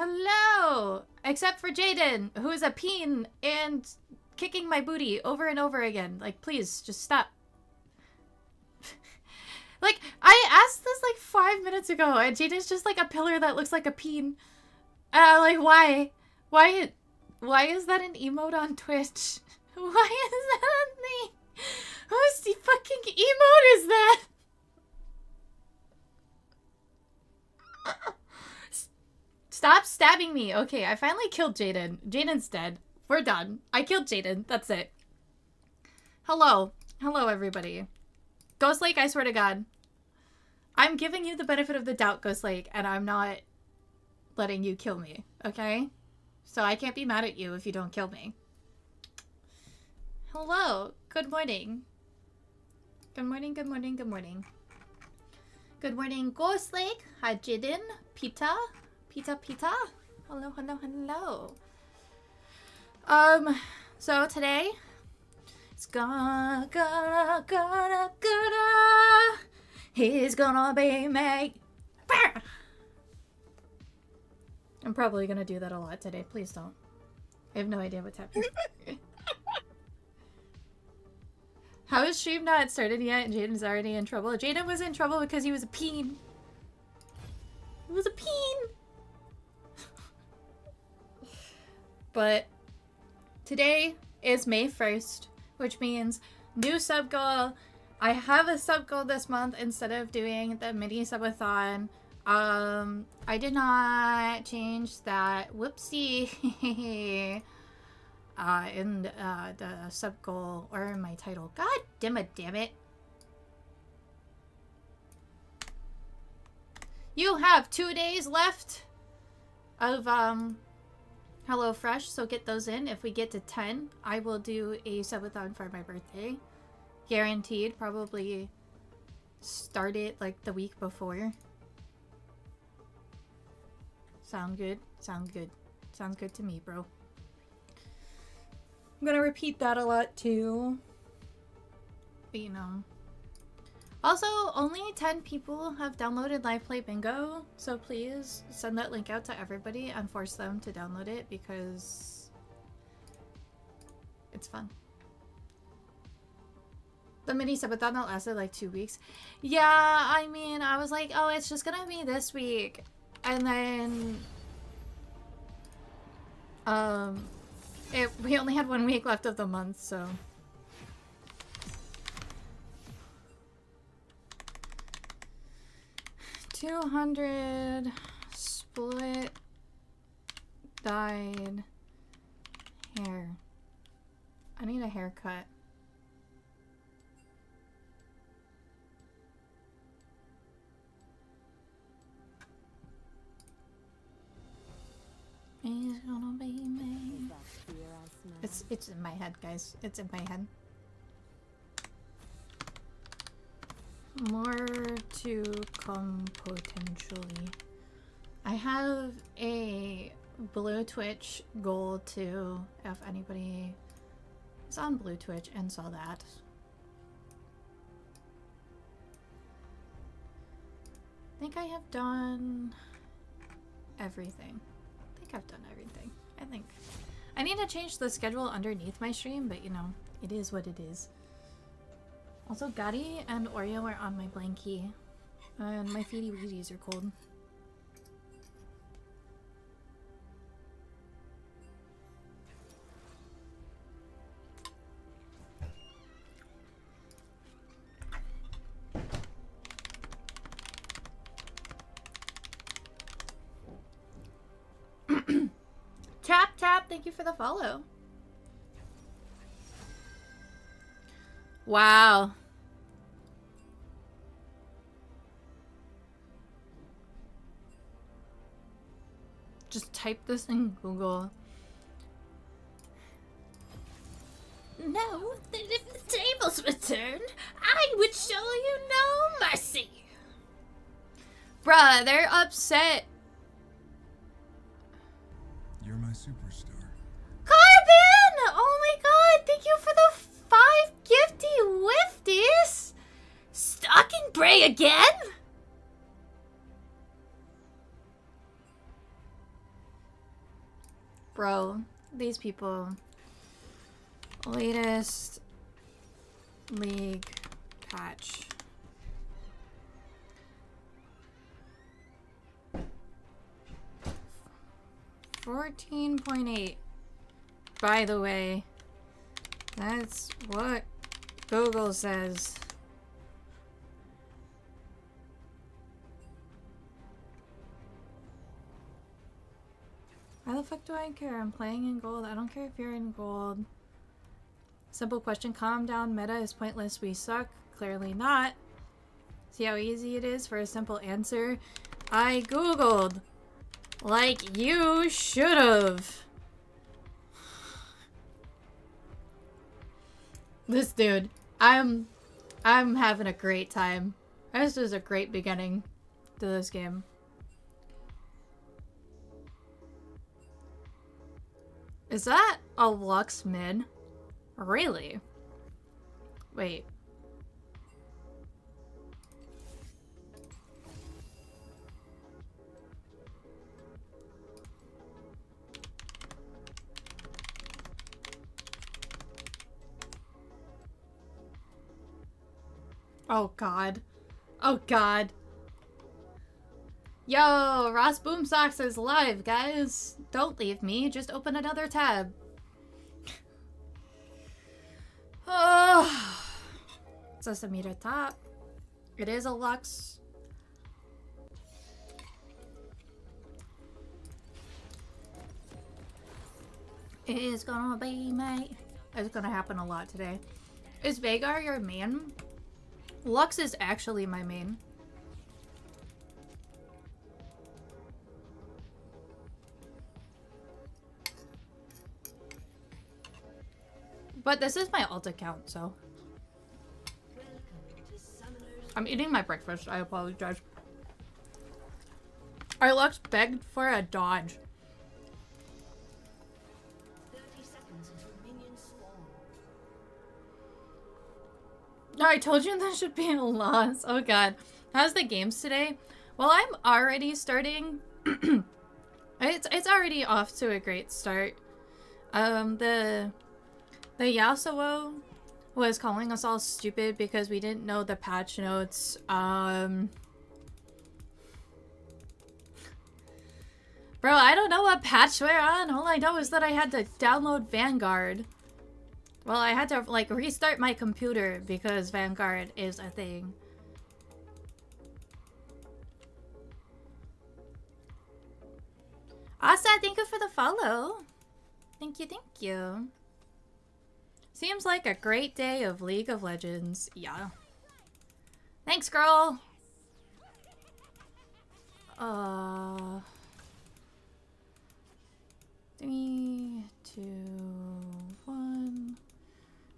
Hello! Except for Jaden, who is a peen and kicking my booty over and over again. Like, please, just stop. like, I asked this like five minutes ago, and Jaden's just like a pillar that looks like a peen. Uh, like, why? Why? Why is that an emote on Twitch? Why is that on me? Whose the fucking emote is that? Stop stabbing me. Okay, I finally killed Jaden. Jaden's dead. We're done. I killed Jaden. That's it. Hello. Hello, everybody. Ghost Lake, I swear to God. I'm giving you the benefit of the doubt, Ghost Lake, and I'm not letting you kill me, okay? So I can't be mad at you if you don't kill me. Hello. Good morning. Good morning, good morning, good morning. Good morning, Ghost Lake, Hajidin, Pita, Pita, Pita. Hello, hello, hello. Um, so today, it's gonna, gonna, gonna, gonna, he's gonna be me. I'm probably gonna do that a lot today. Please don't. I have no idea what's happening. How is stream not started yet Jaden's already in trouble? Jaden was in trouble because he was a peen. He was a peen! But today is May 1st, which means new sub goal. I have a sub goal this month instead of doing the mini subathon. Um, I did not change that. Whoopsie. uh, in uh, the sub goal or in my title. God damn it, damn it. You have two days left of um, HelloFresh, so get those in. If we get to 10, I will do a subathon for my birthday. Guaranteed, probably start it like the week before. Sound good? Sound good. Sounds good to me, bro. I'm gonna repeat that a lot too. But you know. Also, only 10 people have downloaded Live Play Bingo, so please send that link out to everybody and force them to download it because it's fun. The mini subathon that lasted like two weeks. Yeah, I mean, I was like, oh, it's just gonna be this week. And then... Um, it, we only had one week left of the month, so... Two hundred split dyed hair. I need a haircut. It's it's in my head, guys. It's in my head. More to come potentially. I have a Blue Twitch goal too, if anybody is on Blue Twitch and saw that. I think I have done everything. I think I've done everything. I think. I need to change the schedule underneath my stream, but you know, it is what it is. Also, Gotti and Oreo are on my blankie. And my feety weeties are cold. tap tap, thank you for the follow. Wow. Just type this in Google. No, that if the tables returned, I would show you no mercy. Bruh, they're upset. You're my superstar. Carbon! Oh my god, thank you for the five gifty wifties! Stalking Bray again? Bro, these people. Latest league patch. Fourteen point eight. By the way, that's what Google says. Why the fuck do I care? I'm playing in gold. I don't care if you're in gold. Simple question. Calm down. Meta is pointless. We suck. Clearly not. See how easy it is for a simple answer? I googled. Like you should've. This dude. I'm I'm having a great time. This is a great beginning to this game. Is that a Lux mid? Really? Wait. Oh god. Oh god. Yo, Ross Boomsocks is live, guys. Don't leave me, just open another tab. oh. It's a to top. It is a Lux. It is gonna be, mate. It's gonna happen a lot today. Is Veigar your main? Lux is actually my main. But this is my alt account, so. I'm eating my breakfast. I apologize. Our Lux begged for a dodge. I told you there should be a loss. Oh god. How's the games today? Well, I'm already starting. it's it's already off to a great start. Um, the the Yasuo was calling us all stupid because we didn't know the patch notes. Um, bro, I don't know what patch we're on. All I know is that I had to download Vanguard. Well, I had to like restart my computer because Vanguard is a thing. Asa, thank you for the follow. Thank you, thank you. Seems like a great day of League of Legends. Yeah. Thanks, girl! Uh... Three, two.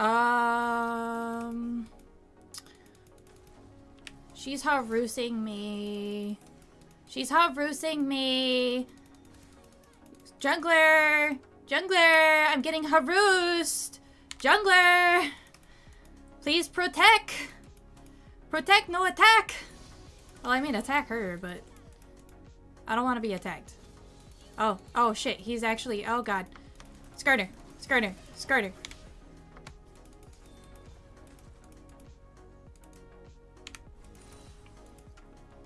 Um... She's haroosing me. She's haroosing me. Jungler! Jungler! I'm getting haroosed! Jungler! Please protect! Protect, no attack! Well, I mean attack her, but... I don't want to be attacked. Oh, oh shit, he's actually... Oh god. Skirt her, skirt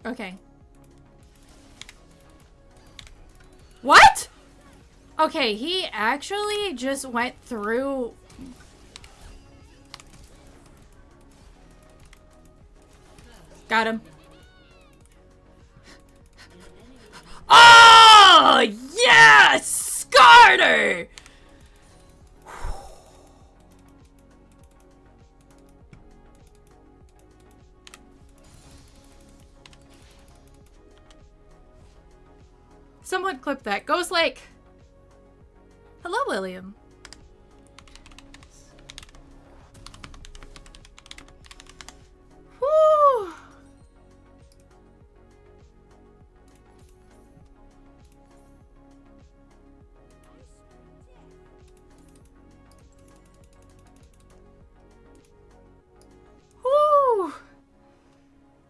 Okay. What? Okay, he actually just went through... Got him. Oh, yes! Scarter! Would clip that. Ghost Lake! Hello, William. Woo!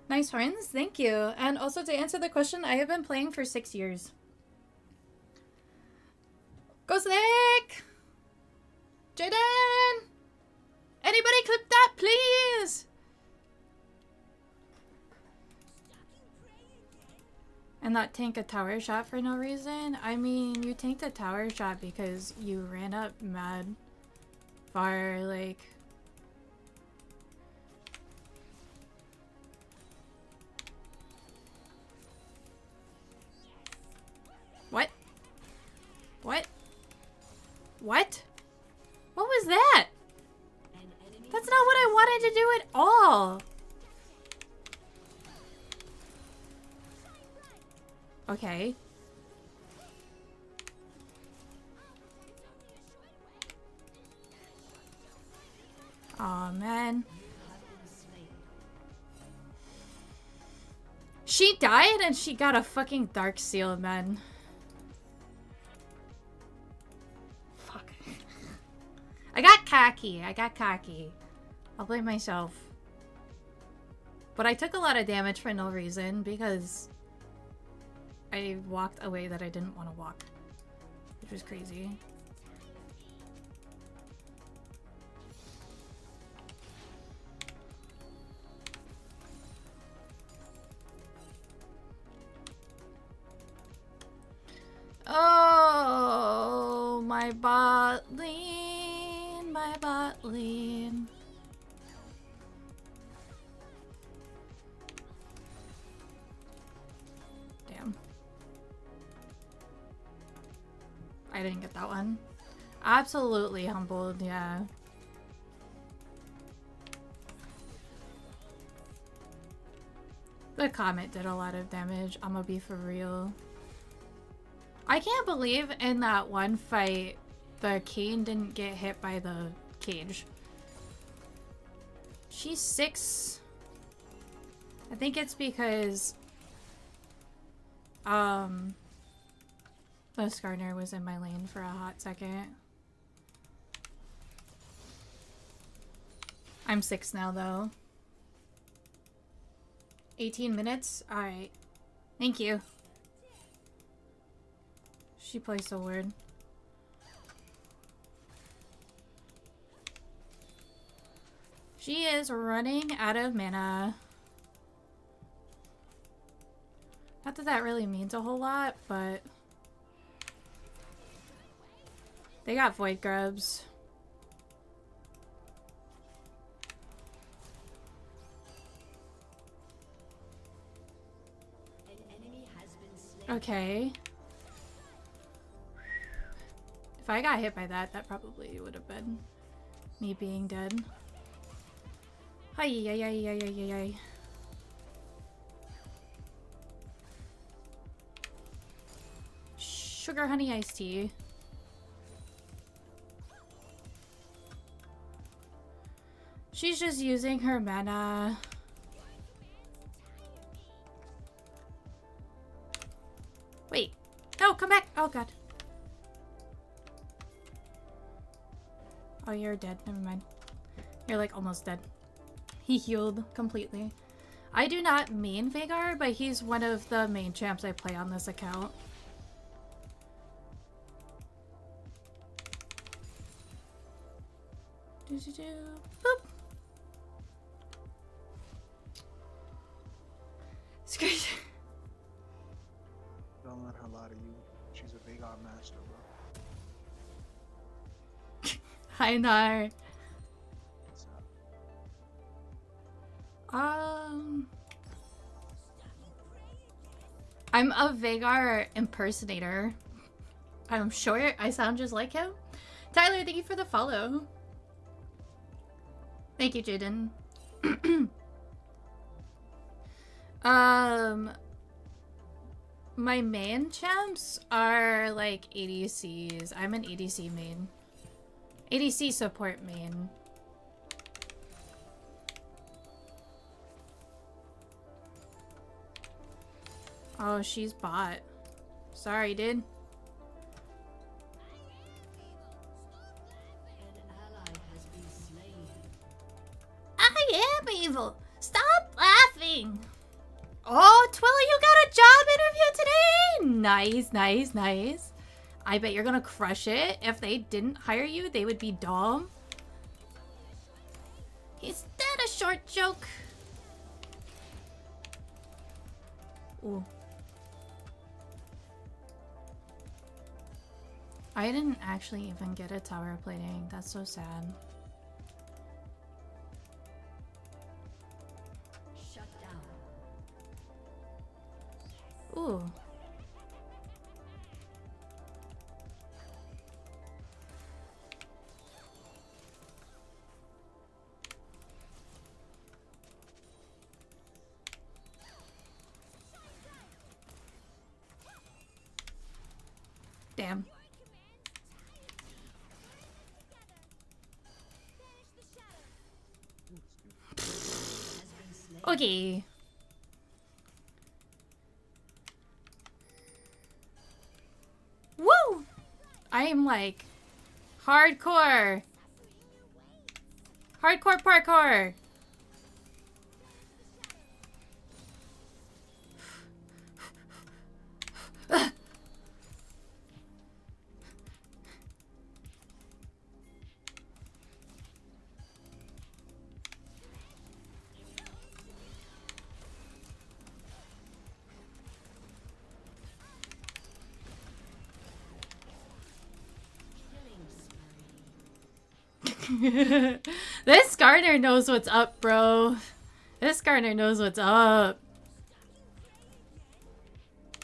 Nice horns, thank you. And also to answer the question, I have been playing for six years. Go Snake! Jaden! Anybody clip that, please? And not tank a tower shot for no reason? I mean, you tanked a tower shot because you ran up mad far, like... What? What? What? What was that? That's not what I wanted to do at all. Okay. oh, man. She died and she got a fucking dark seal, man. I got cocky. I got cocky. I'll blame myself. But I took a lot of damage for no reason because I walked away that I didn't want to walk. Which was crazy. Oh, my my bot lean. Damn. I didn't get that one. Absolutely humbled, yeah. The comet did a lot of damage, I'ma be for real. I can't believe in that one fight the Kayn didn't get hit by the cage. She's six. I think it's because um the Skarner was in my lane for a hot second. I'm six now though. 18 minutes? Alright. Thank you. She plays so weird. She is running out of mana. Not that that really means a whole lot, but... They got Void Grubs. Okay. If I got hit by that, that probably would have been me being dead. Hi, yi, yi, yi, yi, yi. Sugar honey iced tea. She's just using her mana. Wait. No, come back. Oh, God. Oh, you're dead. Never mind. You're like almost dead. He healed completely. I do not main Veigar, but he's one of the main champs I play on this account. Do do do. Boop. Crazy. Don't let her lie to you. She's a big art master, bro. Hi, Nar. I'm a Veigar impersonator. I'm sure I sound just like him. Tyler, thank you for the follow. Thank you, Jaden. um, My main champs are like ADCs. I'm an ADC main. ADC support main. Oh, she's bot. Sorry, dude. I am evil. Stop laughing. Oh, Twilly, you got a job interview today? Nice, nice, nice. I bet you're gonna crush it. If they didn't hire you, they would be dumb. Is that a short joke? Ooh. I didn't actually even get a tower plating. That's so sad. Shut down. Ooh. Woo! I am like hardcore. Hardcore parkour. this Skarner knows what's up, bro. This Skarner knows what's up.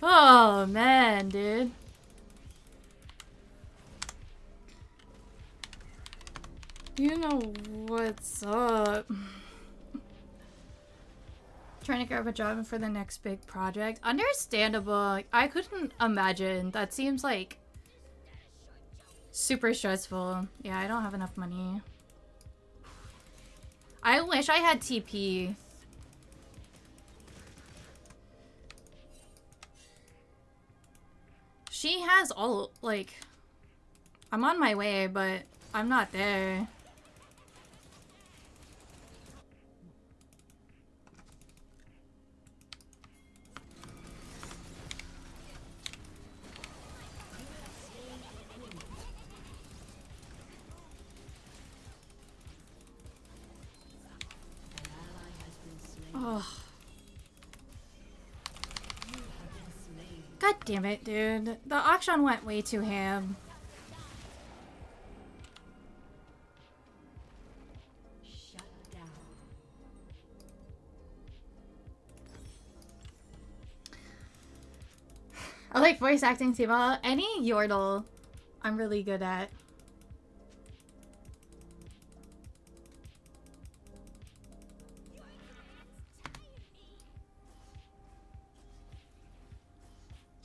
Oh, man, dude. You know what's up. Trying to grab a job for the next big project. Understandable. I couldn't imagine. That seems like super stressful. Yeah, I don't have enough money. I wish I had TP. She has all, like... I'm on my way, but I'm not there. Damn it, dude. The auction went way too ham. I like voice acting too. Any Yordle, I'm really good at.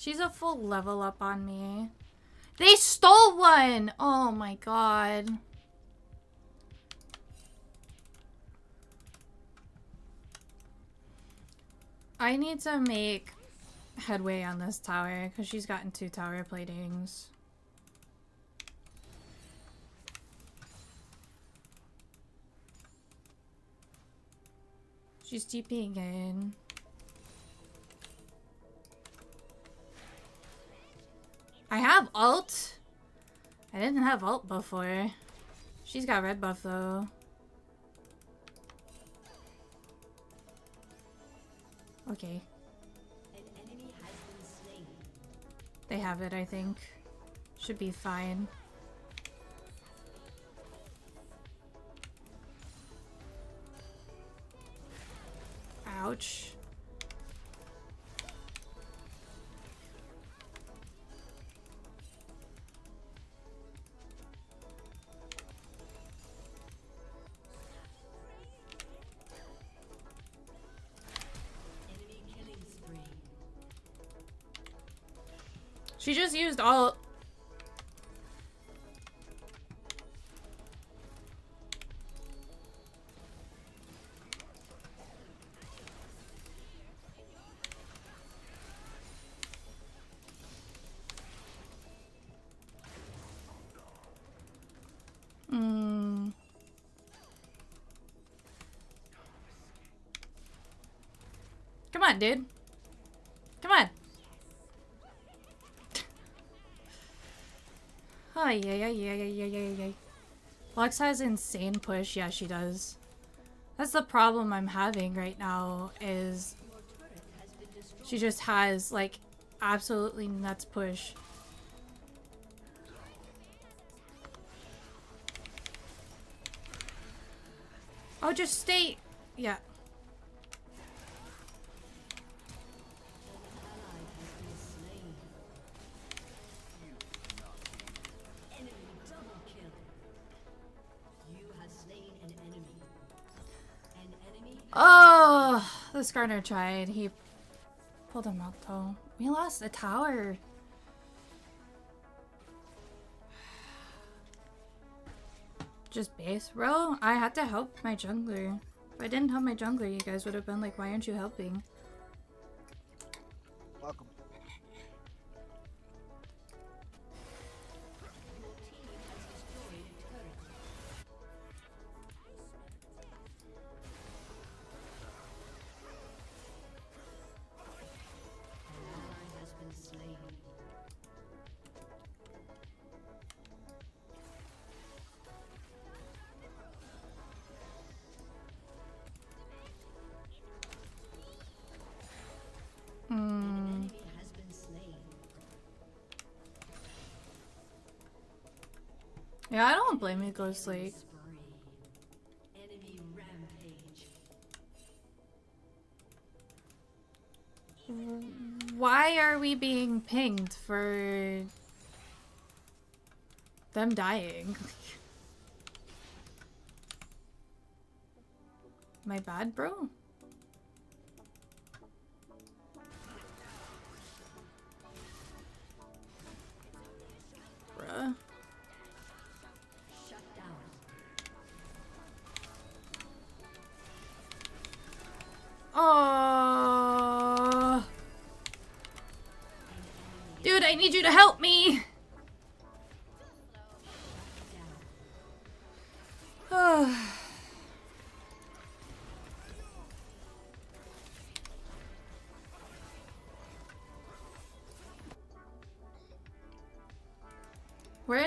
She's a full level up on me. They stole one! Oh my god. I need to make headway on this tower because she's gotten two tower platings. She's TPing in. I have alt. I didn't have alt before. She's got red buff though. Okay. They have it, I think. Should be fine. Ouch. She just used all. Come on, dude. Oh, yeah, yeah, yeah, yeah, yeah, yeah, yeah. Lux has insane push. Yeah, she does. That's the problem I'm having right now is she just has, like, absolutely nuts push. Oh, just stay. Yeah. The Skarner tried. He pulled him out though. We lost the tower. Just base, bro. I had to help my jungler. If I didn't help my jungler, you guys would have been like, "Why aren't you helping?" Blame Lake. Spree. Why are we being pinged for them dying? My bad, bro?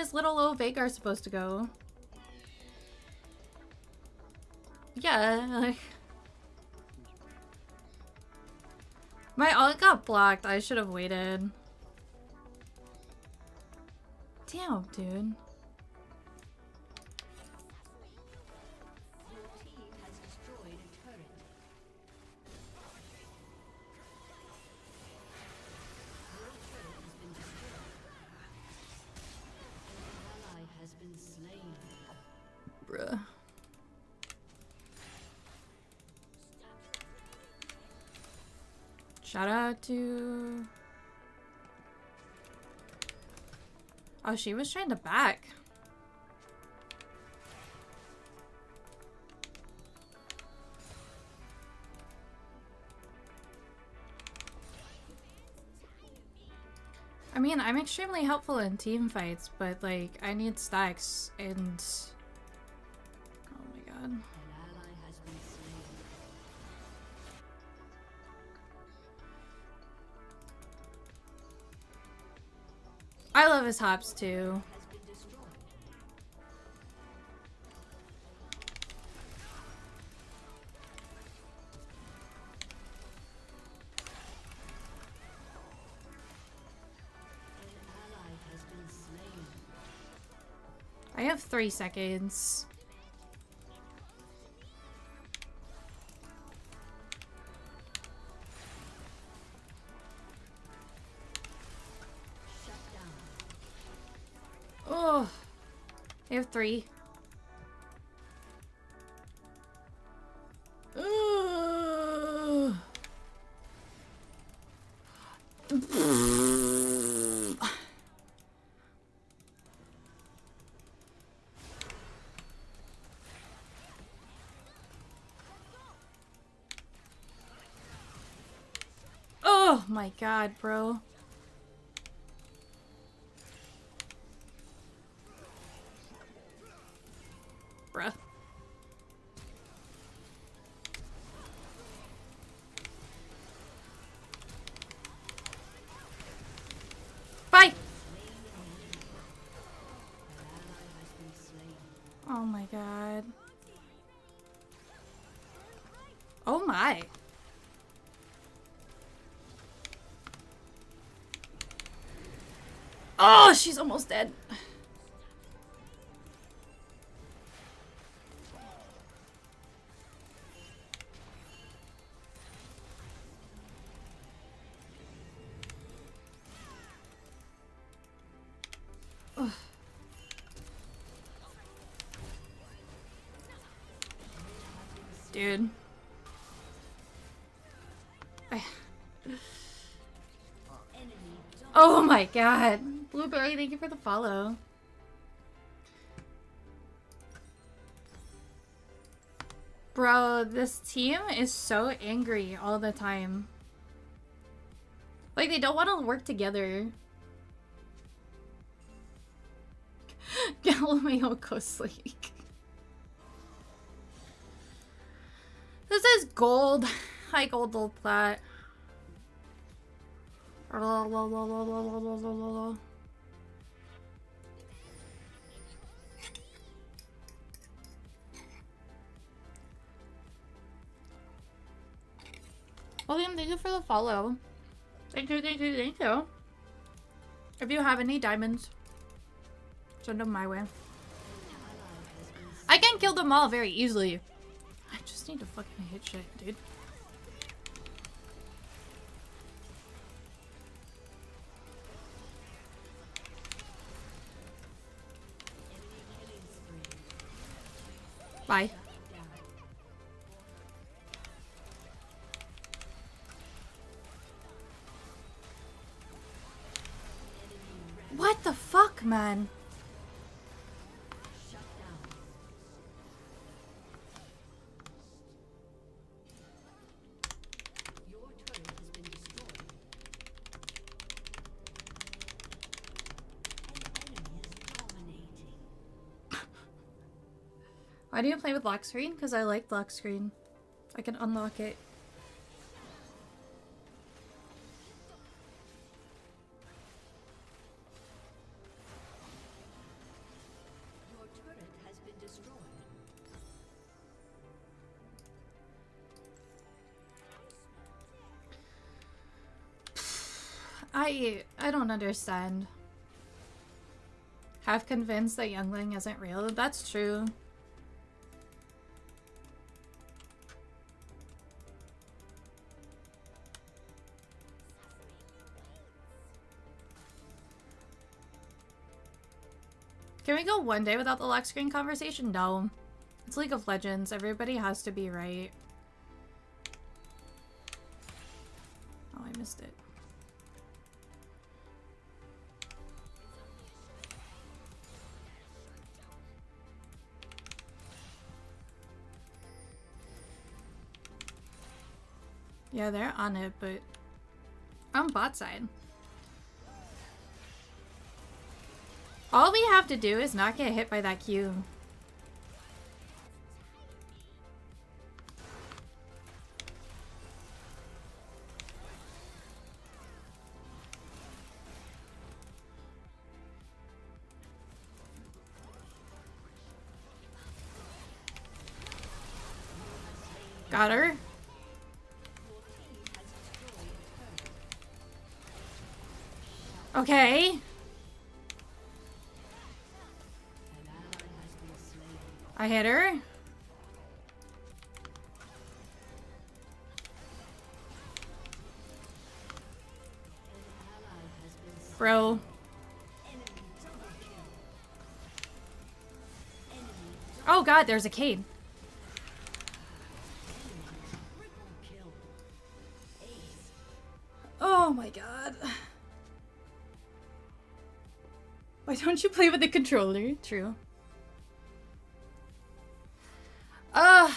Is little old Veigar supposed to go? Yeah, like... My ult got blocked. I should have waited. Damn, dude. Shout out to. Oh, she was trying to back. I mean, I'm extremely helpful in team fights, but like, I need stacks and. Oh my god. I love his hops too. I have three seconds. have three. Oh my god, bro. She's almost dead. Dude. Oh my god. Blueberry, thank you for the follow. Bro, this team is so angry all the time. Like, they don't want to work together. Galileo Coast League. This is gold. Hi, gold, gold plat. For the follow. Thank you, thank you, thank you. If you have any diamonds, send them my way. I can kill them all very easily. I just need to fucking hit shit, dude. Bye. Why do you play with lock screen? Because I like lock screen. I can unlock it. I I don't understand. Half convinced that Youngling isn't real. That's true. Can we go one day without the lock screen conversation? No. It's League of Legends. Everybody has to be right. Oh, I missed it. Yeah, they're on it, but I'm bot side. All we have to do is not get hit by that Q. Okay. I hit her. Bro. Oh god, there's a Cade. Don't you play with the controller? True. Ugh.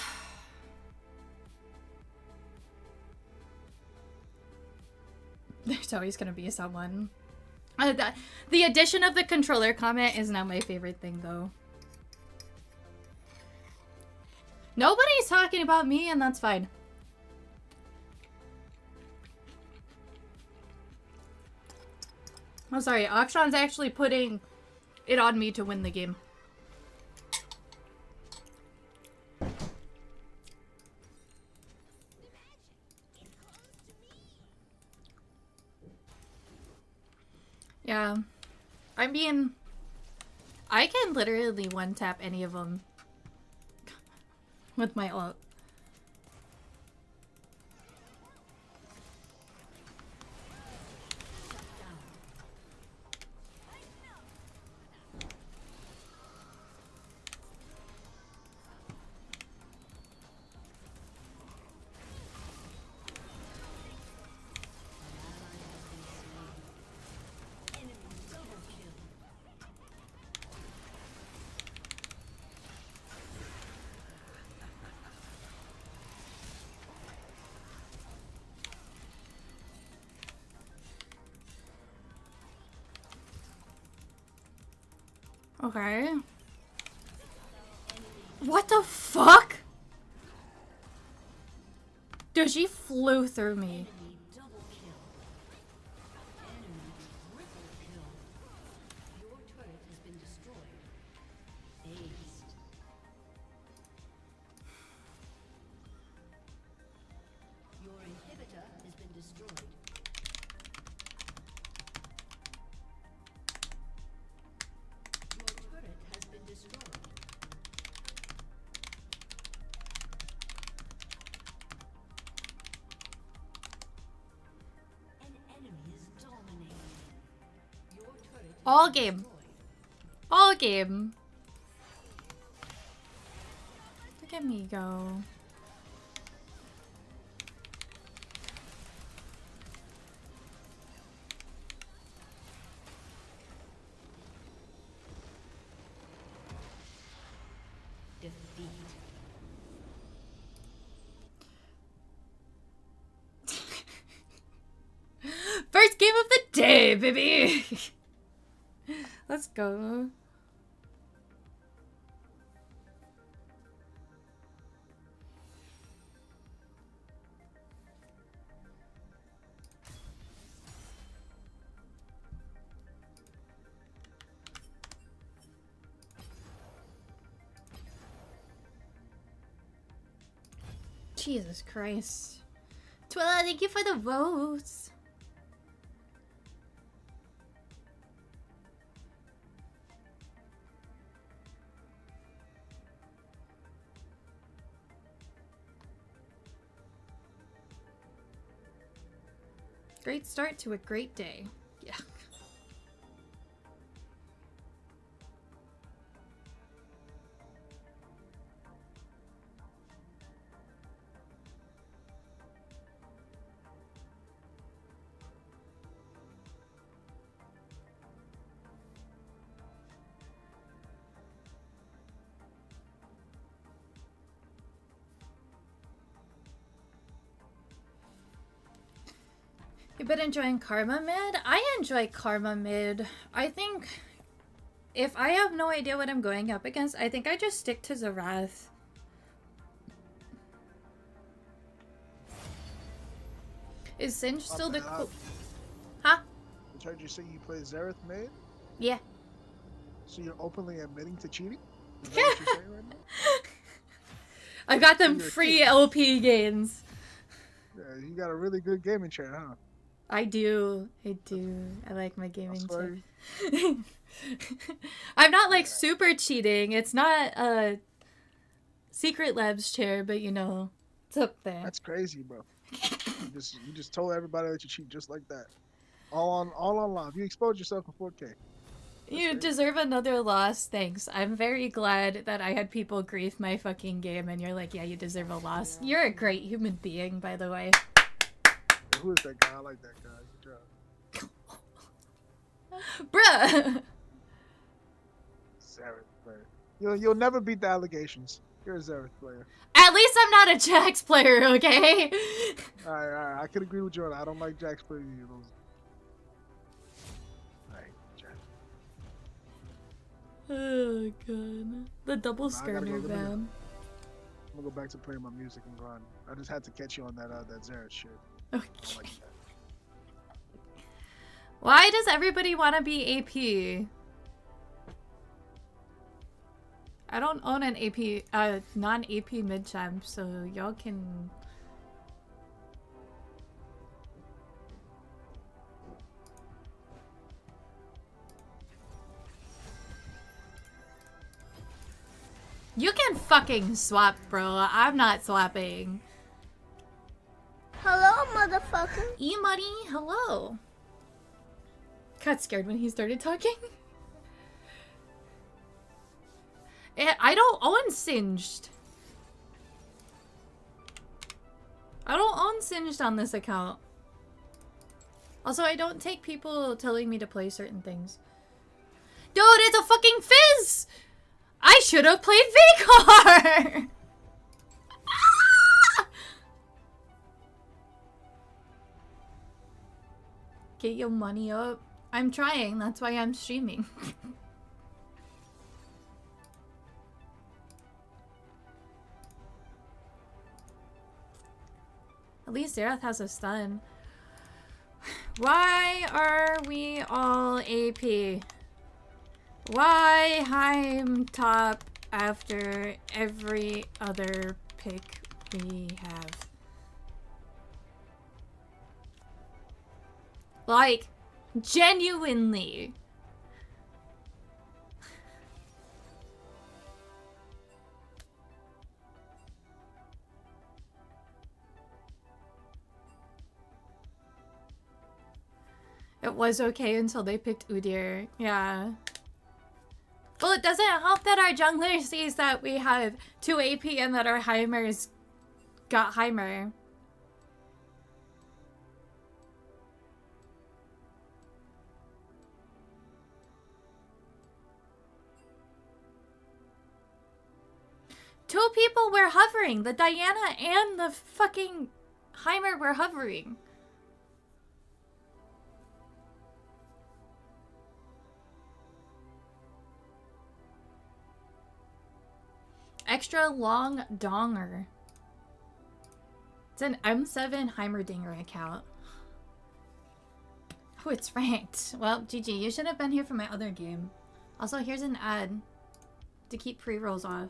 There's always gonna be someone. Uh, that, the addition of the controller comment is not my favorite thing, though. Nobody's talking about me, and that's fine. I'm sorry, Akshan's actually putting it on me to win the game. Yeah. I mean, I can literally one tap any of them with my ult. Okay. What the fuck? Dude, she flew through me. Game. All game. Look at me go. Defeat. First game of the day, baby! Go. Jesus Christ. Twila, thank you for the votes. Start to a great day. Been enjoying Karma Mid? I enjoy Karma Mid. I think if I have no idea what I'm going up against, I think I just stick to Xerath. Is Singe still the cool? Huh? I heard you say you play Xerath mid, Yeah. so you're openly admitting to cheating? Is that what you're saying right? I got them free. LP gains. Yeah, you got a really good gaming chair, huh? I do. I do. I like my gaming too. I'm not like super cheating. It's not a secret labs chair, but you know, it's up there. That's crazy, bro. you just you just told everybody that you cheat just like that. All on all on live. You exposed yourself in 4K. You fair. deserve another loss. Thanks. I'm very glad that I had people grief my fucking game and you're like, yeah, you deserve a loss. You're a great human being, by the way. Who is that guy? I like that guy. Good job. Bruh! Xerath, bro. You'll you'll never beat the allegations. You're a Xerath player. At least I'm not a Jax player, okay? All right, all right. I can agree with you that. I don't like Jax players. either. Those. All right, Jax. oh god. The double Nah, I gotta go. skirter Let me go. van. I'm gonna go back to playing my music and grind. I just had to catch you on that uh, that Xerath shit. Okay. Why does everybody want to be AP? I don't own an AP, uh, non-AP mid champ, so y'all can. You can fucking swap, bro. I'm not swapping. Hello, motherfucker. Money, hello. Got scared when he started talking. Eh, I don't own Singed. I don't own Singed on this account. Also, I don't take people telling me to play certain things. Dude, it's a fucking fizz! I should have played Veigar! Get your money up. I'm trying, that's why I'm streaming. At least Xerath has a stun. Why are we all AP? Why I'm top after every other pick we have? Like, genuinely. It was okay until they picked Udyr. Yeah. Well, it doesn't help that our jungler sees that we have 2 AP and that our Heimer's got Heimer. Two people were hovering. The Diana and the fucking Heimer were hovering. Extra long donger. It's an M7 Heimerdinger account. Oh, it's ranked. Well, GG, you should have been here for my other game. Also, here's an ad to keep pre-rolls off.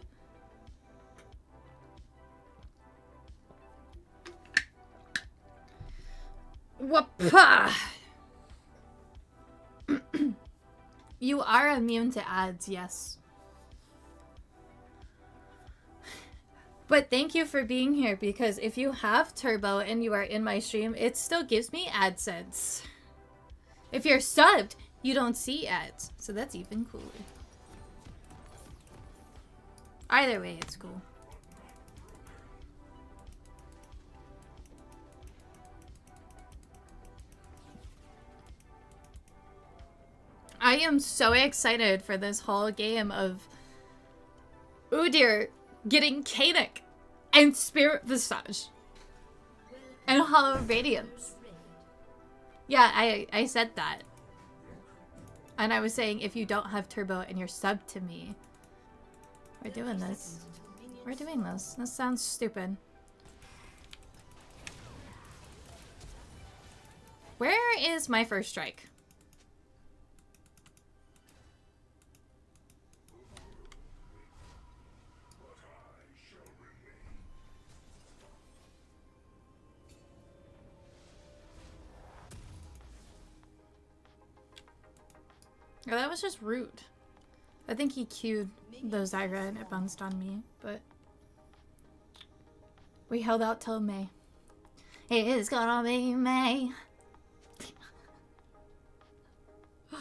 Whoppa! you are immune to ads, yes. But thank you for being here because if you have Turbo and you are in my stream, it still gives me AdSense. If you're subbed, you don't see ads. So that's even cooler. Either way, it's cool. I am so excited for this whole game of Udyr getting Kaenic and Spirit Visage and Hollow Radiance. Yeah, I I said that. And I was saying if you don't have turbo and you're sub to me, we're doing this. We're doing this. This sounds stupid. Where is my first strike? Oh, that was just rude. I think he queued the Zyra and it bounced on me, but we held out till May. It is gonna be May.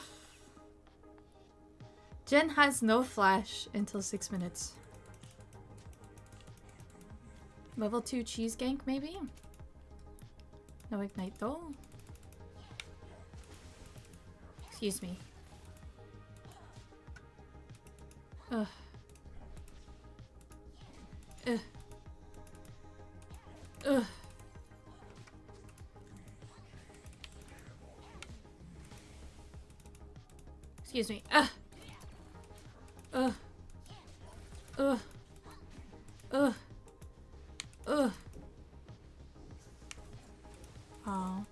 Jen has no flash until six minutes. Level 2 cheese gank, maybe? No ignite though. Excuse me. Ugh. Ugh. Ugh. Excuse me. Ugh. Ugh. Ugh. Ugh. Ugh. Oh.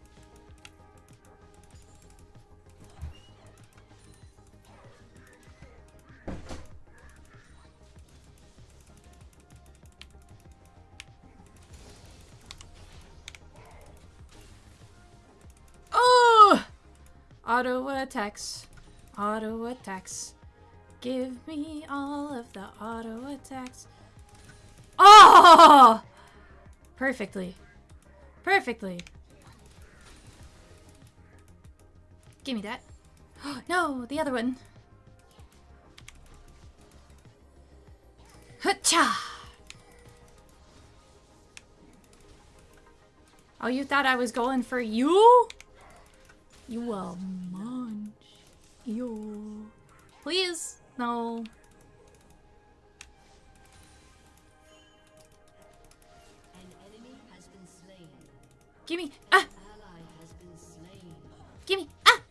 Auto attacks. Auto attacks. Give me all of the auto attacks. Oh! Perfectly. Perfectly. Give me that. no, the other one. Hacha! Oh, you thought I was going for you? You a munch. You. Please? No. An enemy has been slain. Gimme. Ah! Ally has been slain. Gimme. Ah!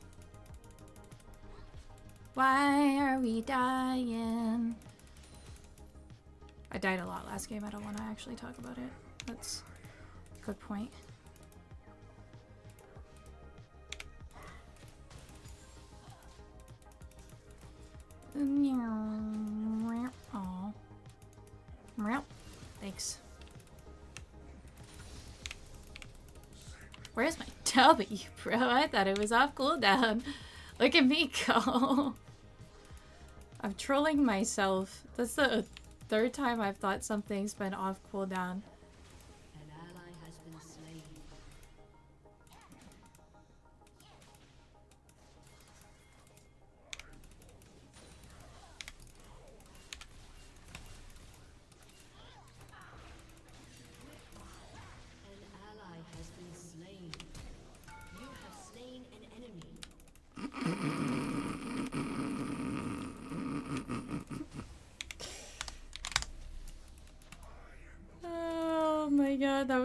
Why are we dying? I died a lot last game. I don't want to actually talk about it. That's a good point. Oh. Thanks. Where's my W, bro? I thought it was off cooldown. Look at me go. I'm trolling myself. That's the third time I've thought something's been off cooldown.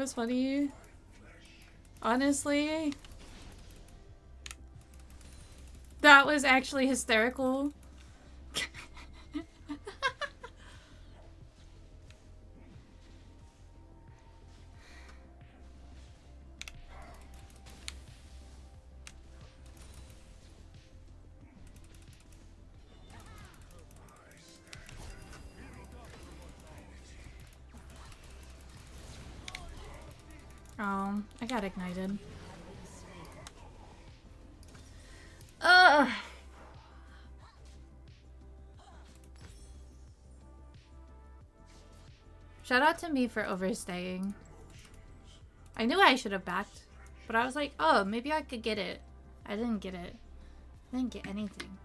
Was funny. Honestly. That was actually hysterical. Got ignited. Ugh. Shout out to me for overstaying. I knew I should have backed, but I was like, oh, maybe I could get it. I didn't get it. I didn't get anything.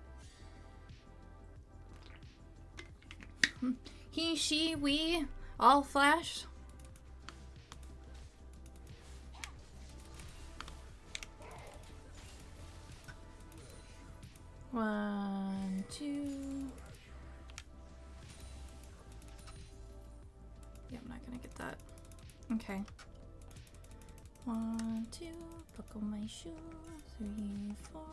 He, she, we, all flash. One, two. Yeah, I'm not gonna get that. Okay. One, two, buckle my shoe. Three, four.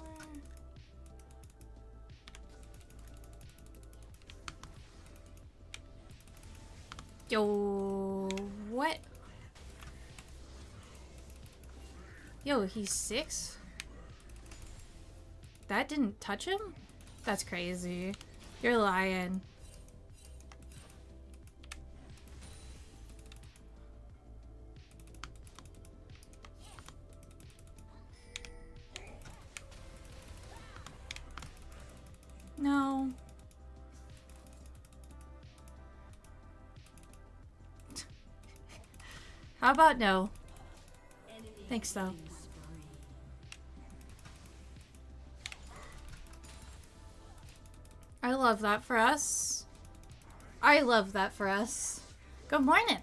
Yo, what? Yo, he's six? That didn't touch him? That's crazy. You're lying. No. How about no? Thanks though. Love that for us. I love that for us. Good morning.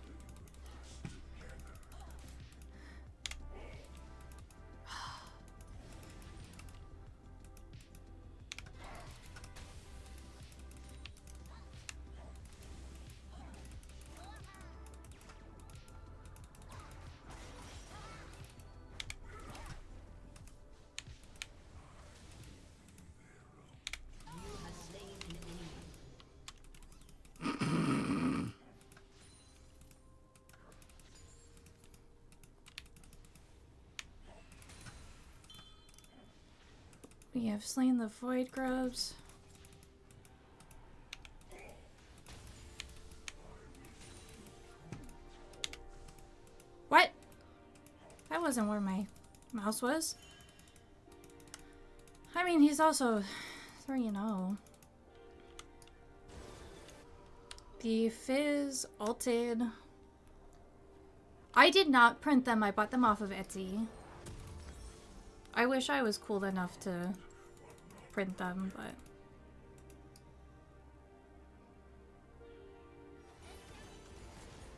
Have slain the void grubs. What? That wasn't where my mouse was. I mean, he's also 3 and 0. The Fizz alted. I did not print them. I bought them off of Etsy. I wish I was cool enough to print them, but...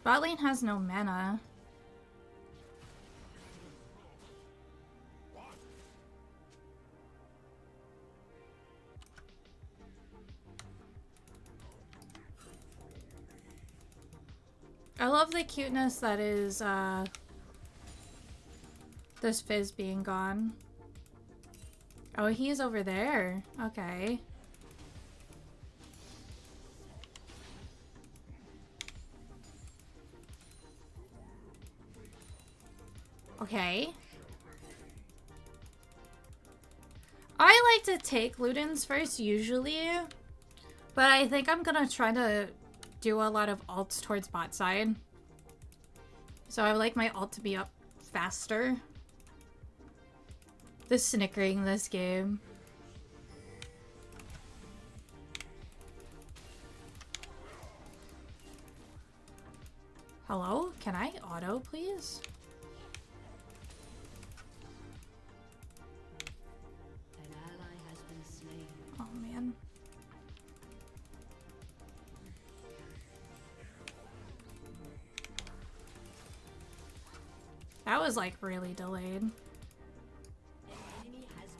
Bot lane has no mana. I love the cuteness that is, uh, this fizz being gone. Oh, he's over there. Okay. Okay. I like to take Ludens first, usually. But I think I'm gonna try to do a lot of alts towards bot side. So I would like my alt to be up faster. The snickering this game. Hello? Can I auto, please? An ally has been slain. Oh, man. That was, like, really delayed.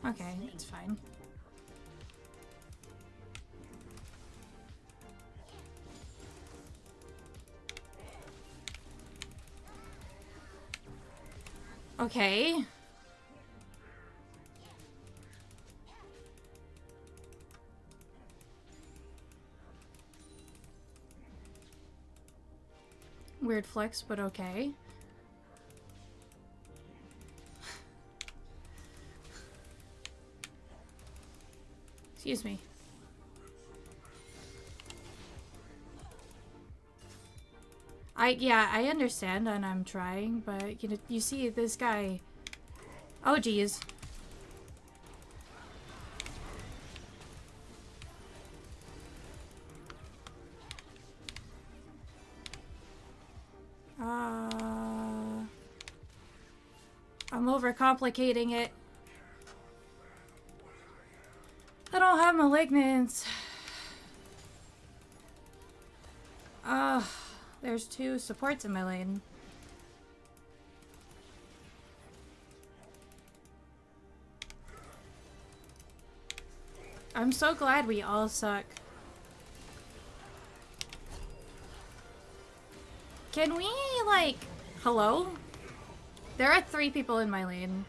Okay, it's fine. Okay. Weird flex, but okay. Excuse me. I yeah, I understand and I'm trying, but you know, you see this guy. Oh geez. Uh, I'm overcomplicating it. Malignance. Ugh, ah, there's two supports in my lane. I'm so glad we all suck. Can we, like, hello? There are three people in my lane.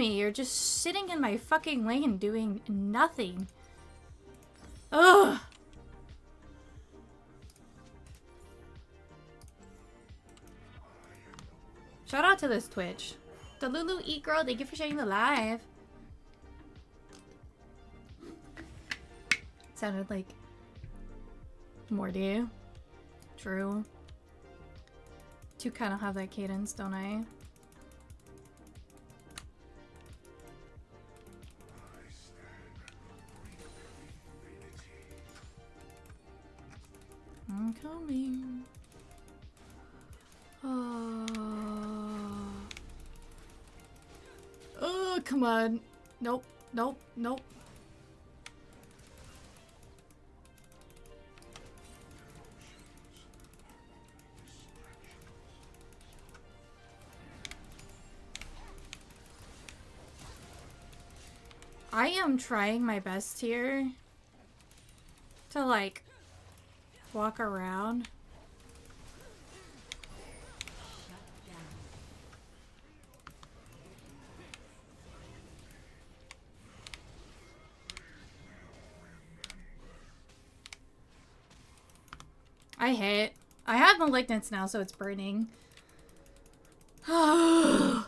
Me, you're just sitting in my fucking lane doing nothing. Ugh. Shout out to this Twitch. The Lulu Eat Girl, thank you for sharing the live. Sounded like Morty. True. To kind of have that cadence, don't I? Coming. Oh. oh, come on. Nope, nope, nope. I am trying my best here to like walk around. I hate. I have malignance now, so it's burning. I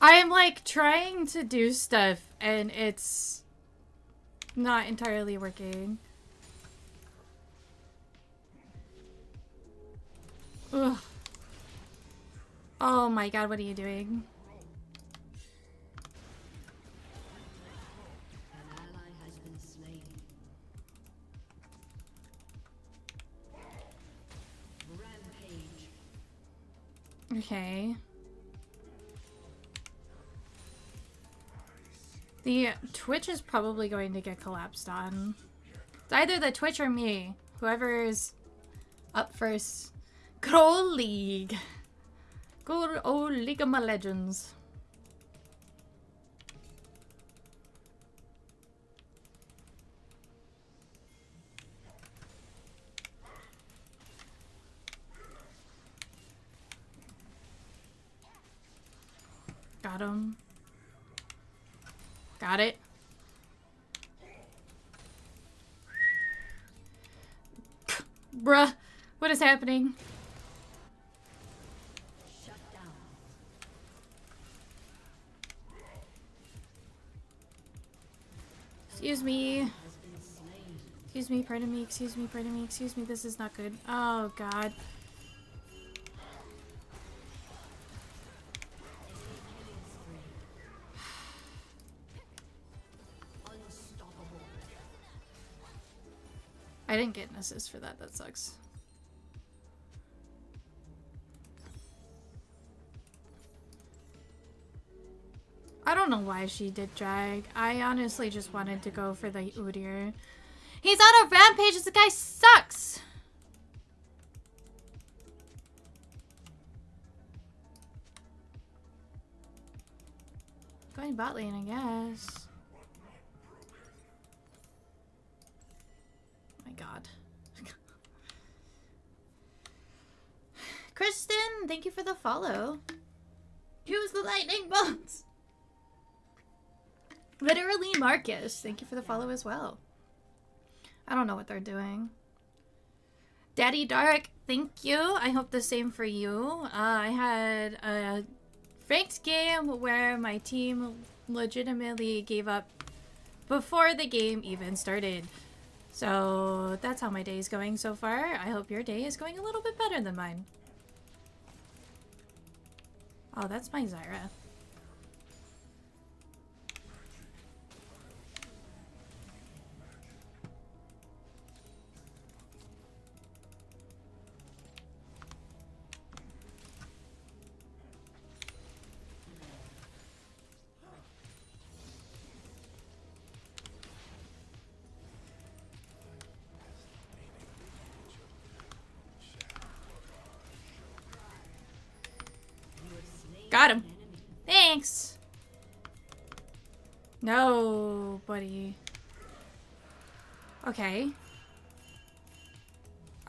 am like trying to do stuff and it's not entirely working. Ugh. Oh my god, what are you doing? Okay. The Twitch is probably going to get collapsed on. It's either the Twitch or me. Whoever's up first. Old League. Good old League of my Legends. Got him. Got it. Bruh, what is happening? Excuse me. Excuse me, pardon me, excuse me, pardon me, excuse me, this is not good. Oh god. I didn't get an assist for that, that sucks. I don't know why she did drag. I honestly just wanted to go for the Udyr. He's on a rampage! This guy sucks! Going bot lane, I guess. Oh my god. Kristen, thank you for the follow. Use the lightning bolts. Literally Marcus, thank you for the follow as well. I don't know what they're doing. Daddy Dark, thank you. I hope the same for you. Uh, I had a ranked game where my team legitimately gave up before the game even started. So that's how my day is going so far. I hope your day is going a little bit better than mine. Oh, that's my Zyra. No, buddy. Okay.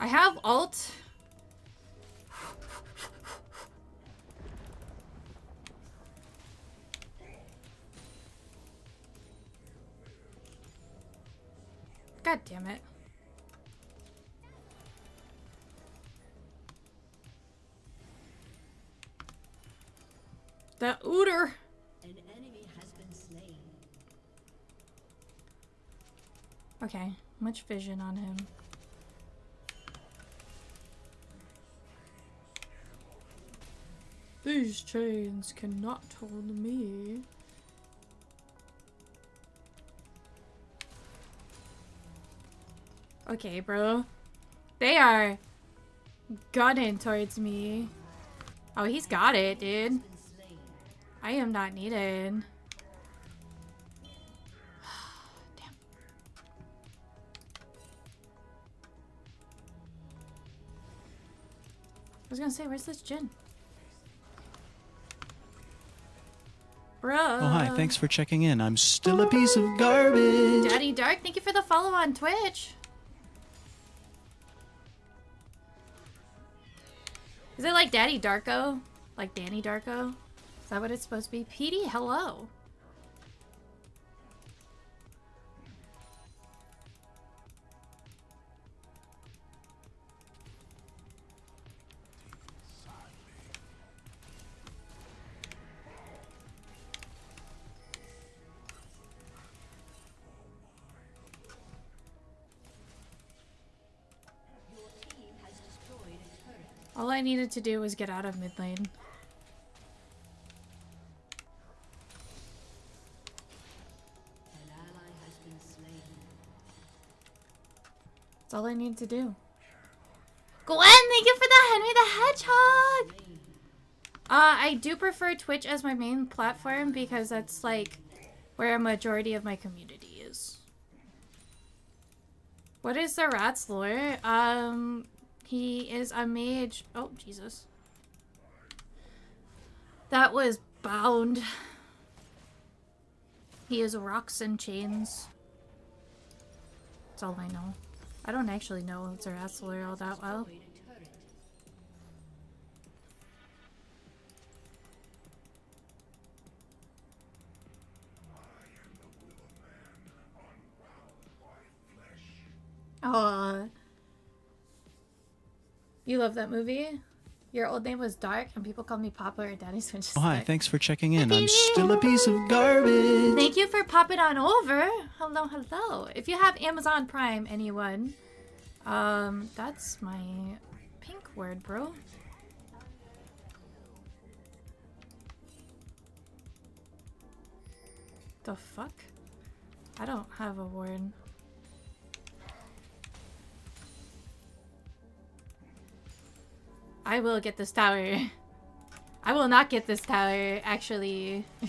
I have alt. God damn it. The Ooter. Okay, much vision on him. These chains cannot hold me. Okay, bro. They are gunning towards me. Oh, he's got it, dude. I am not needed. Was gonna say, where's this Jhin? Bro. Oh, hi. Thanks for checking in. I'm still a piece of garbage. Daddy Dark, thank you for the follow on Twitch. Is it like Daddy Darko? Like Danny Darko? Is that what it's supposed to be? PD, hello. I needed to do was get out of mid lane. An ally has been slain. That's all I need to do. Gwen, thank you for the Henry the Hedgehog! Uh, I do prefer Twitch as my main platform because that's like where a majority of my community is. What is the rat's lore? Um, he is a mage. Oh, Jesus. That was bound. He is rocks and chains. That's all I know. I don't actually know Xerath's lore all that well. Oh, you love that movie? Your old name was Dark, and people called me Papa or Daddy Switch. Oh, hi, thanks for checking in. I'm still a piece of garbage. Thank you for popping on over. Hello, hello. If you have Amazon Prime, anyone, um, that's my pink word, bro. The fuck? I don't have a word. I will get this tower. I will not get this tower, actually.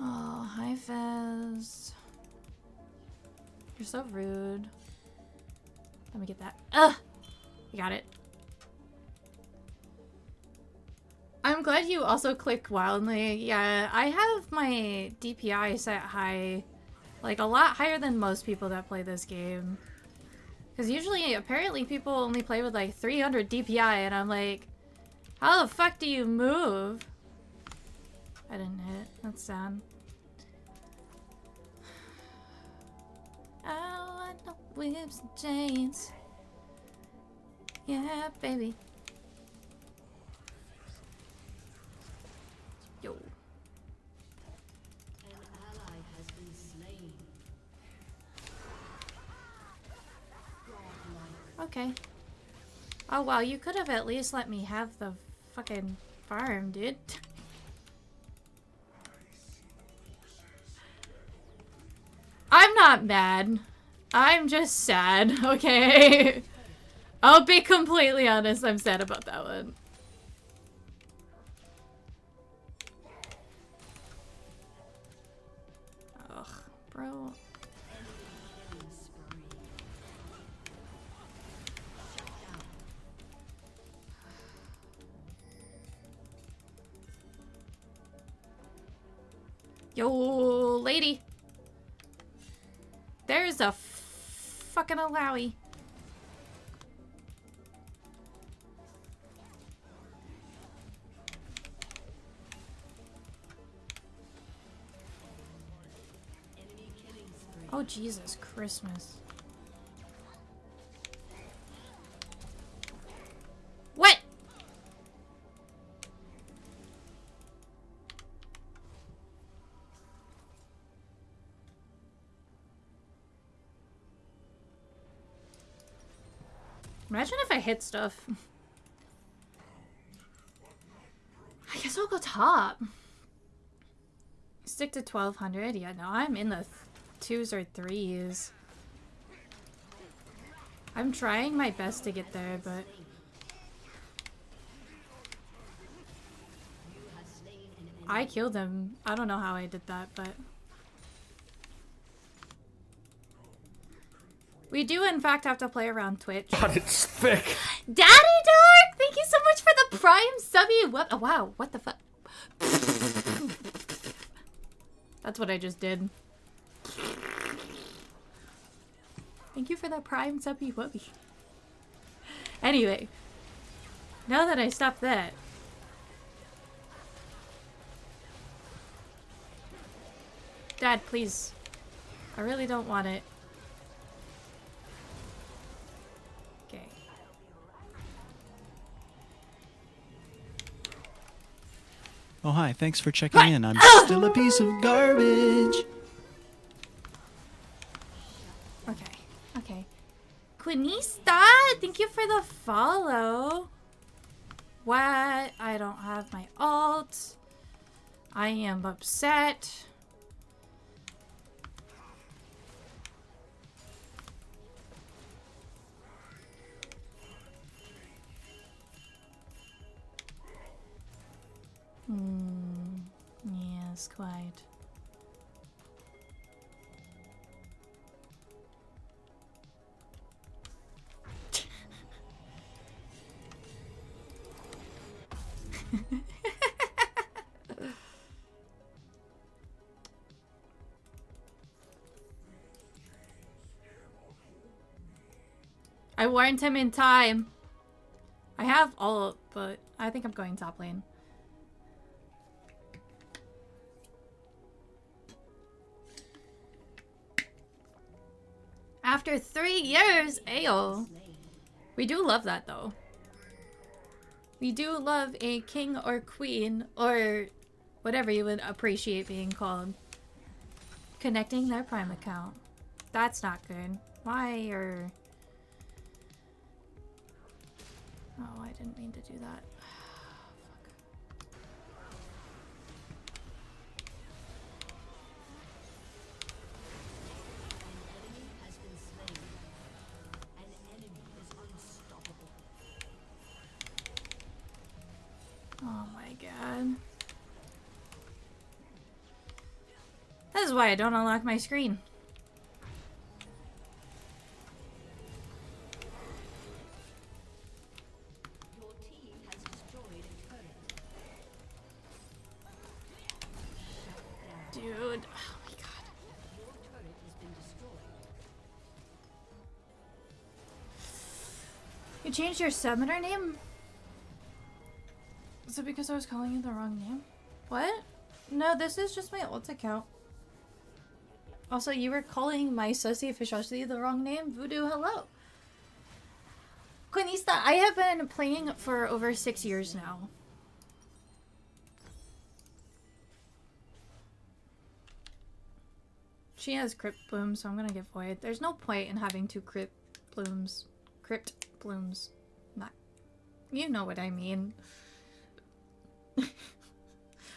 oh, hi, Fez. You're so rude. Let me get that. Ugh! You got it. I'm glad you also click wildly. Yeah, I have my DPI set high. Like, a lot higher than most people that play this game. Because usually, apparently, people only play with like 300 DPI, and I'm like, how the fuck do you move? I didn't hit. That's sad. Oh, I want no whips and chains. Yeah, baby. Okay. Oh wow, you could have at least let me have the fucking farm, dude. I'm not mad. I'm just sad, okay? I'll be completely honest, I'm sad about that one. Ugh, bro. Yo, lady. There's a fucking spree. Oh, Jesus Christmas. Imagine if I hit stuff. I guess I'll go top. Stick to 1200. Yeah, no, I'm in the th- twos or threes. I'm trying my best to get there, but. I killed him. I don't know how I did that, but. We do, in fact, have to play around Twitch. God, it's thick. Daddy Dark! Thank you so much for the Prime subby! What? Oh, wow, what the fuck? That's what I just did. Thank you for that Prime subby wubby. Anyway, now that I stopped that. Dad, please. I really don't want it. Oh, hi, thanks for checking in. I'm ah! still a piece of garbage. Okay. Okay. Quinista, thank you for the follow. What? I don't have my alt. I am upset. Hmm. Yes, quite. I warned him in time. I have all, but I think I'm going top lane. After three years, ayo. We do love that though. We do love a king or queen or whatever you would appreciate being called. Connecting their Prime account. That's not good. Why are... Oh, I didn't mean to do that. Oh my god. This is why I don't unlock my screen. Dude, oh. You changed your summoner name? Is it because I was calling you the wrong name? What? No, this is just my ult account. Also, you were calling my Sussy Fishosity the wrong name? Voodoo, hello. Quinista, I have been playing for over six years now. She has crypt blooms, so I'm gonna get void. There's no point in having two crypt blooms. Crypt blooms. Not. You know what I mean.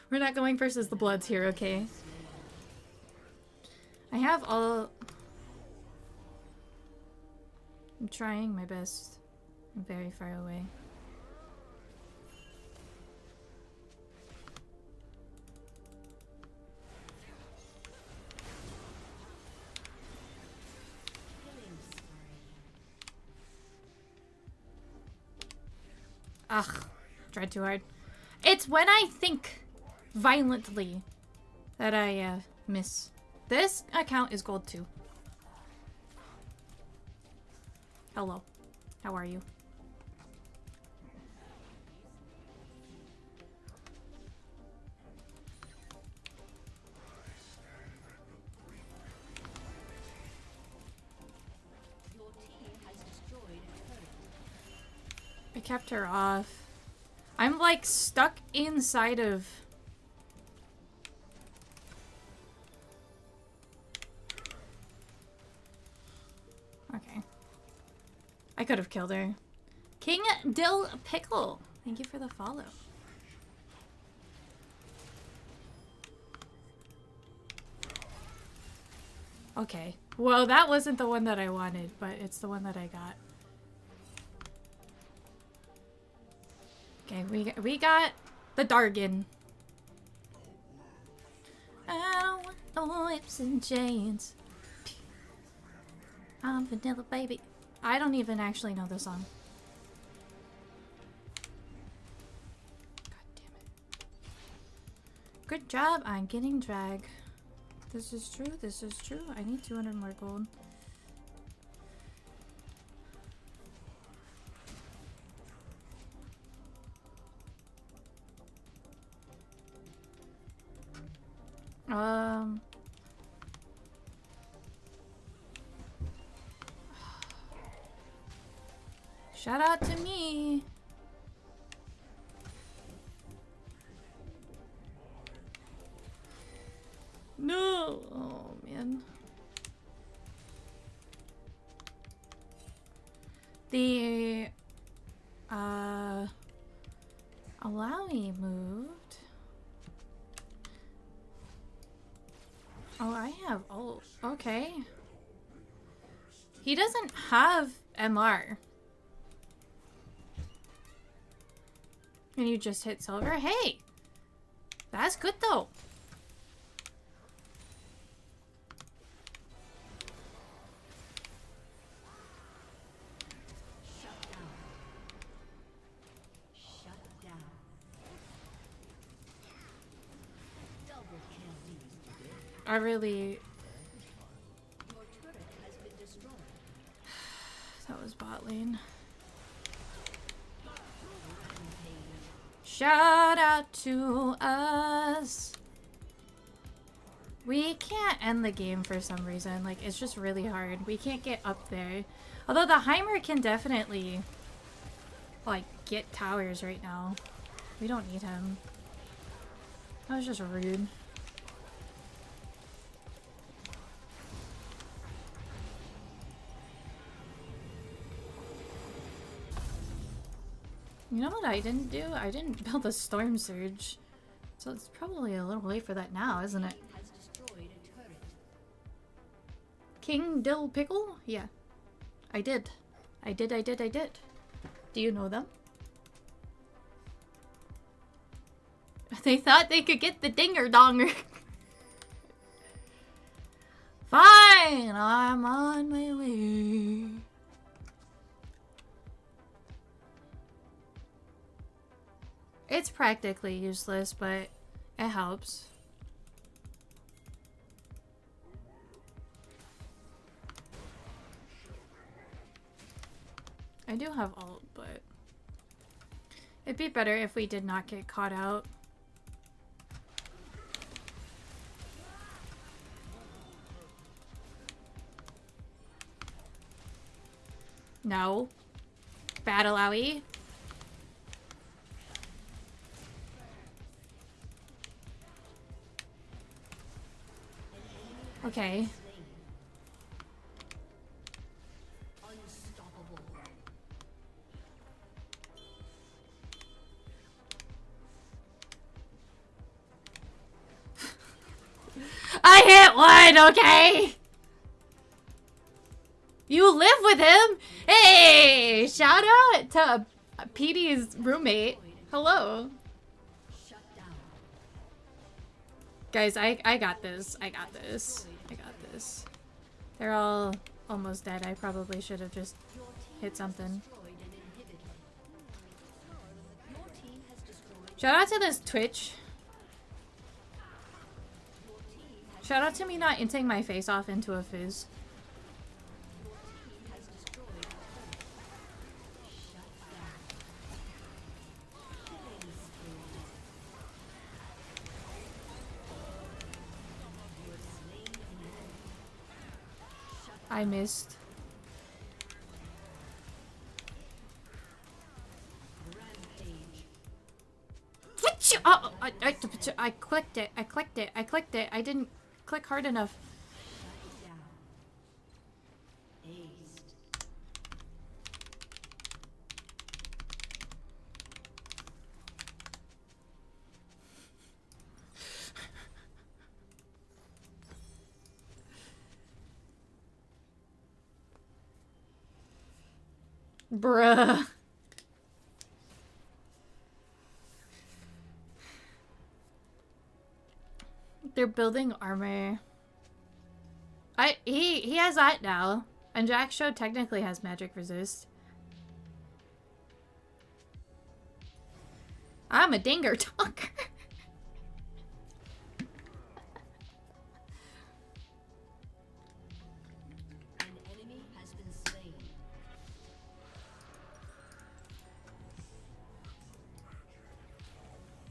We're not going versus the Bloods here, okay? I have all. I'm trying my best. I'm very far away. Ugh, tried too hard. It's when I think violently that I uh, miss. This account is gold too. Hello. How are you? I kept her off. I'm like stuck inside of. Okay. I could have killed her. King Dill Pickle. Thank you for the follow. Okay. Well, that wasn't the one that I wanted, but it's the one that I got. Okay, we we got the Dargan. I don't want no whips and chains. I'm vanilla baby. I don't even actually know the song. God damn it. Good job on getting drag. This is true, this is true. I need 200 more gold. Um. Shout out to me. No. Oh man. The uh allow me moved. Oh, I have oh okay. He doesn't have MR. And you just hit silver? Hey! That's good though. I really that was bot lane. Shout out to us. We can't end the game for some reason. Like, it's just really hard. We can't get up there. Although the Heimer can definitely, like, get towers right now. We don't need him. That was just rude. You know what I didn't do? I didn't build a storm surge. So it's probably a little late for that now, isn't it? King Dill Pickle? Yeah. I did. I did, I did, I did. Do you know them? They thought they could get the dinger donger. Fine, I'm on my way. It's practically useless, but it helps. I do have ult, but it'd be better if we did not get caught out. No. Battle owie. Okay. I hit one, okay? You live with him? Hey! Shout out to PD's roommate. Hello. Guys, I. I got this. I got this. They're all almost dead. I probably should have just hit something. Shout out to this Twitch. Shout out to me not inting my face off into a fizz. I missed. Oh, I, I, I clicked it. I clicked it. I clicked it. I didn't click hard enough. Shut down. Aced. Bruh. They're building armor. I he he has that now. And Jak'Sho technically has magic resist. I'm a dinger talker.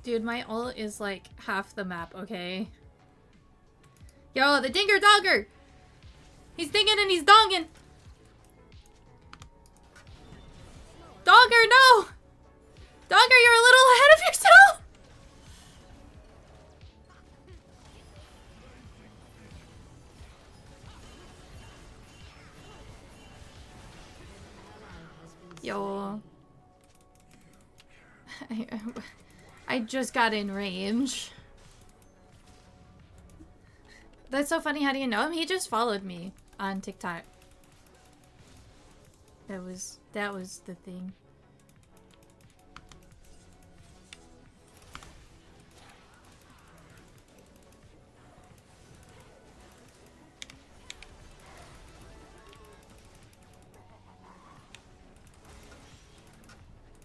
Dude, my ult is like half the map, okay? Yo, the dinger dogger! He's dinging and he's donging! Dogger, no! Dogger, you're a little ahead of yourself! Yo. I just got in range. That's so funny. How do you know him? He just followed me on TikTok. That was that was the thing.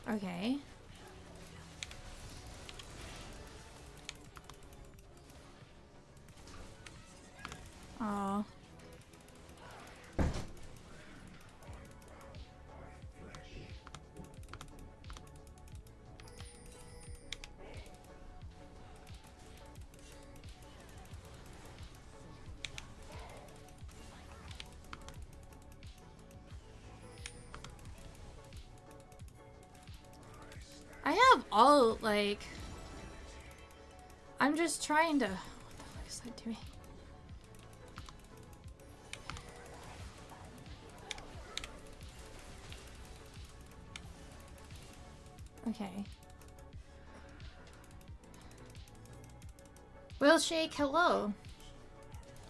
Okay. Like... I'm just trying to... What the fuck is that doing? Okay. Will Shake, hello.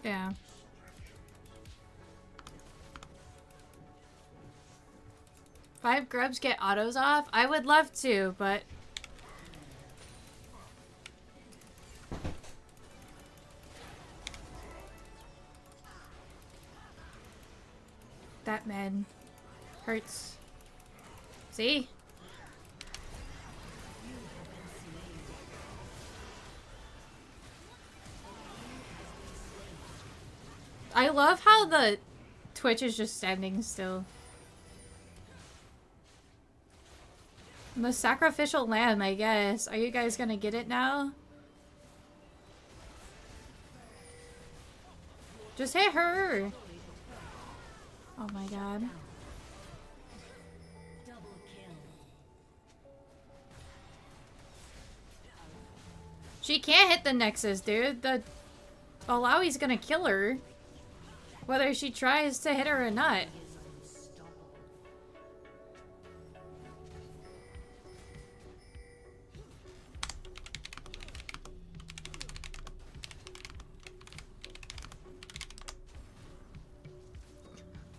Yeah. Five grubs get autos off? I would love to, but... the Twitch is just standing still. The sacrificial lamb, I guess. Are you guys gonna get it now? Just hit her! Oh my god. She can't hit the Nexus, dude. The Alawi's gonna kill her. Whether she tries to hit her or not.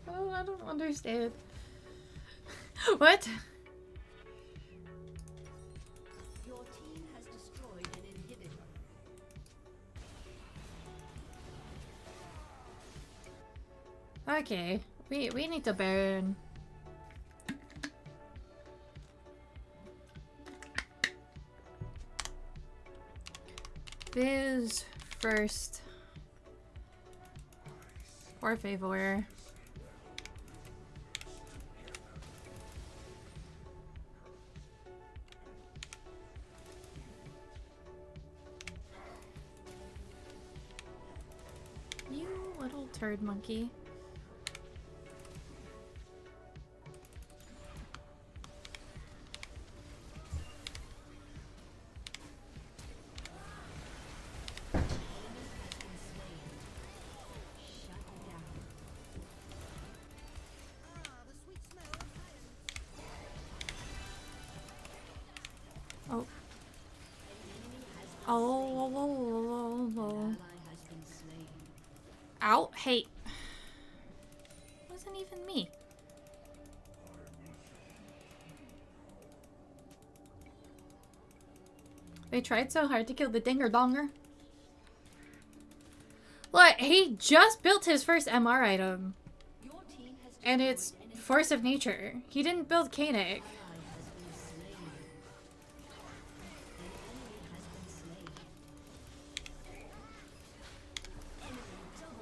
Oh, I don't understand. what? Okay, we we need to burn. Biz first. Or favor. You little turd monkey. Ow, hey. Wasn't even me. They tried so hard to kill the dinger donger. Look, he just built his first MR item, Your team has and it's Force of Nature. He didn't build Kaenic.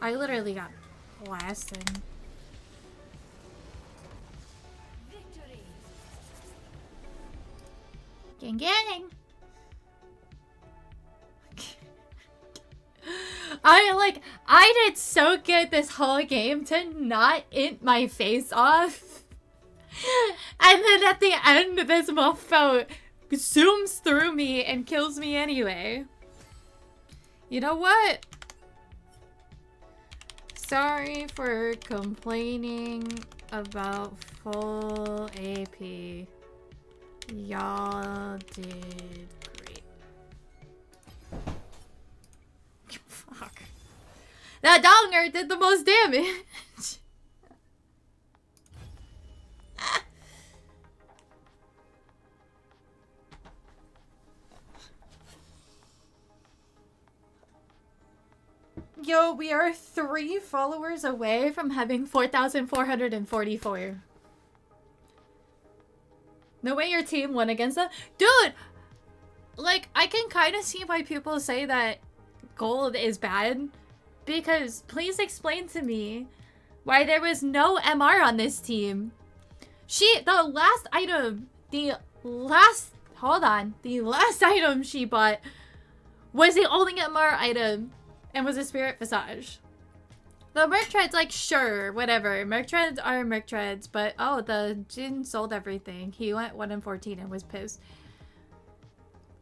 I literally got blasted. Gang gang. I like I did so good this whole game to not int my face off. And then at the end this mofo zooms through me and kills me anyway. You know what? Sorry for complaining about full AP. Y'all did great. Fuck. That donger did the most damage. Yo, we are three followers away from having 4,444. No way your team won against them. Dude! Like, I can kind of see why people say that gold is bad. Because please explain to me why there was no MR on this team. She, the last item, the last, hold on, the last item she bought was the only MR item and was a Spirit Visage. The Merc Treads, like, sure, whatever. Merc Treads are Merc Treads, but oh, the Jhin sold everything. He went 1 in 14 and was pissed.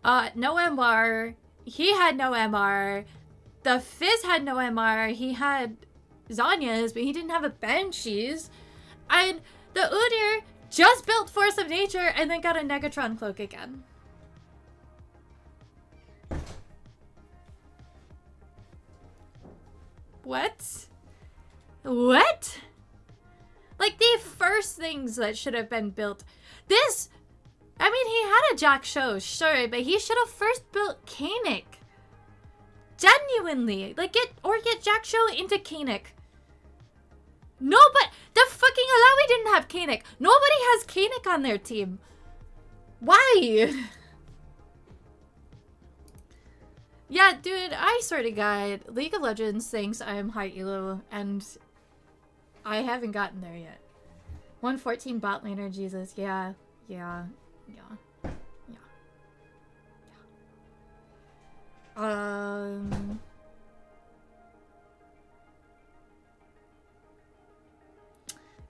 Uh, no MR. He had no MR. The Fizz had no MR. He had Zhonya's, but he didn't have a Banshees. And the Udyr just built Force of Nature and then got a Negatron cloak again. What? What? Like the first things that should have been built. This, I mean, he had a Jak'Sho, sure, but he should have first built Kaenic. Genuinely, like get or get Jak'Sho into Kaenic. No, but the fucking Alawi didn't have Kaenic. Nobody has Kaenic on their team. Why? Yeah, dude, I swear to God, League of Legends thinks I am high elo, and I haven't gotten there yet. 114 bot laner, Jesus. Yeah, yeah, yeah, yeah, yeah. Um.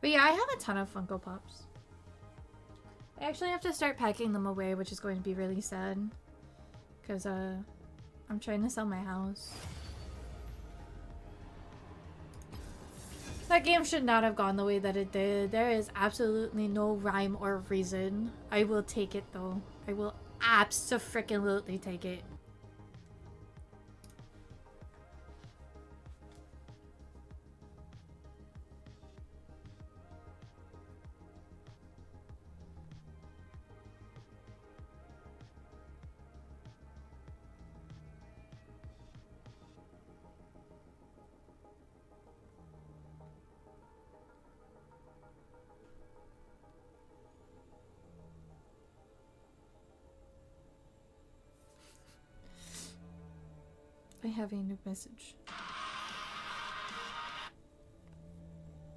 But yeah, I have a ton of Funko Pops. I actually have to start packing them away, which is going to be really sad. Because, uh, I'm trying to sell my house. That game should not have gone the way that it did. There is absolutely no rhyme or reason. I will take it though. I will abso-freaking-lutely take it. Message.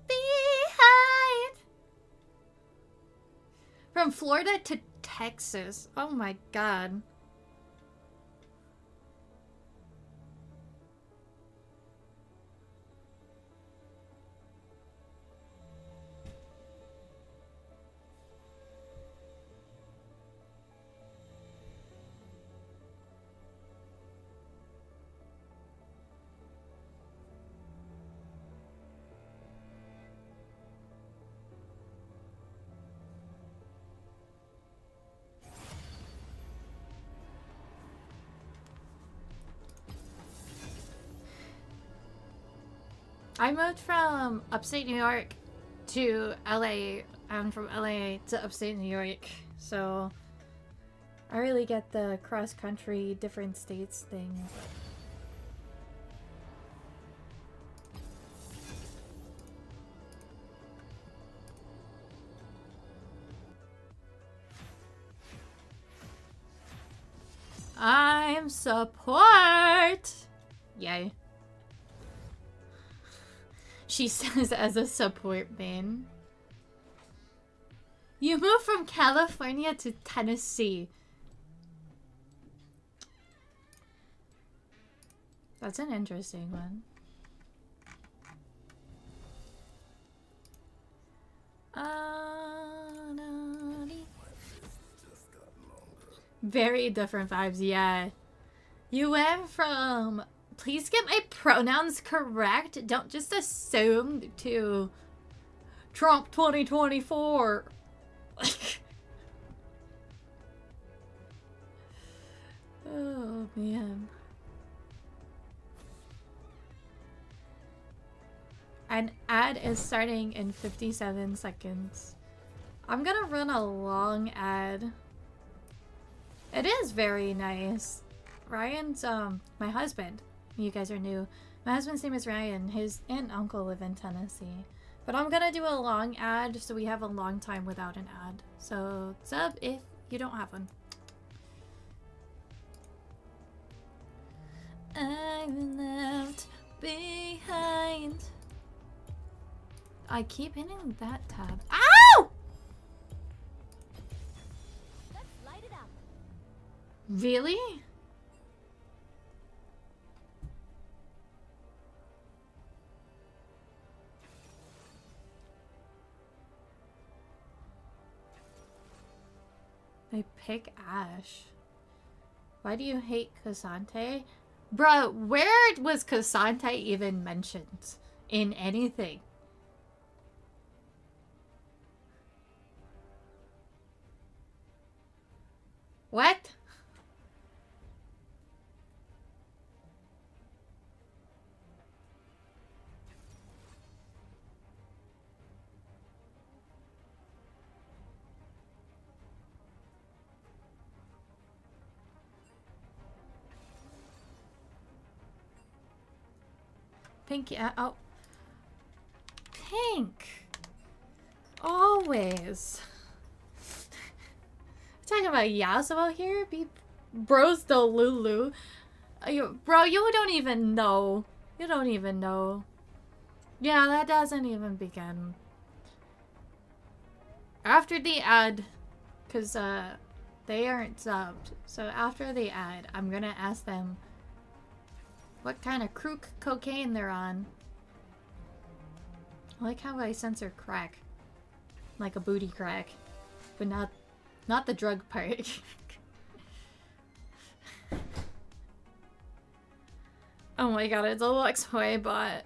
Behind! From Florida to Texas. Oh my god. I moved from upstate New York to LA. I'm from LA to upstate New York. So I really get the cross country, different states thing. I'm support! Yay. She says as a support main. You moved from California to Tennessee. That's an interesting one. Very different vibes, yeah. You went from please get my pronouns correct. Don't just assume to Trump 2024. oh, man. An ad is starting in 57 seconds. I'm gonna run a long ad. It is very nice. Ryan's, um, my husband. You guys are new. My husband's name is Ryan. His aunt and uncle live in Tennessee. But I'm gonna do a long ad so we have a long time without an ad. So, sub if you don't have one. I'm left behind. I keep hitting that tab. Ow! Let's light it up. Really? They pick Ashe. Why do you hate Cassante? Bruh, where was Cassante even mentioned in anything? What? Pink, yeah, oh. Pink. Always. Talking about Yasuo here? Be bros the Lulu. Uh, you, bro, you don't even know. You don't even know. Yeah, that doesn't even begin. After the ad, because uh, they aren't subbed. So after the ad, I'm gonna ask them what kind of crook cocaine they're on. I like how I censor crack. Like a booty crack. But not not the drug part. oh my god, it's a Luxway bot.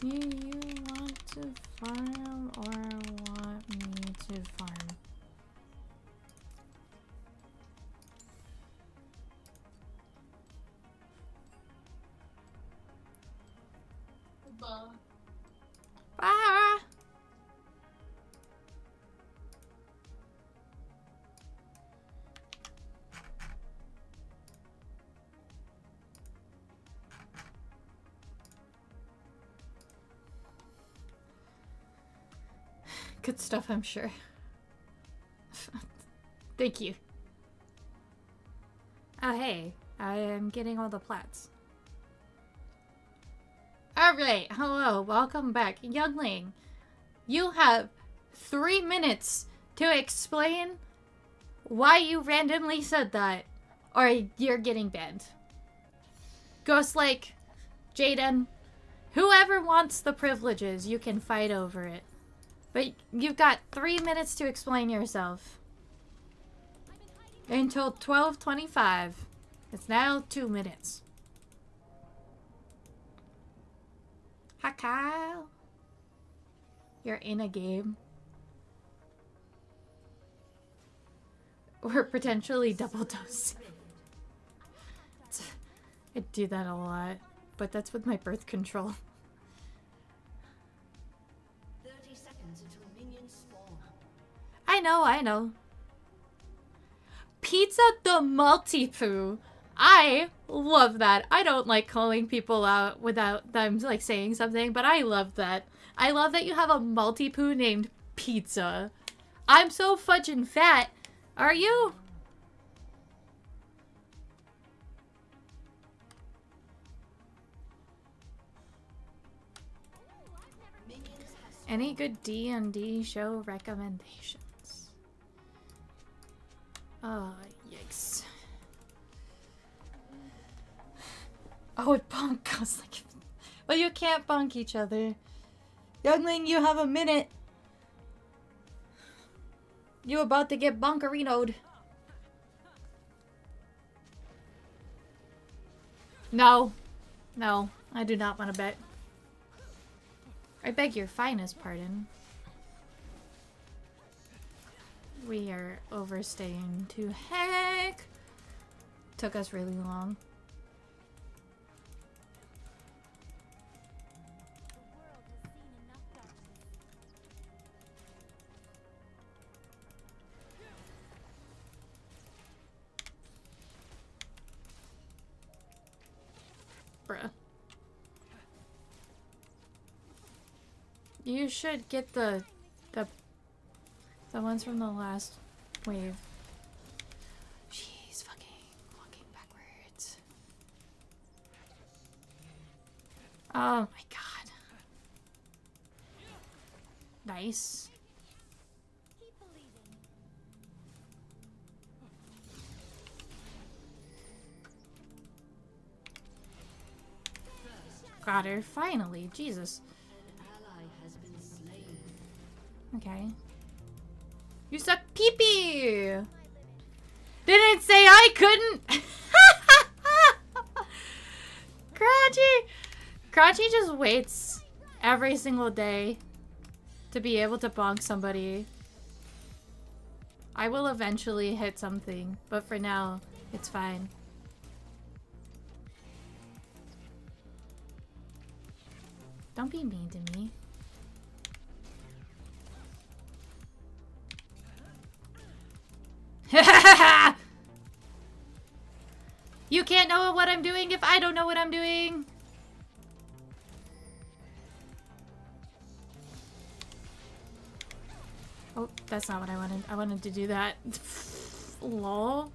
Do you want to farm or Good stuff, I'm sure. Thank you. Oh, hey. I am getting all the plats. Alright, hello, welcome back. Youngling, you have three minutes to explain why you randomly said that, or you're getting banned. Ghost Lake, Jaden, whoever wants the privileges, you can fight over it. But you've got three minutes to explain yourself. Until 12.25. It's now two minutes. Hi, Kyle. You're in a game. We're potentially double dosing. I do that a lot, but that's with my birth control. I know, I know. Pizza the multi-poo. I love that. I don't like calling people out without them like saying something, but I love that. I love that you have a multi-poo named Pizza. I'm so fudging fat. Are you? Any good D&D show recommendations? Oh, yikes. Oh, it bunk. I was like, well, you can't bunk each other. Youngling, you have a minute. You about to get bunkerinoed. No. No, I do not want to bet. I beg your finest pardon. We are overstaying to heck. took us really long. Bruh. You should get the the the ones from the last wave. She's fucking walking backwards. Oh my god. Nice. Got her, finally. Jesus. An ally has been slain. Okay. You suck pee pee! Didn't say I couldn't! Crouchy! Crouchy just waits every single day to be able to bonk somebody. I will eventually hit something, but for now, it's fine. Don't be mean to me. you can't know what I'm doing if I don't know what I'm doing. Oh, that's not what I wanted. I wanted to do that. Lol.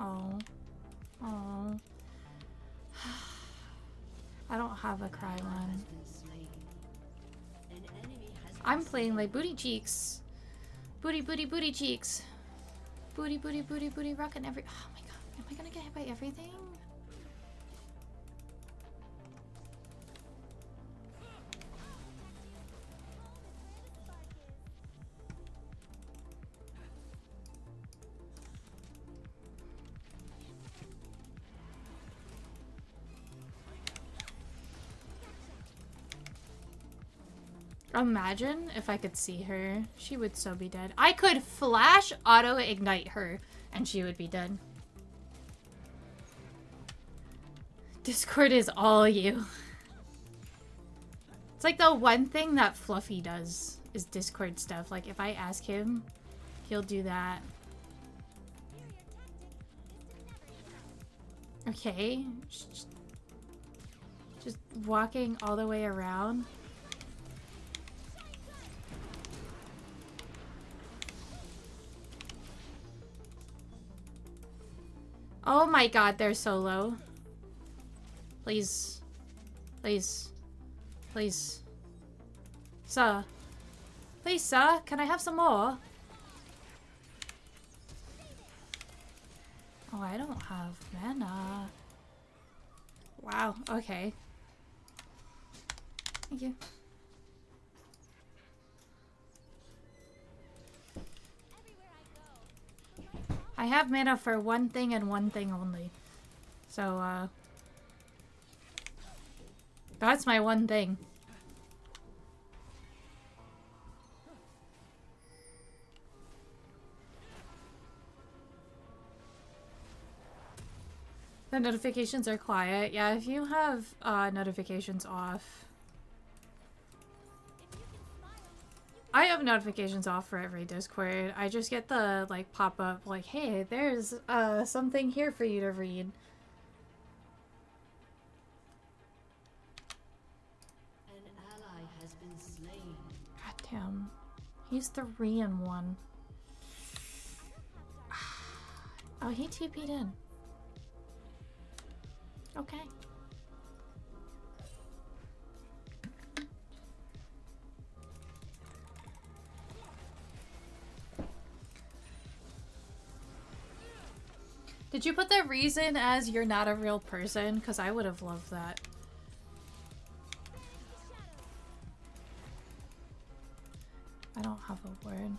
Oh. Oh. I don't have a cry one. I'm playing like booty cheeks. Booty, booty, booty cheeks. Booty, booty, booty, booty, rocking every. Oh my god. Am I gonna get hit by everything? Imagine if I could see her. She would so be dead. I could flash auto ignite her and she would be dead. Discord is all you. It's like the one thing that Fluffy does is Discord stuff. Like if I ask him, he'll do that. Okay. Just- Just walking all the way around. Oh my god, they're so low. Please. Please. Please. Sir. Please, sir, can I have some more? Oh, I don't have mana. Wow, okay. Thank you. I have mana for one thing and one thing only. So, uh... That's my one thing. The notifications are quiet. Yeah, if you have uh, notifications off. I have notifications off for every Discord. I just get the like pop up like, hey, there's uh something here for you to read. An ally has been slain. God damn. He's three and one. Oh, he TP'd in. Okay. Did you put the reason as you're not a real person? Because I would have loved that. I don't have a word.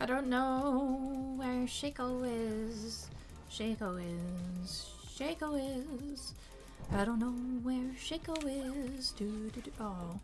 I don't know where Shaco is. Shaco is. Shaco is. I don't know where Shaco is. Do, do, do. Oh.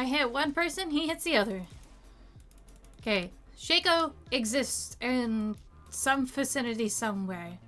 I hit one person, he hits the other. Okay. Shaco exists in some vicinity somewhere.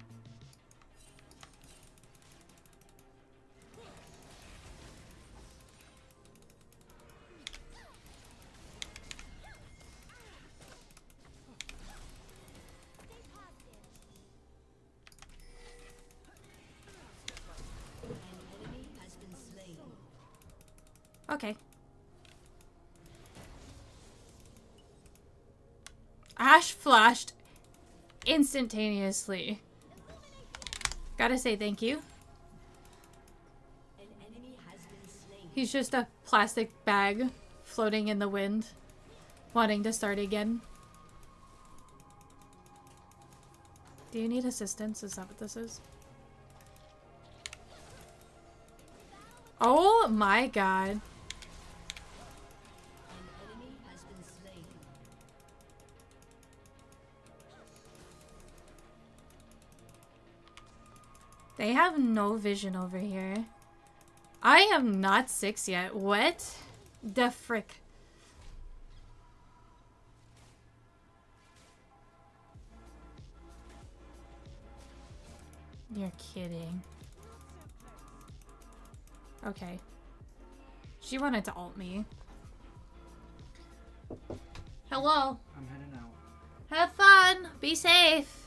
Instantaneously. Gotta say thank you. He's just a plastic bag floating in the wind, wanting to start again. Do you need assistance? Is that what this is? Oh my god. They have no vision over here. I am not six yet. What? The frick? You're kidding. Okay. She wanted to alt me. Hello. I'm heading out. Have fun. Be safe.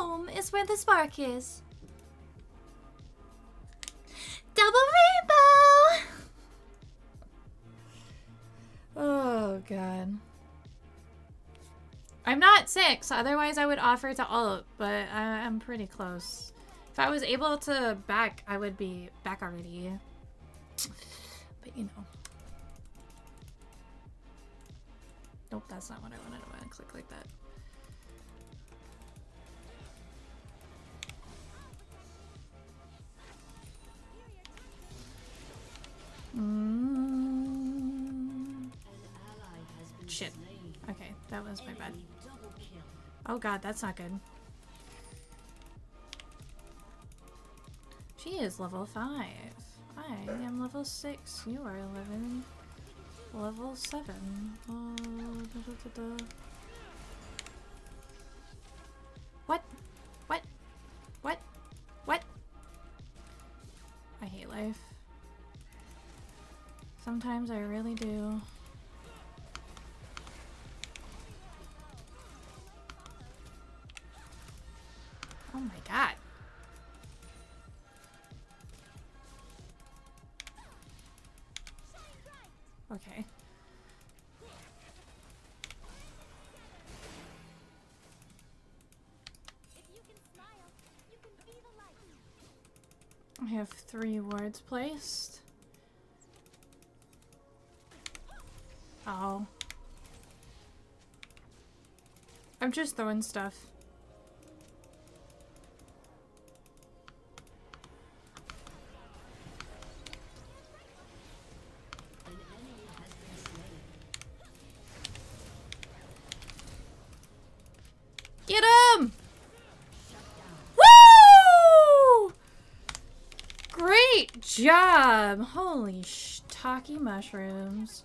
Home is where the spark is. Double rainbow! Oh, God. I'm not six, otherwise I would offer to ult, but I I'm pretty close. If I was able to back, I would be back already. But you know. Nope, that's not what I wanted. I want to click like that. Mm. Shit. Okay, that was my bad. Oh god, that's not good. She is level 5. I am level 6. You are 11. Level 7. Oh, da, da, da? What? Sometimes I really do. Oh my god. Okay. I have three wards placed. I'm just throwing stuff. Get him! Woo! Great job! Holy shiitake mushrooms.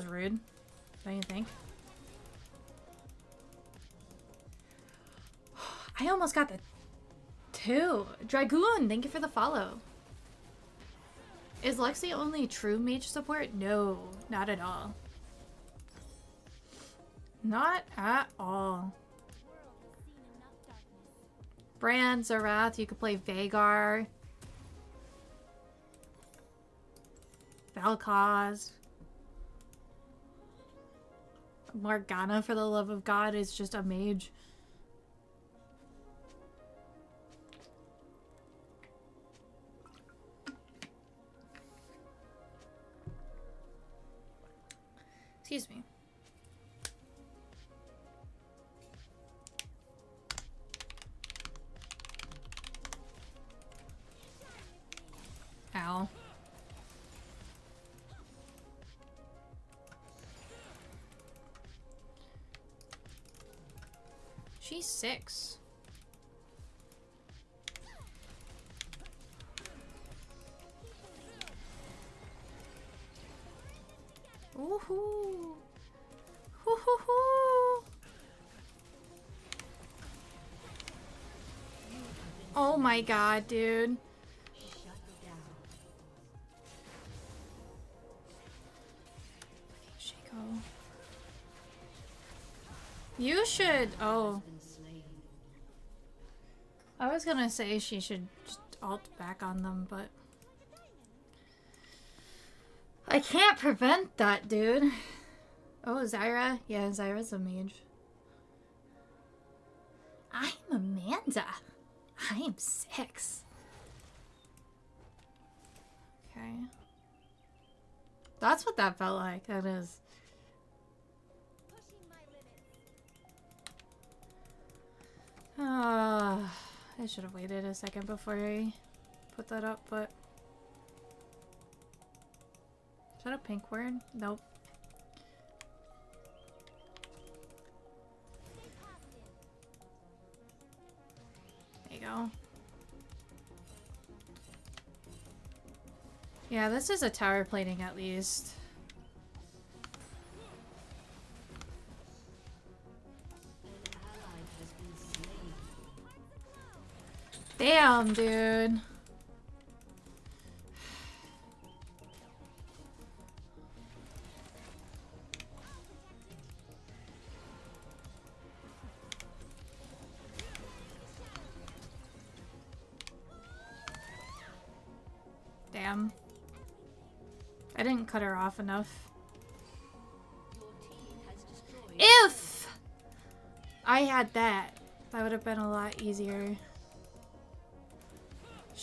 Was rude. Don't you think? I almost got the two. Dragoon, thank you for the follow. Is Lexi only true mage support? No, not at all. Not at all. Brand, Xerath, you could play Veigar. Vel'Koz. Morgana, for the love of God, is just a mage. Excuse me. Ow. Six. Woohoo! Woohoo! Oh my god, dude. You should. Oh, was gonna say she should just alt back on them, but. I can't prevent that, dude. Oh, Zyra? Yeah, Zyra's a mage. I'm Amanda. I'm six. Okay. That's what that felt like. That is. Ah, I should have waited a second before I put that up, but. Is that a pink ward? Nope. There you go. Yeah, this is a tower plating at least. Damn, dude. Damn. I didn't cut her off enough. If I had that, that would have been a lot easier.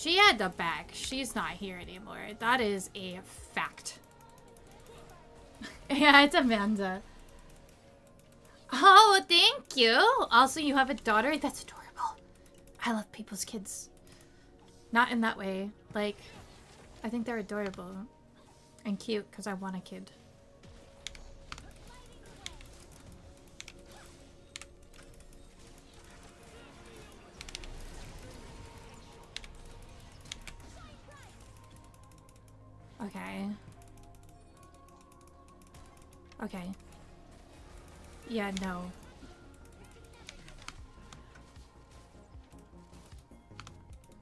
She had the bag. She's not here anymore. That is a fact. yeah, it's Amanda. Oh, thank you. Also, you have a daughter? That's adorable. I love people's kids. Not in that way. Like, I think they're adorable and cute because I want a kid. Okay. Okay. Yeah, no.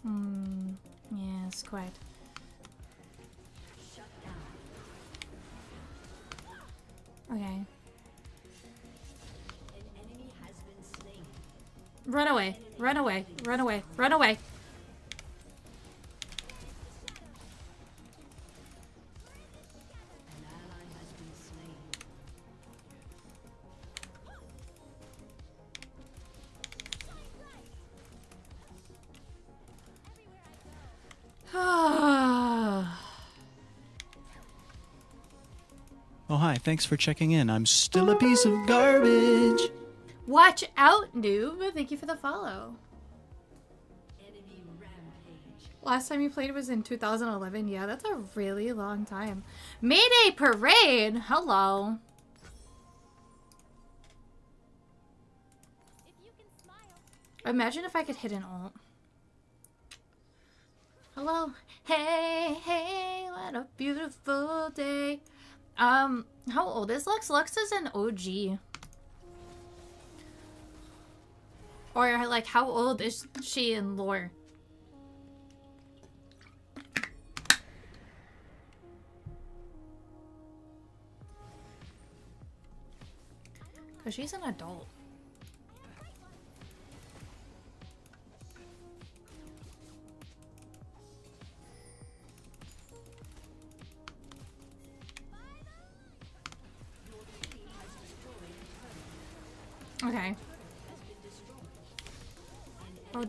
Hmm. Yes, quite. Shut down. Okay. An enemy has been slain. Run away. Run away. Run away. Run away. Thanks for checking in. I'm still a piece of garbage. Watch out, noob. Thank you for the follow. Last time you played was in 2011. Yeah, that's a really long time. Mayday Parade! Hello. Imagine if I could hit an alt. Hello. Hey, hey, what a beautiful day. Um, how old is Lux? Lux is an OG. Or, like, how old is she in lore? Because she's an adult.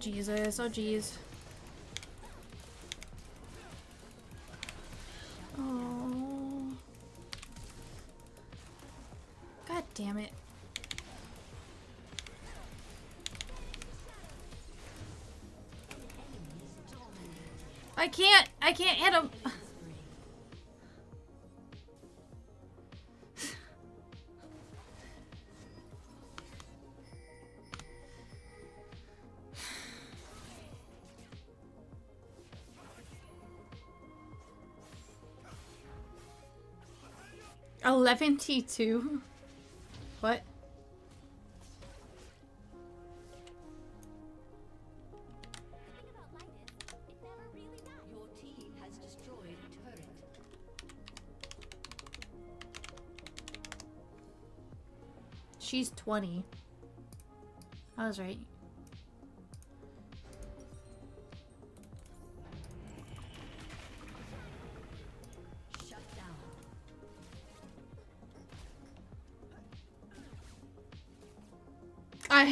Jesus, oh jeez. Oh. God damn it. I can't, I can't hit him. Eleven T two. What? She's twenty. I was right.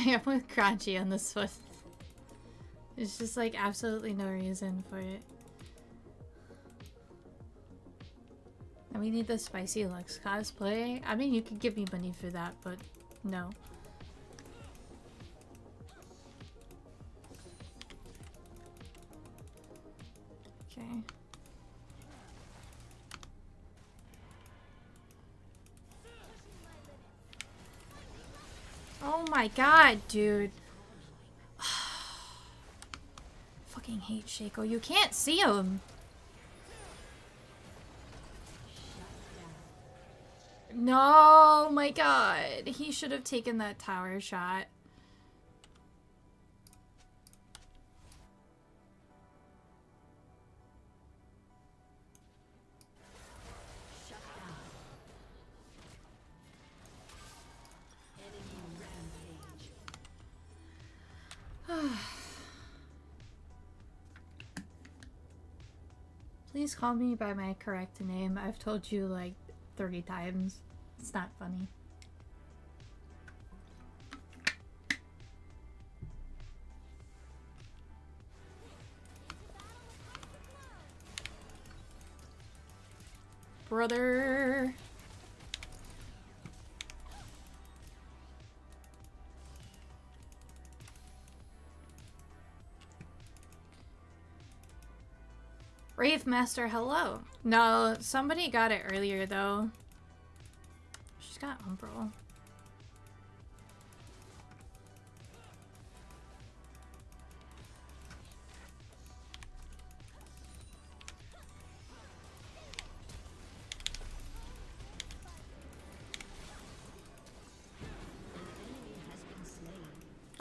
I am with Crunchy on this one. There's just like absolutely no reason for it. And we need the spicy Lux cosplay. I mean, you could give me money for that, but no. God, dude. Fucking hate Shaco. You can't see him. No, my god. He should have taken that tower shot. Please call me by my correct name. I've told you like 30 times. It's not funny. Brother. Rave Master, hello. No, somebody got it earlier though. She's got Umbral.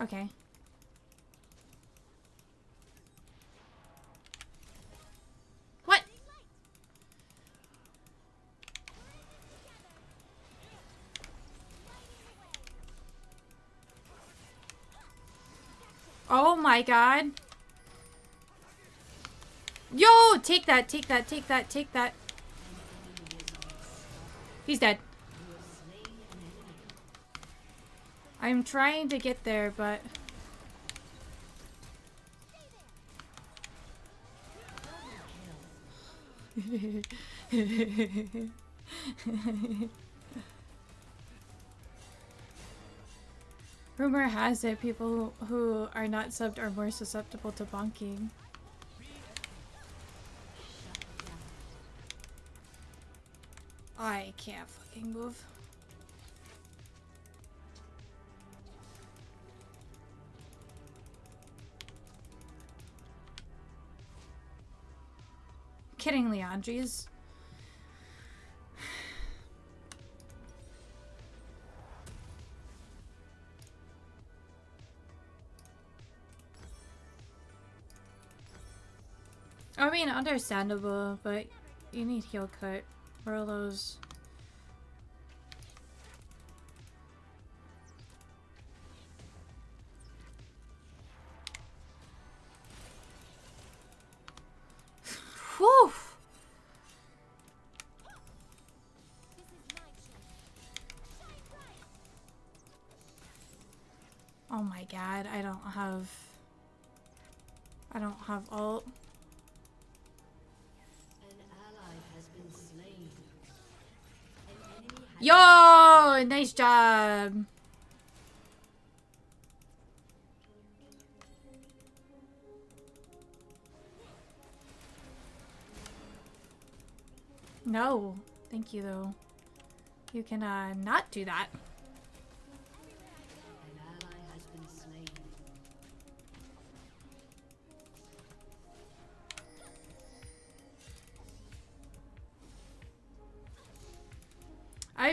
Okay. Oh my god. Yo, take that, take that, take that, take that. He's dead. I'm trying to get there, but... Rumor has it people who are not subbed are more susceptible to bonking. I can't fucking move. Kidding, Leandries. Mean, understandable, but you need heal cut. Morello's. Whew! Oh my god, I don't have... I don't have ult. Yo! Nice job! No. Thank you, though. You can, uh, not do that.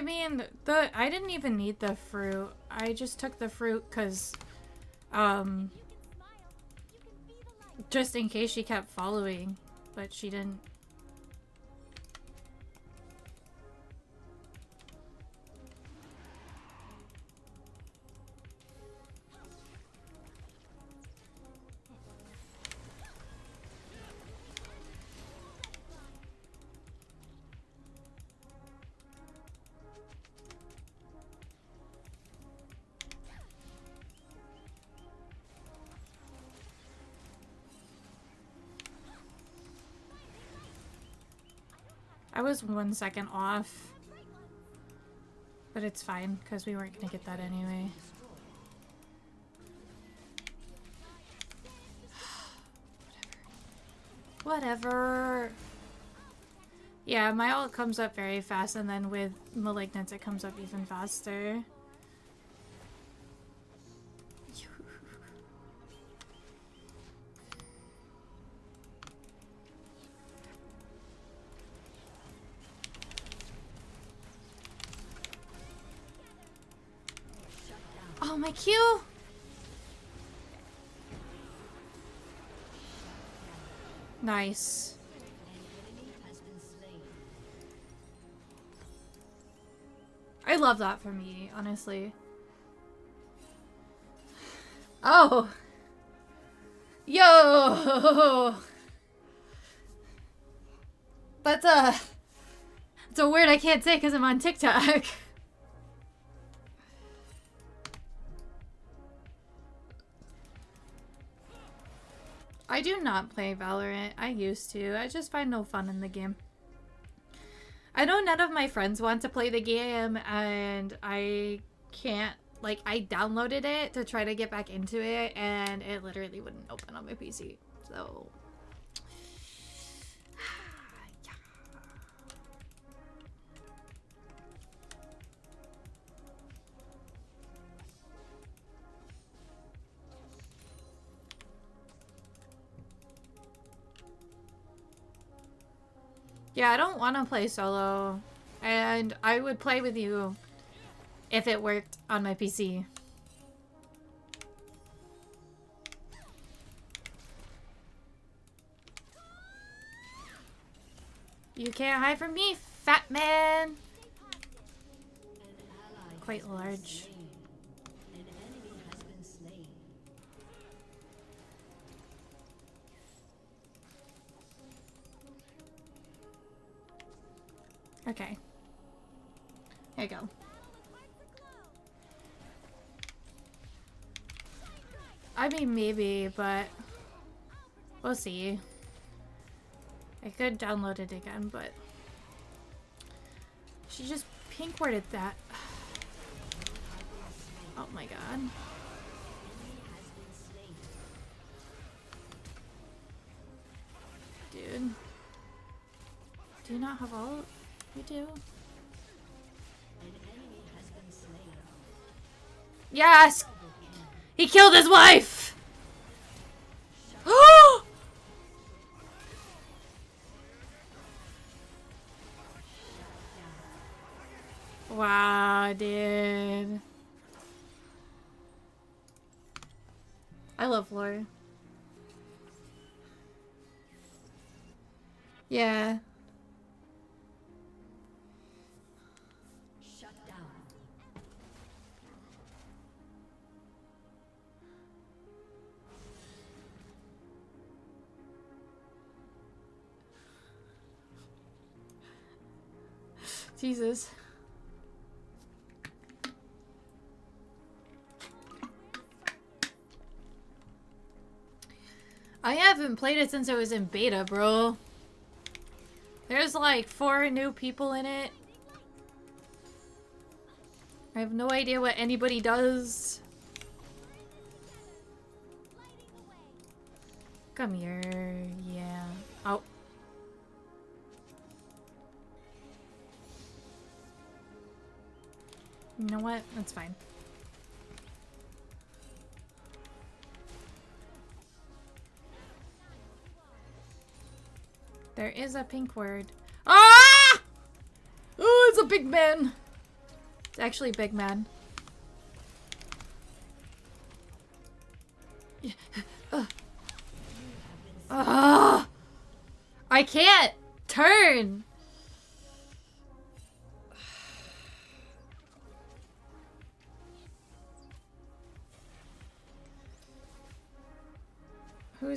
I mean, the I didn't even need the fruit. I just took the fruit because, um, just in case she kept following, but she didn't. Was one second off. But it's fine, because we weren't going to get that anyway. Whatever. Yeah, my ult comes up very fast, and then with Malignance it comes up even faster. My Q! Nice. I love that for me, honestly. Oh! Yo! That's a... It's a word I can't say because I'm on TikTok. I do not play Valorant. I used to. I just find no fun in the game. I know none of my friends want to play the game, and I can't. Like, I downloaded it to try to get back into it, and it literally wouldn't open on my PC. So. Yeah, I don't want to play solo. And I would play with you if it worked on my PC. You can't hide from me, fat man! Quite large. Okay. There you go. I mean, maybe, but we'll see. I could download it again, but she just pink warded that. Oh my god. Dude. Do you not have all? You do? Yes! He killed his wife! wow, dude. I love lore. Yeah. Jesus. I haven't played it since it was in beta, bro. There's like four new people in it. I have no idea what anybody does. Come here. You know what? That's fine. There is a pink ward. Ah! Oh, it's a big man. It's actually big man. Yeah. Ugh. Ah! I can't turn.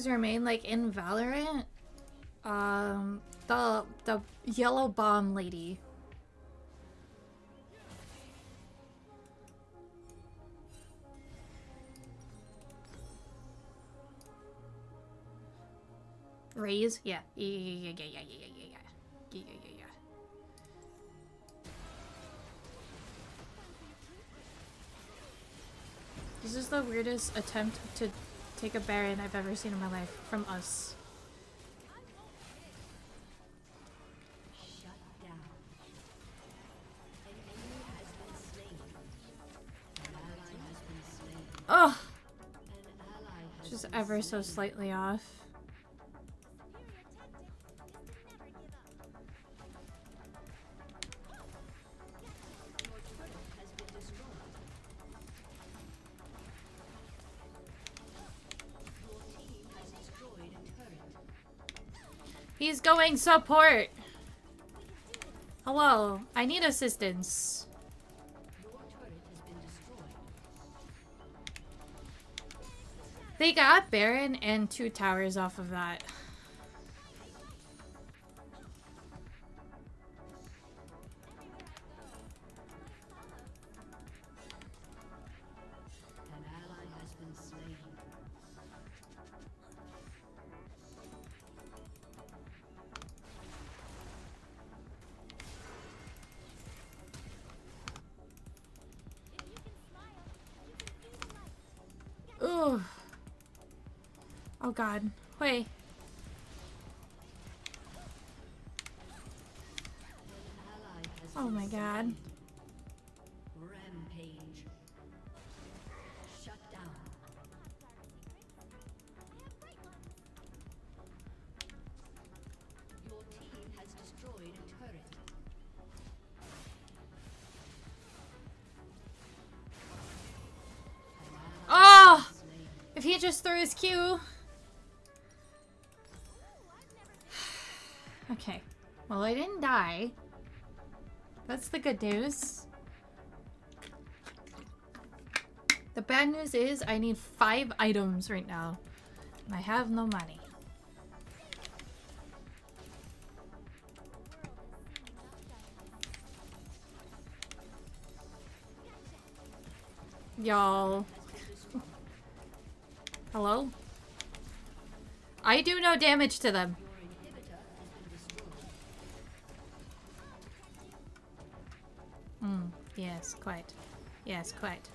characters like in Valorant, um, the the yellow bomb lady. Raze? Yeah. Yeah, yeah, yeah, yeah, yeah, yeah, yeah, yeah. Yeah, yeah, yeah, yeah. This is the weirdest attempt to take a Baron I've ever seen in my life from us. Oh! Just ever so slightly off. Going support! Hello, I need assistance. They got Baron and two towers off of that. God. Wait. Oh my god. Rampage. Shut down. Your team has destroyed a turret. Oh! If he just threw his Q. Well, I didn't die. That's the good news. The bad news is I need five items right now. And I have no money. Y'all. Hello? I do no damage to them. Quite. Yes, quite.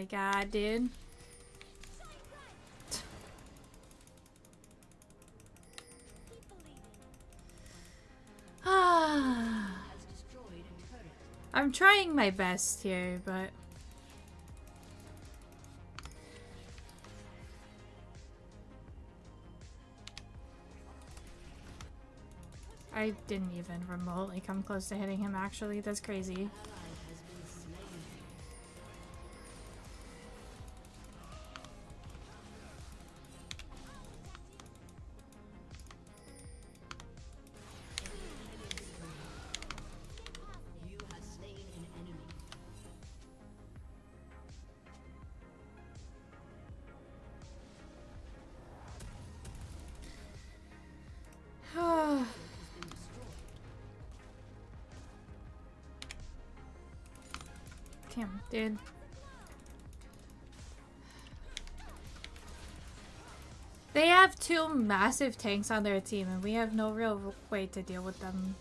My god, dude. I'm trying my best here, but I didn't even remotely come close to hitting him actually. That's crazy. Dude. They have two massive tanks on their team, and we have no real way to deal with them.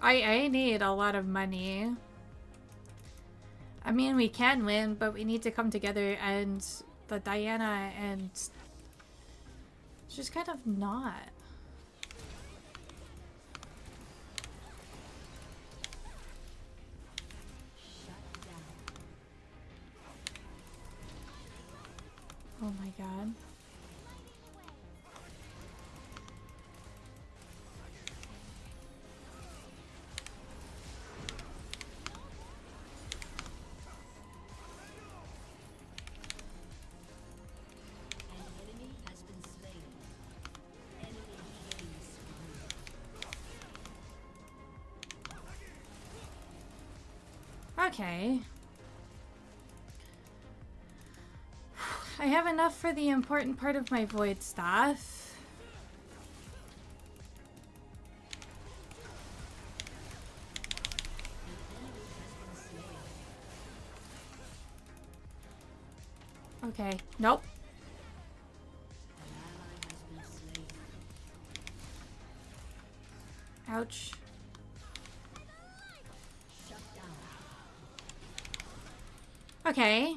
I I need a lot of money. Mean, we can win, but we need to come together, and the Diana and just kind of not. Okay. I have enough for the important part of my void staff. Okay, nope. Ouch. Okay.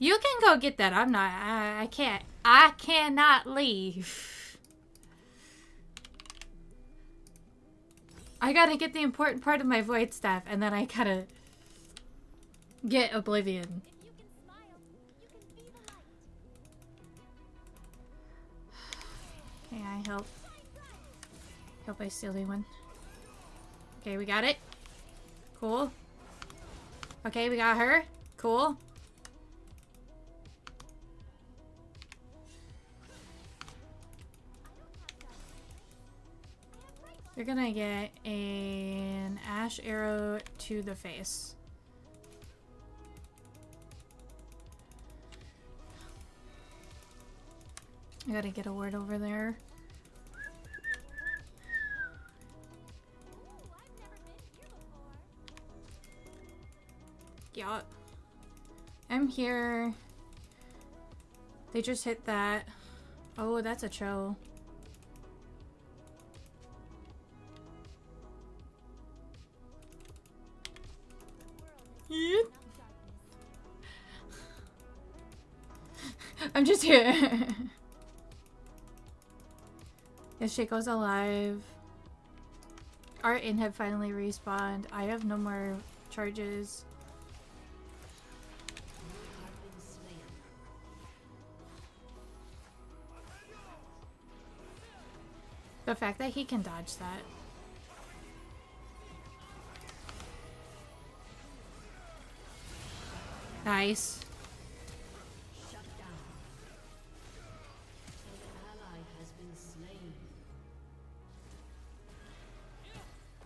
You can go get that. I'm not. I, I can't. I cannot leave. I gotta get the important part of my void staff, and then I gotta get oblivion. Okay, I help. Help I steal one. Okay, we got it. Cool. Okay, we got her. Cool. You're gonna get an Ashe arrow to the face. I gotta get a ward over there. I'm here. They just hit that. Oh, that's a cho. I'm just here. yes, Shaco's alive. Art in have finally respawned. I have no more charges. The fact that he can dodge that. Nice.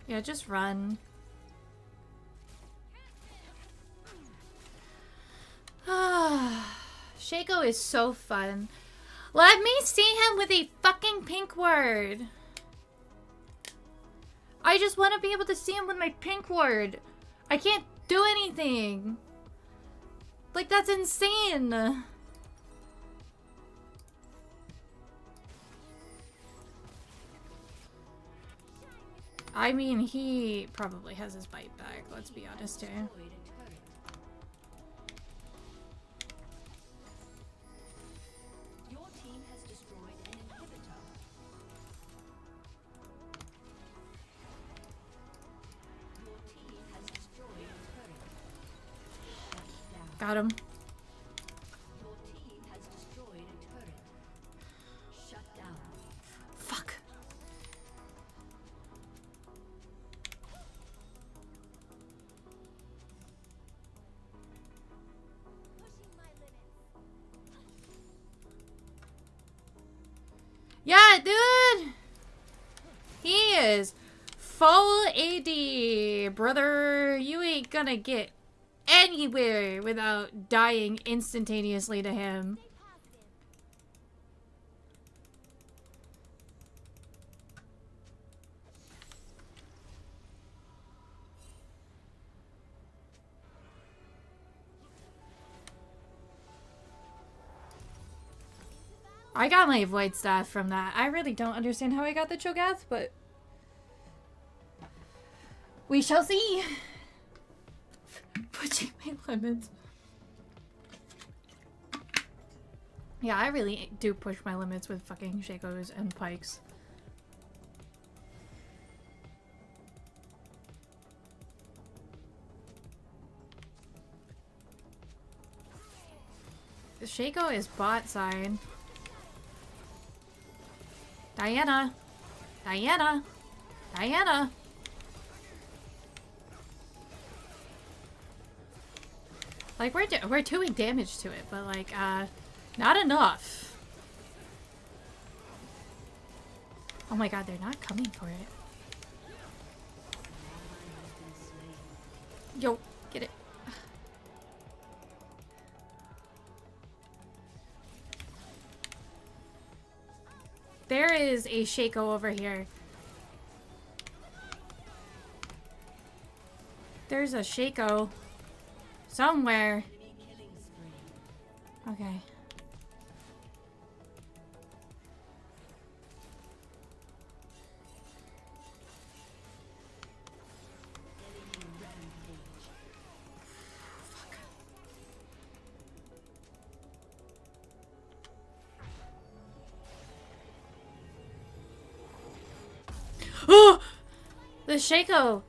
Yeah, just run. Shaco is so fun. Let me see him with a fucking pink ward. I just want to be able to see him with my pink ward. I can't do anything. Like, that's insane. I mean, he probably has his bite back, let's be honest here. Shut down. Fuck. Yeah, dude! He is full AD, brother. You ain't gonna get anywhere without dying instantaneously to him. I got my void staff from that. I really don't understand how I got the Cho'Gath, but we shall see. Pushing my limits. Yeah, I really do push my limits with fucking Shacos and Pykes. The Shaco is bot side. Diana! Diana! Diana! Like, we're, we're doing damage to it, but, like, uh, not enough. Oh my god, they're not coming for it. Yo, get it. There is a Shaco over here. There's a Shaco somewhere. Okay. The Shaco!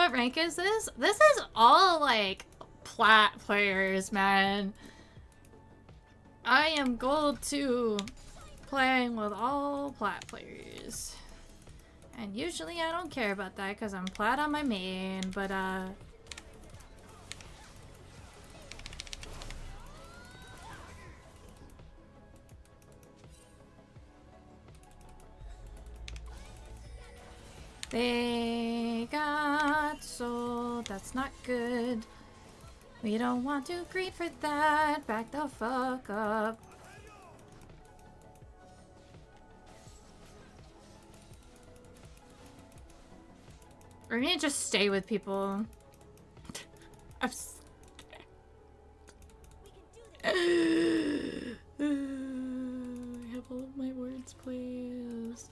What rank is this? This is all like plat players, man. I am gold too, playing with all plat players. And usually I don't care about that because I'm plat on my main, but uh... They got sold. That's not good. We don't want to greet for that. Back the fuck up. We're gonna just stay with people. I'm s- have all of my words, please.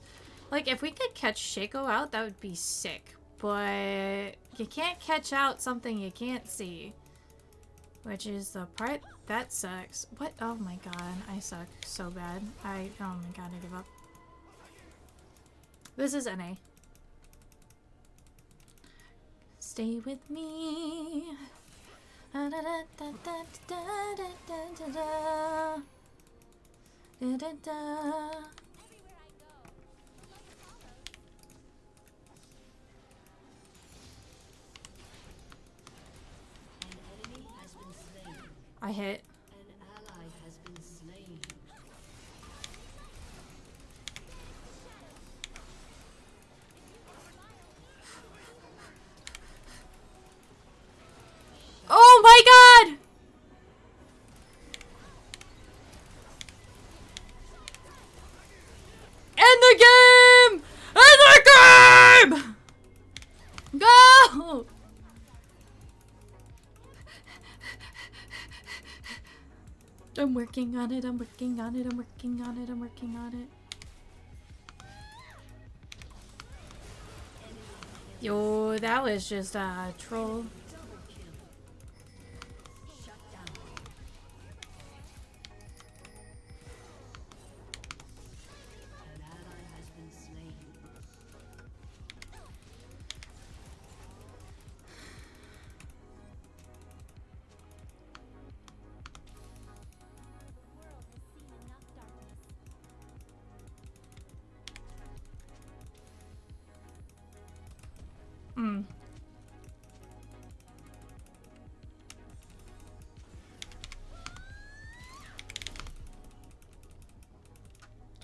Like, if we could catch Shaco out, that would be sick. But you can't catch out something you can't see. Which is the part that sucks. What? Oh my god, I suck so bad. I, oh my god, I give up. This is NA. Stay with me. I hit. Oh my god! End the game! End the game! Go! I'm working on it, I'm working on it, I'm working on it, I'm working on it. Yo, that was just a troll.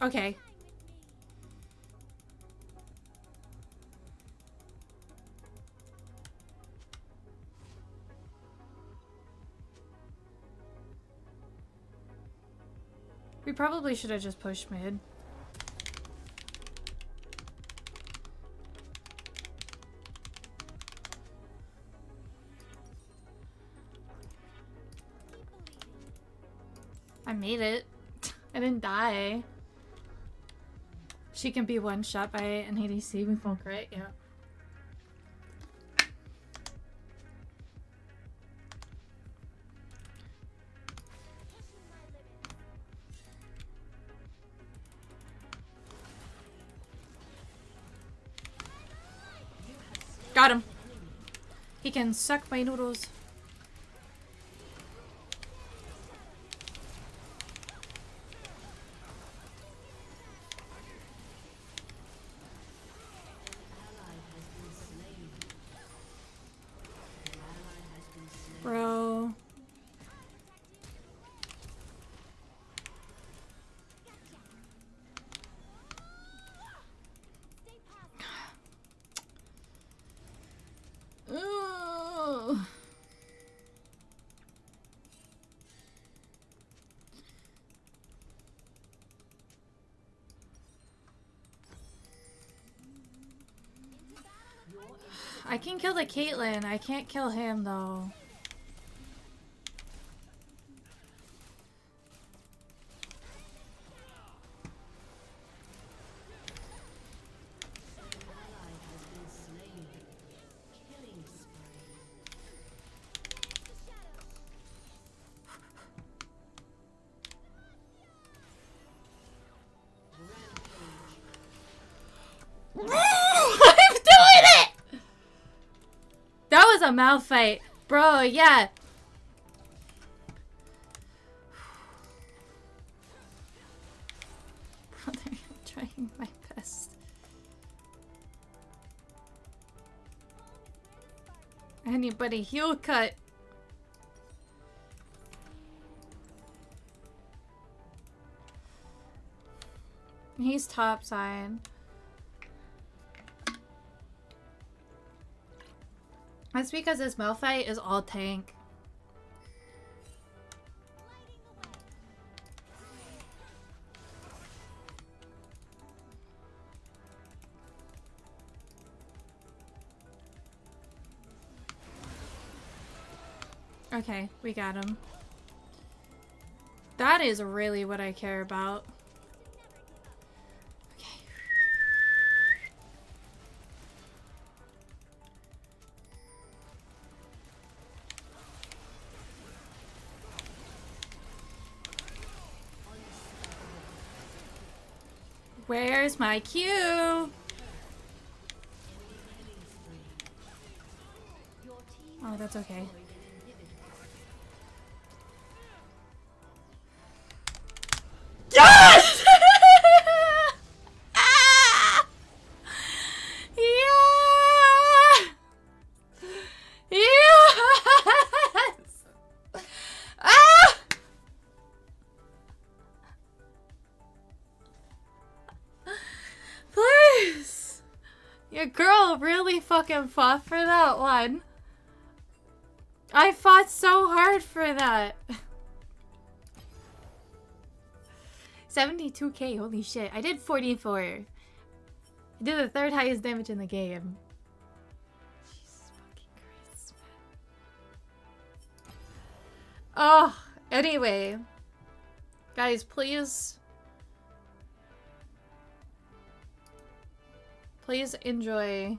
Okay. We probably should have just pushed mid. I made it. She can be one shot by an ADC with full crit, yeah. Got him. He can suck my noodles. I can kill the Caitlyn. I can't kill him though. A mouth fight. Bro, yeah. Brother, I'm trying my best. Anybody heal cut. He's top side. That's because this Malphite is all tank. Okay, we got him. That is really what I care about. Where's my cue? Oh, that's okay. Fought for that one. I fought so hard for that. 72k, holy shit. I did 44. I did the third highest damage in the game. Jesus fucking Christ, man. Oh, anyway. Guys, please. Please enjoy.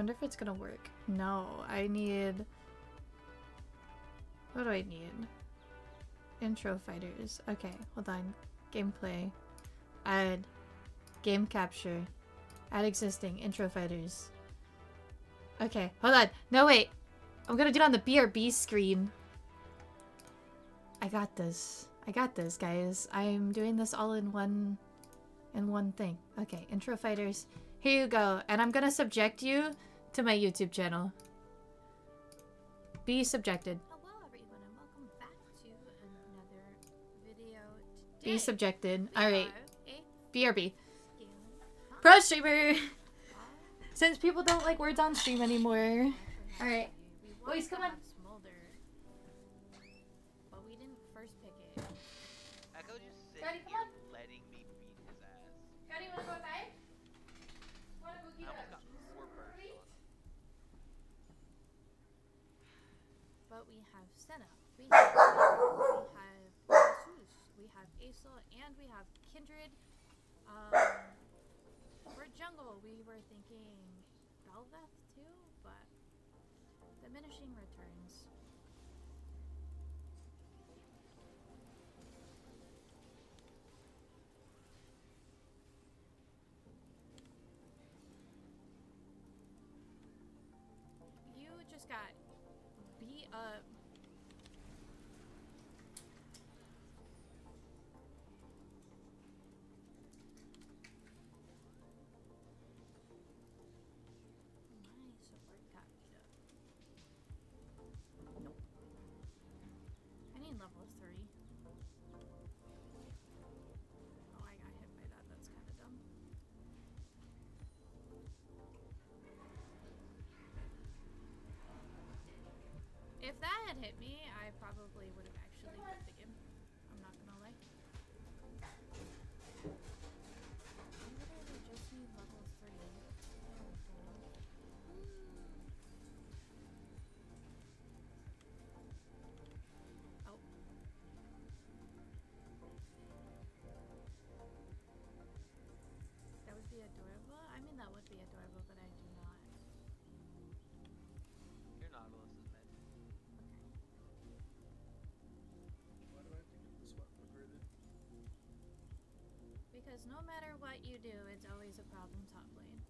Wonder if it's gonna work. No, I need. What do I need? Intro fighters. Okay, hold on. Gameplay. Add. Game capture. Add existing. Intro fighters. Okay, hold on. No, wait. I'm gonna do it on the BRB screen. I got this. I got this, guys. I'm doing this all in one... in one thing. Okay, intro fighters. Here you go. And I'm gonna subject you to my YouTube channel. Be subjected. Hello everyone and welcome back to another video today. Be subjected. Alright. BRB. Pro streamer! Since people don't like words on stream anymore. Alright. Boys, come on. Aesol, and we have Kindred. Um, for jungle, we were thinking Bel'Veth too, but diminishing returns. You just got beat up. Hit me, I probably would have actually quit the game. Because no matter what you do, it's always a problem top lane.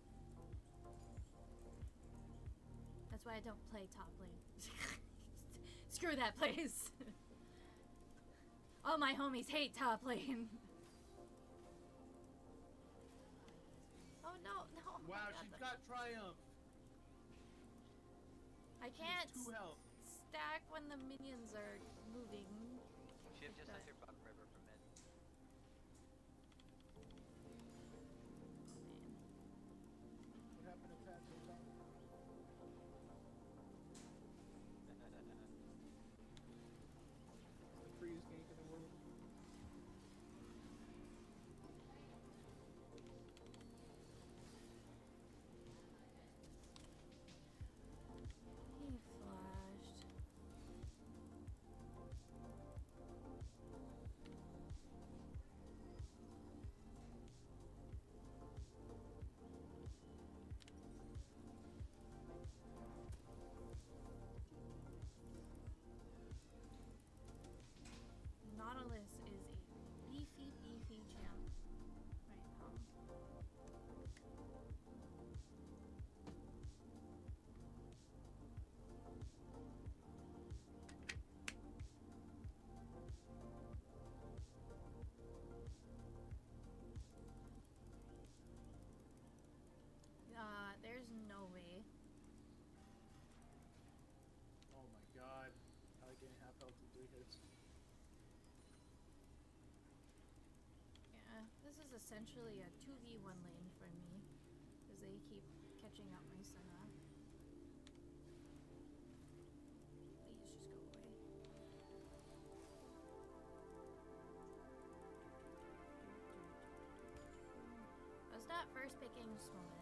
That's why I don't play top lane. Screw that place. All my homies hate top lane. oh no, no. oh Wow, God, she's the- got triumph. I can't has stack when the minions are moving. Shiv just that. sent your essentially a 2v1 lane for me. Because they keep catching up my Senna. Please just go away. I was not first picking Smolders.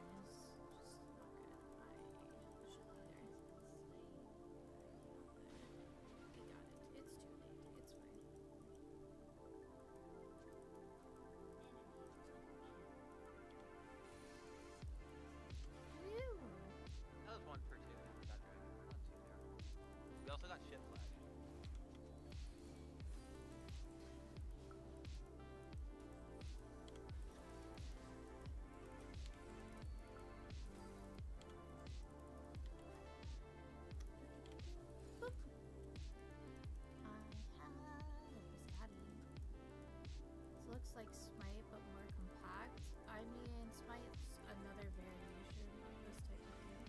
looks like Smite but more compact. I mean, Smite's another variation of this type of game.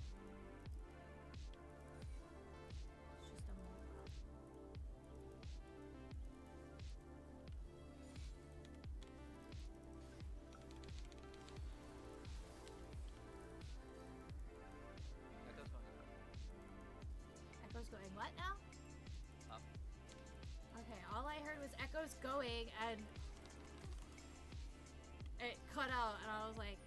It's just a MOBA. Echo's going what now? Up. Okay, all I heard was Echo's going and cut out and I was like,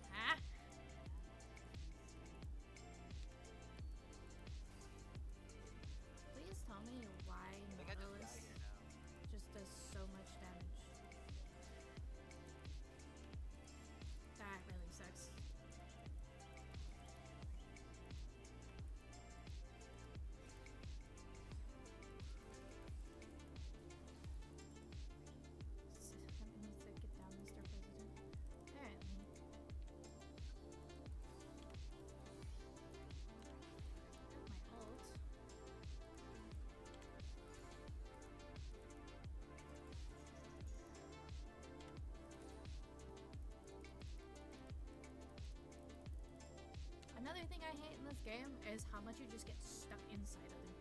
thing I hate in this game is how much you just get stuck inside other people.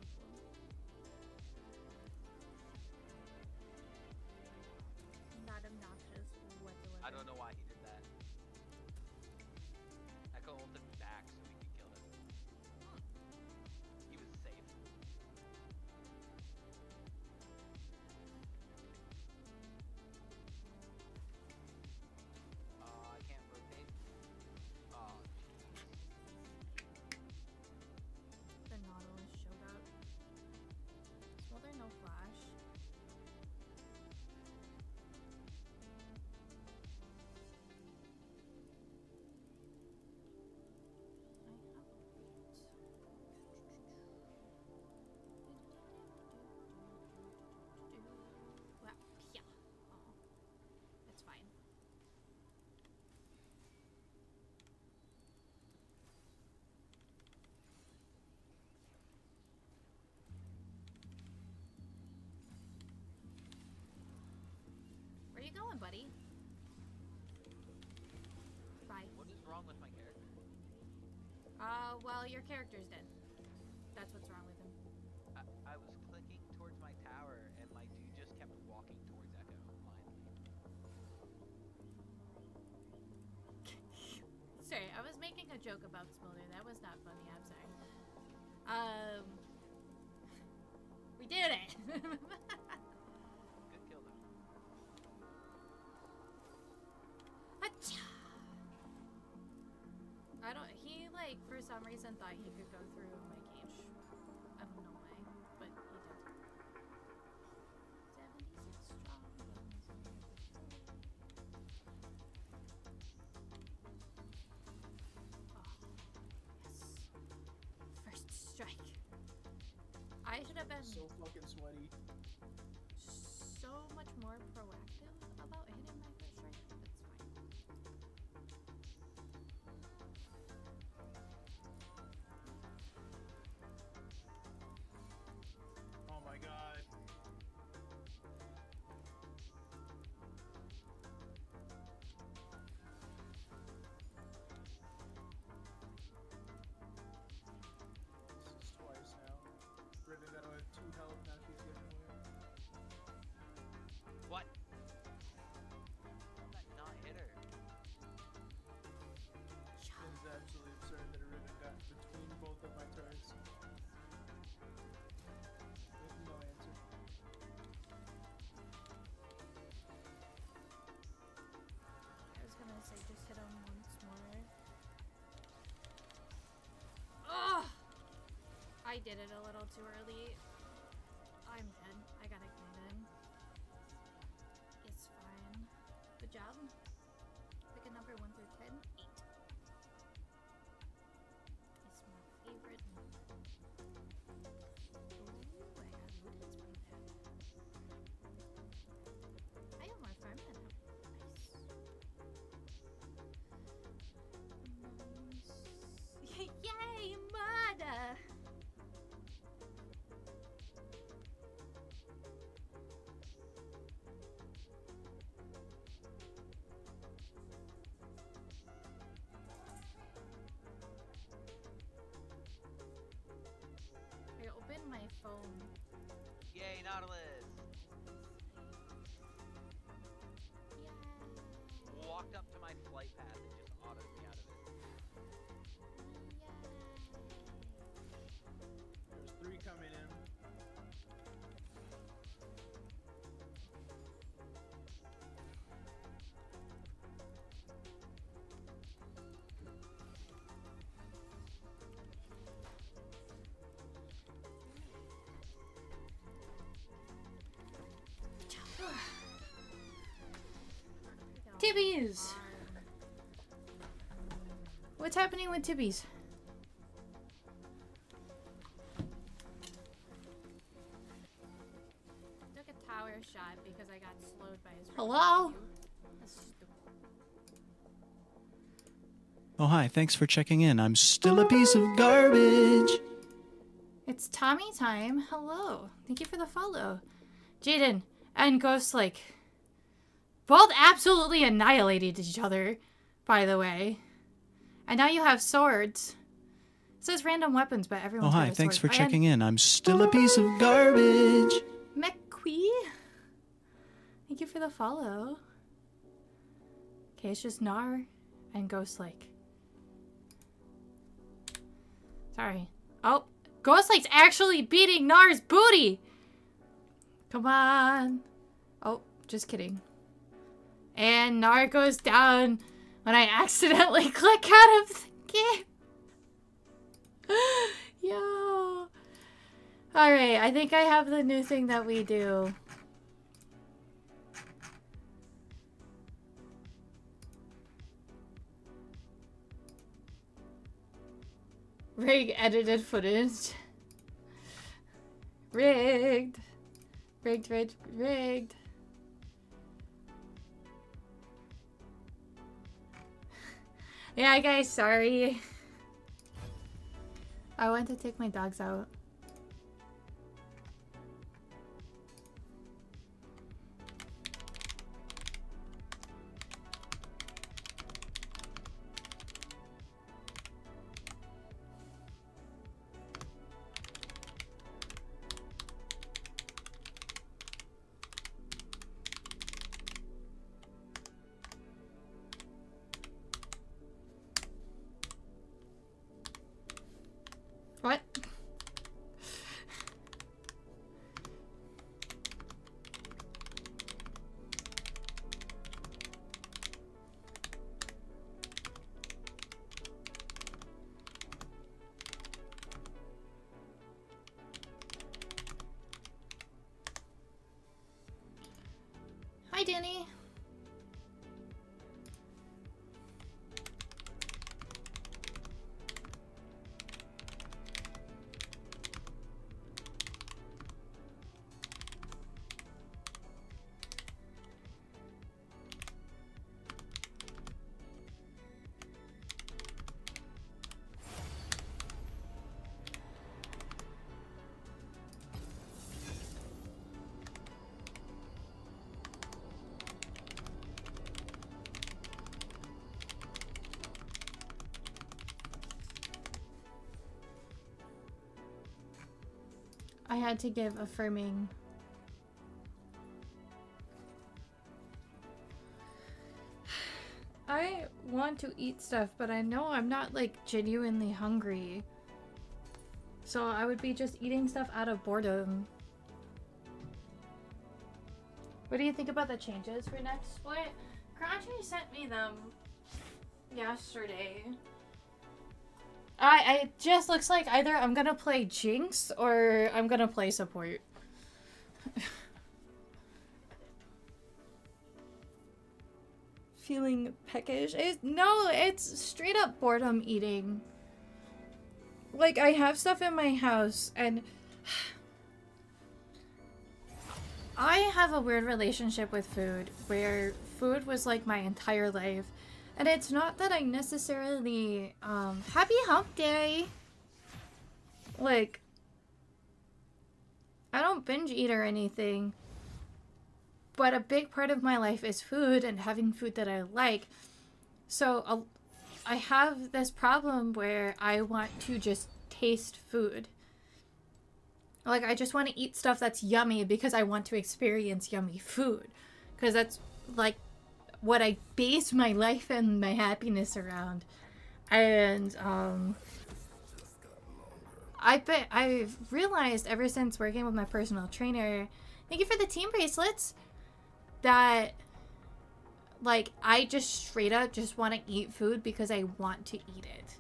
Buddy? Bye. what is wrong with my character? Uh, well, your character's dead. That's what's wrong with him. I, I was clicking towards my tower and my dude just kept walking towards Echo blindly. Sorry, I was making a joke about Smolder. That was not funny. I'm sorry. Um, we did it. thought he could go through know why, but he did. Seventy-six strong. Oh, yes. First strike. I should have been So fucking sweaty. Did it a little too early. I'm dead. I got ignited. It's fine. Good job. Phone. Tibbies! What's happening with Tibbies? Took a tower shot because I got slowed by his. Hello? Oh, hi. Thanks for checking in. I'm still a piece of garbage. It's Tommy time. Hello. Thank you for the follow. Jaden and Ghost Lake. Both absolutely annihilated each other, by the way. And now you have swords. It says random weapons, but Oh, everyone's hi. Thanks for sword. checking in. I'm still a piece of garbage. McQuee. Thank you for the follow. Okay, it's just Nar and Ghost Lake. Sorry. Oh, Ghost Lake's actually beating Nar's booty! Come on. Oh, just kidding. And Nar goes down when I accidentally click out of the game. Yo. Alright, I think I have the new thing that we do. Rig edited footage. Rigged. Rigged, rigged, rigged. Yeah, guys, sorry. I went to take my dogs out. I had to give affirming. I want to eat stuff, but I know I'm not like genuinely hungry. So I would be just eating stuff out of boredom. What do you think about the changes for next split? Crunchy sent me them yesterday. I, I it just looks like either I'm gonna play Jinx or I'm gonna play support. Feeling peckish? It, no, it's straight up boredom eating. Like I have stuff in my house and I have a weird relationship with food where food was like my entire life. And it's not that I necessarily um happy hump day. Like I don't binge eat or anything. But a big part of my life is food and having food that I like. So I have this problem where I want to just taste food. Like I just want to eat stuff that's yummy because I want to experience yummy food. Cuz that's like what I base my life and my happiness around. And um I I've realized ever since working with my personal trainer, thank you for the team bracelets, that like I just straight up just want to eat food because I want to eat it.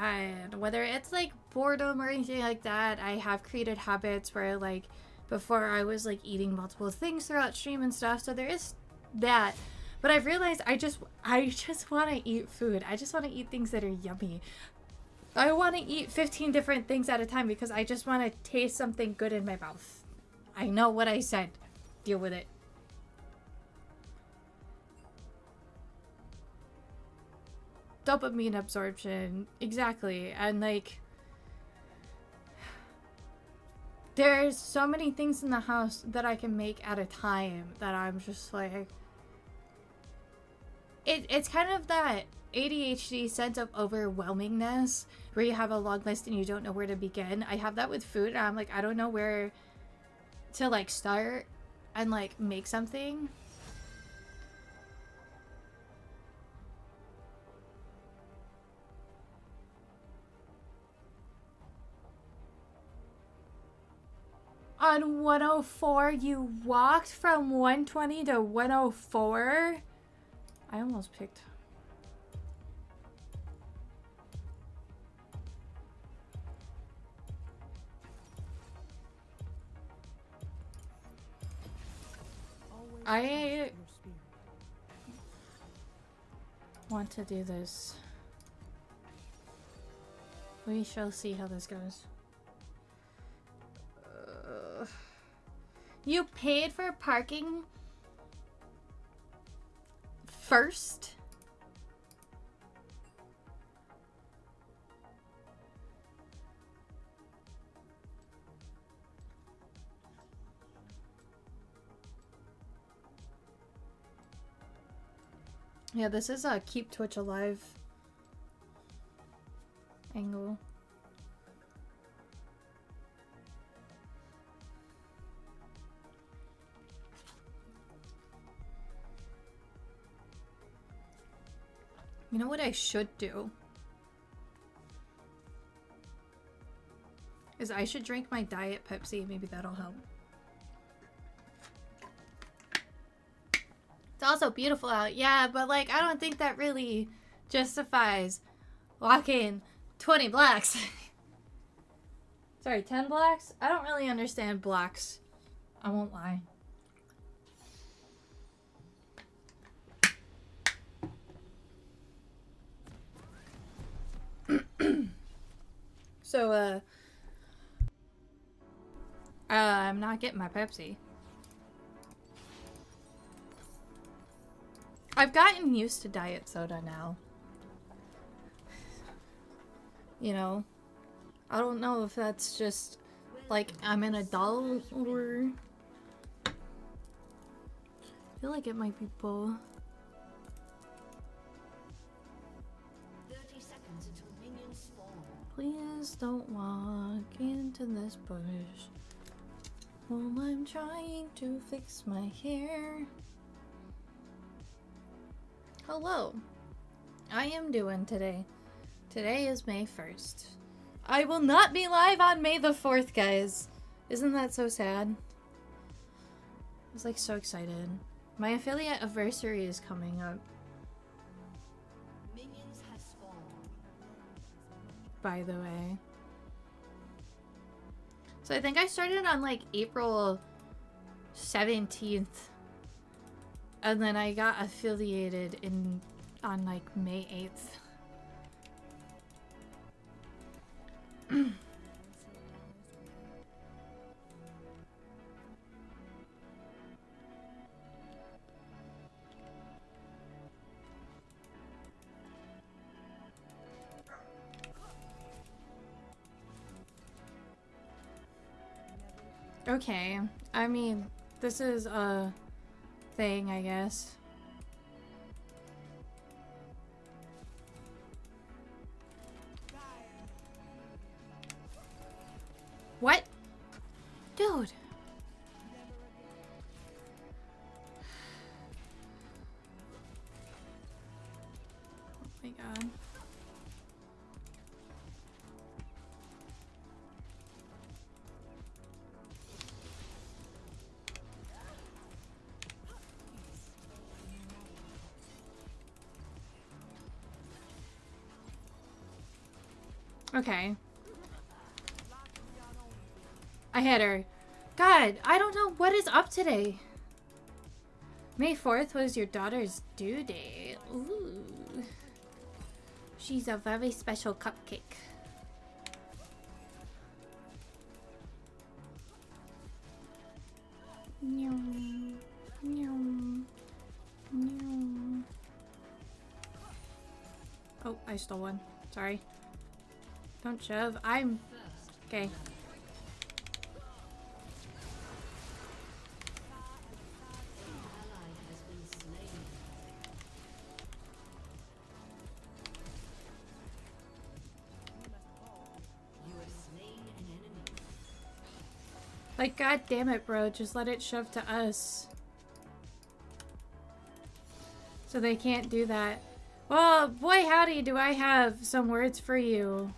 And whether it's like boredom or anything like that, I have created habits where like before I was like eating multiple things throughout stream and stuff. So there is that. But I've realized I just I just want to eat food. I just want to eat things that are yummy. I want to eat 15 different things at a time because I just want to taste something good in my mouth. I know what I said. Deal with it. Dopamine absorption. Exactly. And like there's so many things in the house that I can make at a time that I'm just like it, it's kind of that ADHD sense of overwhelmingness where you have a long list and you don't know where to begin. I have that with food and I'm like I don't know where to like start and like make something. On 104, you walked from 120 to 104? I almost picked. I want to do this. We shall see how this goes. Uh, you paid for parking first? Yeah, this is a keep Twitch alive angle. You know what I should do? Is I should drink my diet Pepsi. Maybe that'll help. It's also beautiful out. Yeah, but like I don't think that really justifies walking 20 blocks. Sorry, 10 blocks? I don't really understand blocks. I won't lie. so, uh, uh, I'm not getting my Pepsi. I've gotten used to diet soda now. You know, I don't know if that's just like I'm an adult or I feel like it might be both. Please don't walk into this bush while I'm trying to fix my hair. Hello. I am doing today. Today is May 1st. I will not be live on May the 4th, guys. Isn't that so sad? I was like so excited. My affiliate anniversary is coming up, by the way. So I think I started on like April 17th. And then I got affiliated in on like May 8th. Okay, I mean, this is a thing, I guess. What? Dude. Okay. I hit her. God, I don't know what is up today. May 4th was your daughter's due date. Ooh. She's a very special cupcake. Meow. Meow. Meow. Oh, I stole one. Sorry. Don't shove. I'm... Okay. Like, god damn it, bro. Just let it shove to us. So they can't do that. Well, boy howdy do I have some words for you.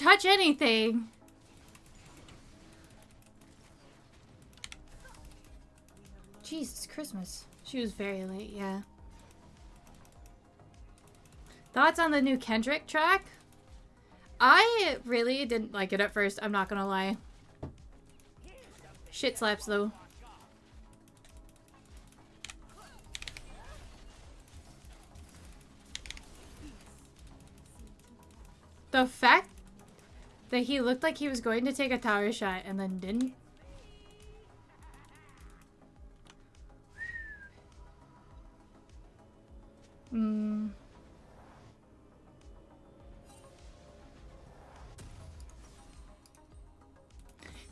Touch anything. Jesus Christmas. She was very late, yeah. Thoughts on the new Kendrick track? I really didn't like it at first, I'm not gonna lie. Shit slaps though. The fact that he looked like he was going to take a tower shot and then didn't. Hmm.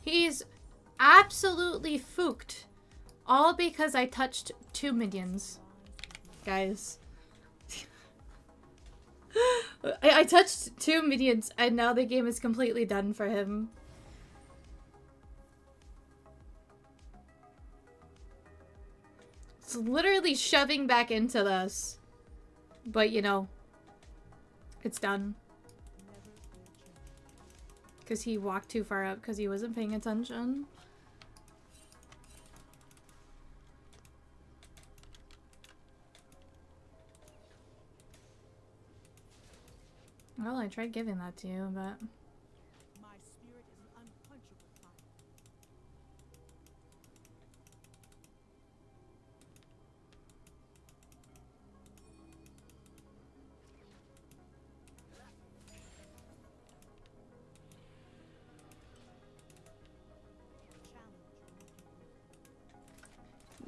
He's absolutely fooked. All because I touched two minions. Guys. I, I touched two minions and now the game is completely done for him. It's literally shoving back into this. But, you know, it's done. Because he walked too far up because he wasn't paying attention. Well, I tried giving that to you, but...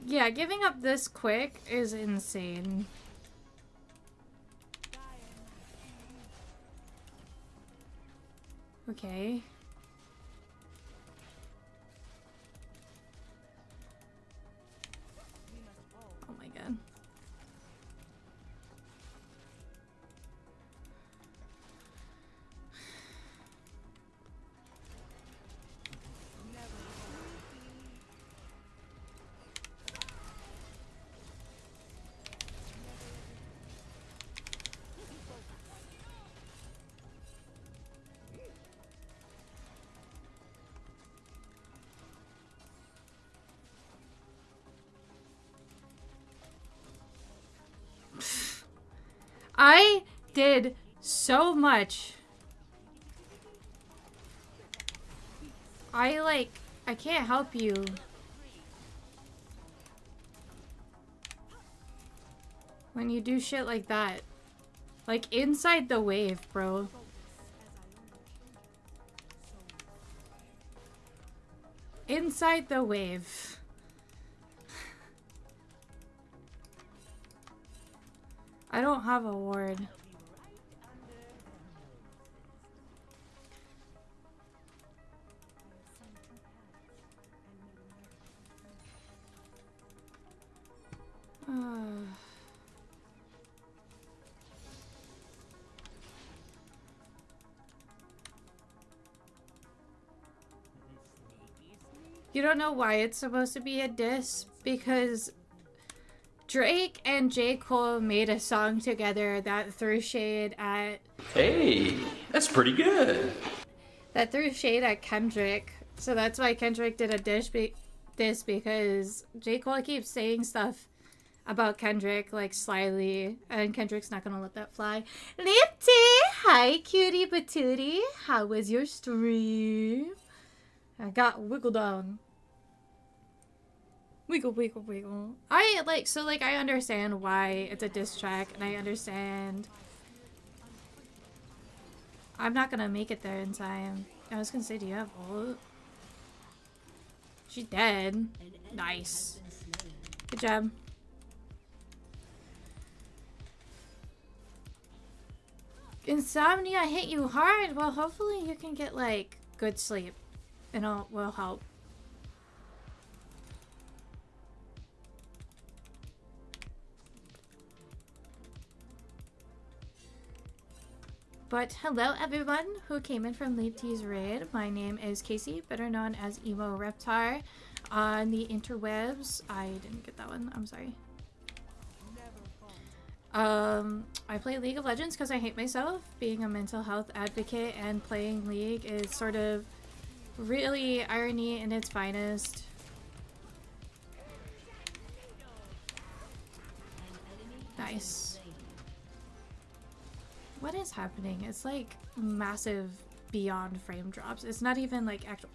Yeah, giving up this quick is insane. Okay. Did so much. I like, I can't help you. When you do shit like that. Like inside the wave, bro. Inside the wave. I don't have a ward. you don't know why it's supposed to be a diss because Drake and J. Cole made a song together that threw shade at. Hey, that's pretty good. That threw shade at Kendrick. So that's why Kendrick did a dish be- diss because J. Cole keeps saying stuff about Kendrick like slyly, and Kendrick's not gonna let that fly. Lipty, hi cutie patootie. How was your stream? I got wiggle down. Wiggle, wiggle, wiggle. I like so like I understand why it's a diss track, and I understand. I'm not gonna make it there in time. I was gonna say, do you have ult? She's dead. Nice. Good job. Insomnia hit you hard. Well, hopefully you can get like good sleep, and it will help. But hello everyone who came in from Lipty's Raid. My name is Casey, better known as Emo Reptar on the interwebs. I didn't get that one. I'm sorry. Um, I play League of Legends because I hate myself. Being a mental health advocate and playing League is sort of really irony in its finest. Nice. What is happening? It's like massive beyond frame drops. It's not even like actual.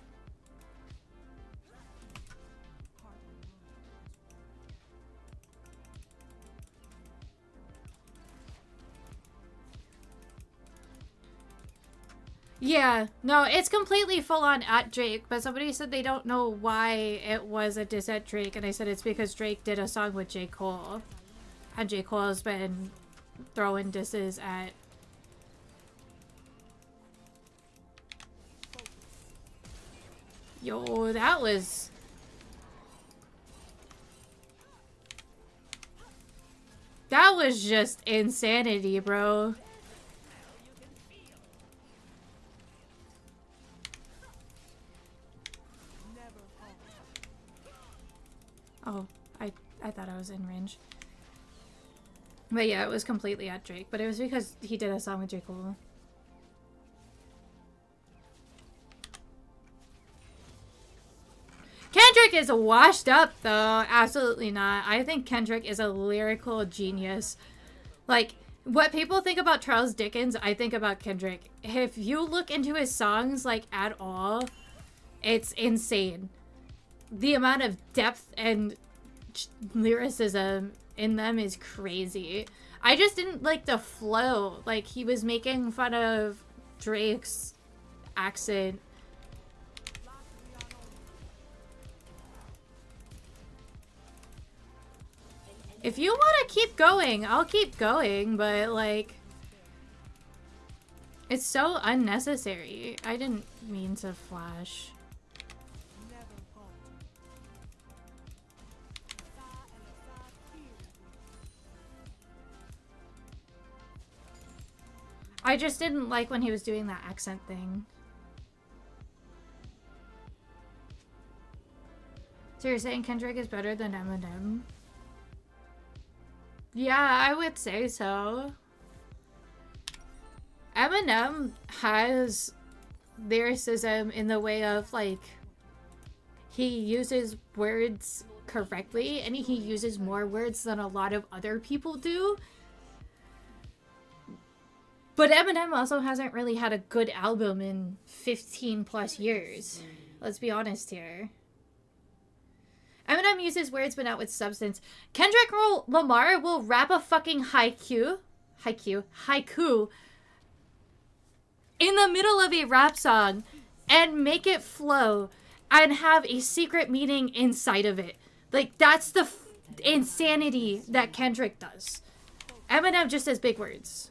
Yeah, no, it's completely full on at Drake, but somebody said they don't know why it was a diss at Drake, and I said it's because Drake did a song with J. Cole. And J. Cole has been throwing disses at Yo, that was... That was just insanity, bro. Oh, I, I thought I was in range. But yeah, it was completely at Drake, but it was because he did a song with J. Cole. Kendrick is washed up though. Absolutely not. I think Kendrick is a lyrical genius. Like, what people think about Charles Dickens, I think about Kendrick. If you look into his songs, like, at all, it's insane. The amount of depth and lyricism in them is crazy. I just didn't like the flow. Like, he was making fun of Drake's accent If you want to keep going, I'll keep going, but like... It's so unnecessary. I didn't mean to flash. I just didn't like when he was doing that accent thing. So you're saying Kendrick is better than Eminem? Yeah, I would say so. Eminem has lyricism in the way of like he uses words correctly and he uses more words than a lot of other people do. But Eminem also hasn't really had a good album in 15 plus years. Let's be honest here. Eminem uses words but not with substance. Kendrick Lamar will rap a fucking haiku, haiku, haiku in the middle of a rap song and make it flow and have a secret meaning inside of it. Like that's the insanity that Kendrick does. Eminem just has big words.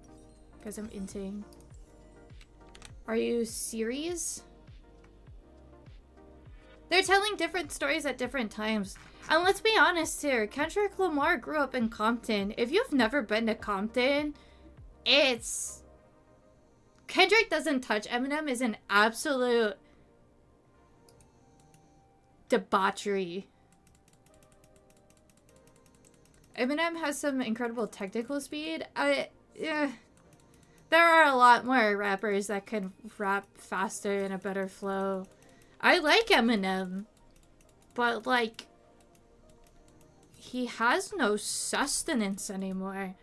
Because I'm inting. Are you serious? They're telling different stories at different times. And let's be honest here, Kendrick Lamar grew up in Compton. If you've never been to Compton, it's... Kendrick Doesn't Touch Eminem is an absolute debauchery. Eminem has some incredible technical speed. I, yeah. There are a lot more rappers that can rap faster and a better flow. I like Eminem, but like, he has no sustenance anymore.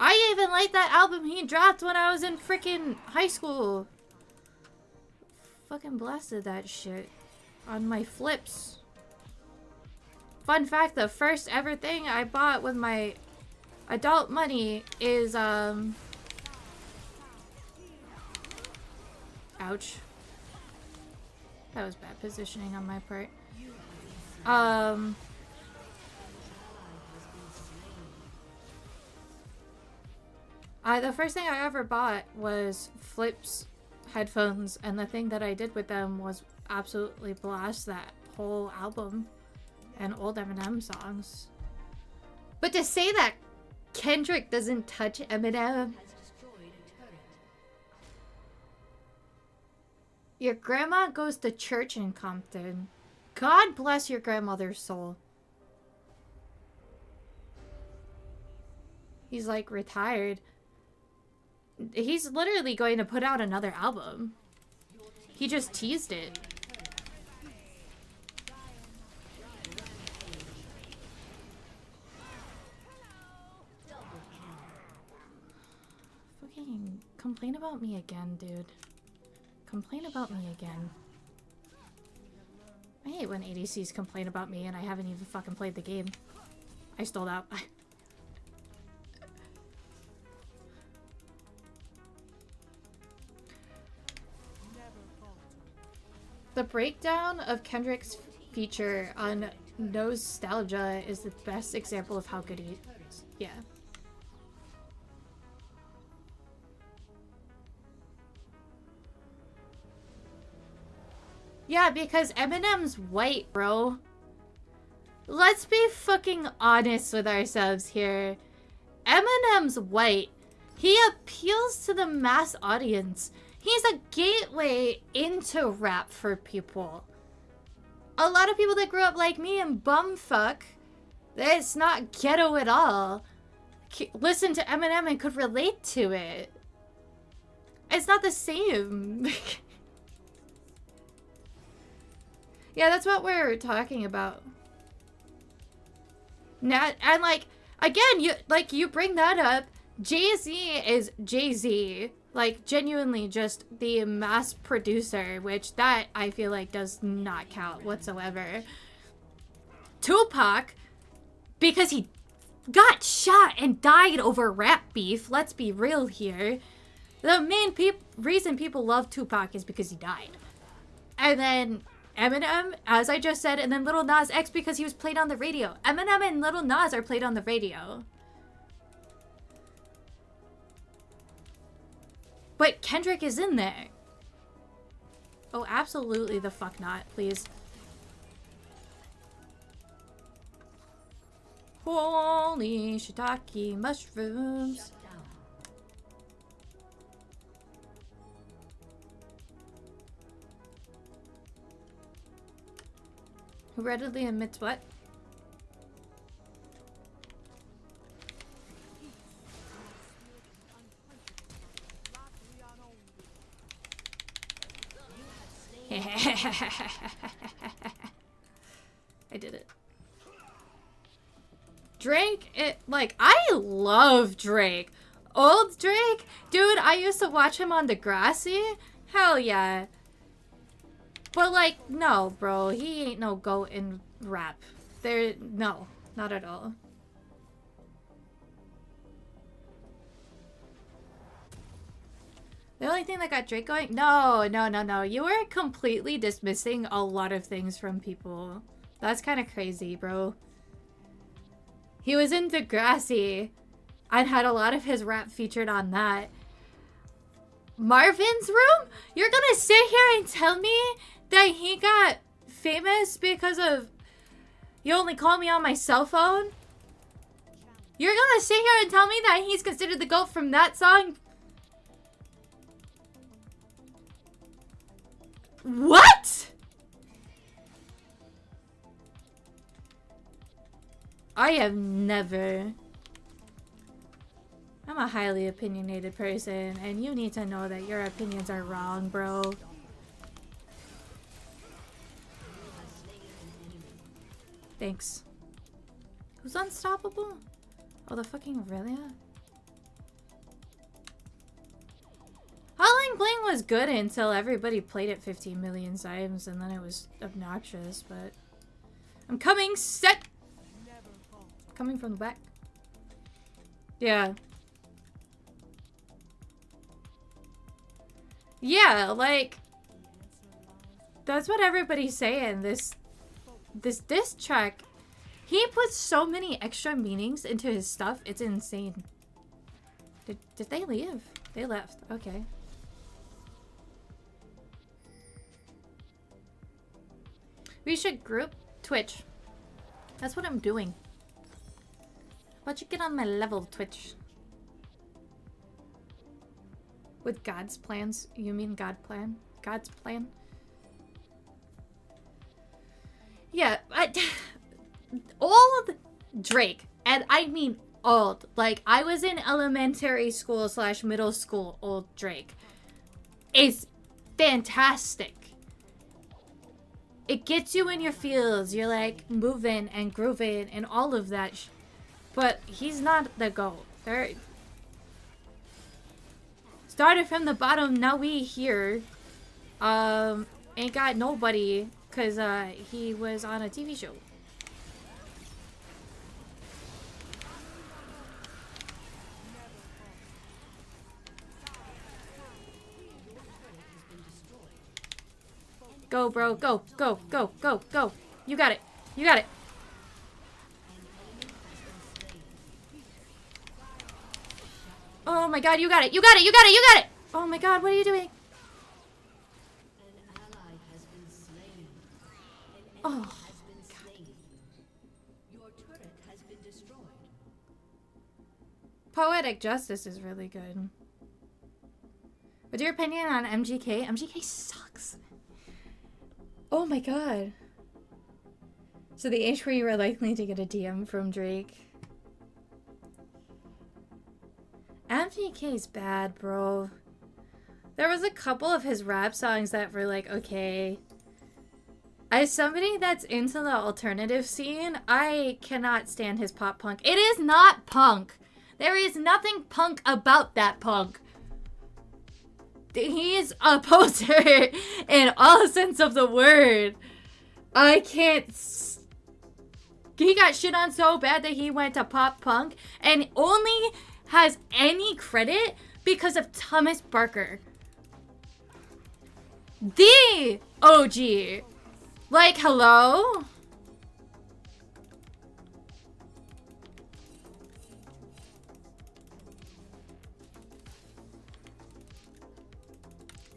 I even like that album he dropped when I was in freaking high school. Fucking blasted that shit on my Philips. Fun fact, the first ever thing I bought with my adult money is, um... Ouch. That was bad positioning on my part. Um... I, the first thing I ever bought was Philips headphones, and the thing that I did with them was absolutely blast that whole album and old Eminem songs. But to say that Kendrick doesn't touch Eminem, your grandma goes to church in Compton. God bless your grandmother's soul. He's like retired. He's literally going to put out another album. He just teased it. Fucking complain about me again, dude. Complain about me again. I hate when ADCs complain about me and I haven't even fucking played the game. I stole that. The breakdown of Kendrick's feature on Nosetalgia is the best example of how good he is. Yeah. Yeah, because Eminem's white, bro. Let's be fucking honest with ourselves here. Eminem's white. He appeals to the mass audience. He's a gateway into rap for people. A lot of people that grew up like me and bumfuck, it's not ghetto at all, listen to Eminem and could relate to it. It's not the same. yeah, that's what we're talking about. Now, and like, again, you like you bring that up. Jay-Z is Jay-Z like genuinely just the mass producer, which that I feel like does not count whatsoever. Tupac, because he got shot and died over rap beef, let's be real here. The main peop reason people love Tupac is because he died. And then Eminem, as I just said, and then Little Nas X because he was played on the radio. Eminem and Little Nas are played on the radio. But Kendrick is in there. Oh, absolutely the fuck not, please. Holy shiitake mushrooms. Who readily admits what? I did it. Drake, it like I love Drake. Old Drake? Dude, I used to watch him on Degrassi. Hell yeah. But like, no, bro. He ain't no goat in rap. There no, not at all. The only thing that got Drake going? No, no, no, no. You were completely dismissing a lot of things from people. That's kind of crazy, bro. He was in Degrassi. I had a lot of his rap featured on that. Marvin's room? You're gonna sit here and tell me that he got famous because of you only call me on my cell phone? You're gonna sit here and tell me that he's considered the GOAT from that song? What? I have never. I'm a highly opinionated person, and you need to know that your opinions are wrong, bro. Thanks. Who's unstoppable? Oh, the fucking Aurelia? Hotline Bling was good until everybody played it 15 million times, and then it was obnoxious, but... I'm coming! Set! Coming from the back. Yeah. Yeah, like... That's what everybody's saying. This this diss track, he puts so many extra meanings into his stuff. It's insane. Did, did they leave? They left. Okay. We should group Twitch. That's what I'm doing. Why don't you get on my level, Twitch? With God's plans? You mean God plan? God's plan? Yeah, I, old Drake, and I mean old. Like I was in elementary school slash middle school. Old Drake is fantastic. It gets you in your feels. You're like moving and grooving and all of that. but he's not the goal. There. Started from the bottom. Now we here. Um, ain't got nobody because uh, he was on a TV show. Go, bro. Go, go, go, go, go. You got it. You got it. Oh my god, you got it. You got it. You got it. You got it. Oh my god, what are you doing? Oh. Poetic Justice is really good. What's your opinion on MGK? MGK sucks. Oh my god. So the age where you were likely to get a DM from Drake. MGK's bad, bro. There was a couple of his rap songs that were like, okay. As somebody that's into the alternative scene, I cannot stand his pop punk. It is not punk. There is nothing punk about that punk. He's a poser in all sense of the word. I can't. he got shit on so bad that he went to pop punk and only has any credit because of Thomas Barker. The OG. Like, hello?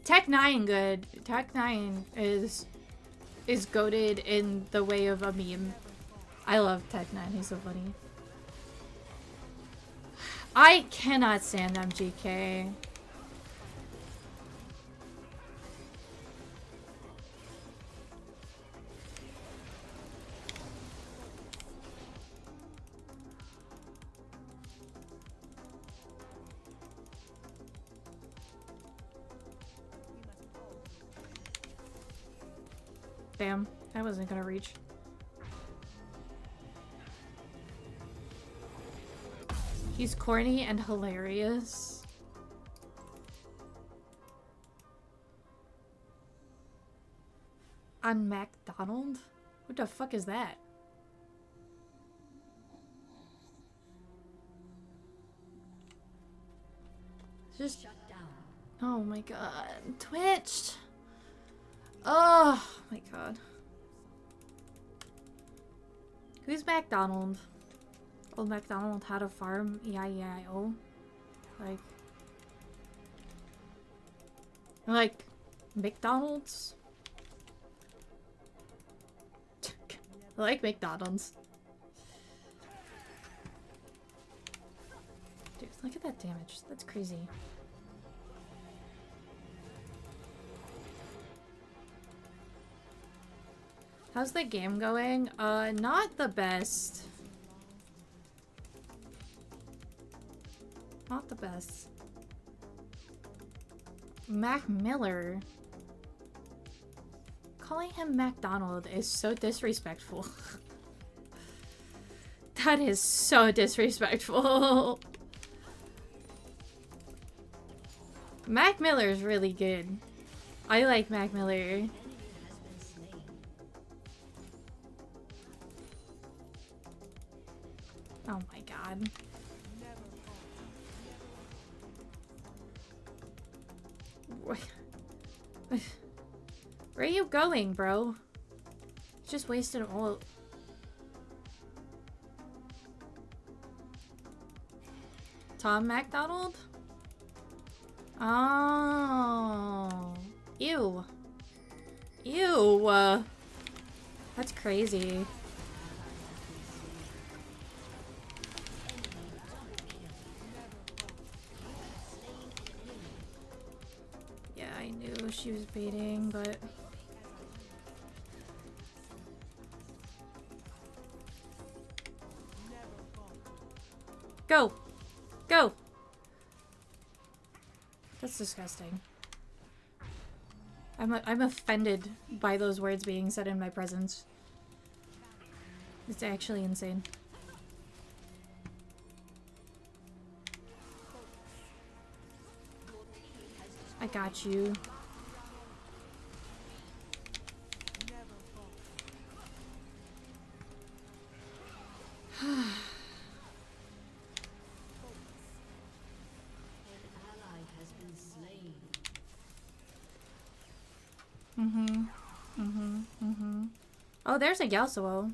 Tech N9ne good. Tech N9ne is is goaded in the way of a meme. I love Tech N9ne, he's so funny. I cannot stand MGK. Damn, I wasn't gonna reach. He's corny and hilarious. On MacDonald? What the fuck is that? Just Oh my god. Twitched. Oh my god. Who's MacDonald? Old MacDonald had a farm, E-I-E-I-O. Like... Like, McDonald's? Like McDonald's. Dude, look at that damage. That's crazy. How's the game going? Uh, not the best. Not the best. Mac Miller. Calling him MacDonald is so disrespectful. that is so disrespectful. Mac Miller is really good. I like Mac Miller. Wh- Where are you going, bro? Just wasted all. Tom MacDonald? Oh. Ew. Ew. That's crazy. She was baiting, but... Go! Go! That's disgusting. I'm, I'm offended by those words being said in my presence. It's actually insane. I got you. There's a Yasuo.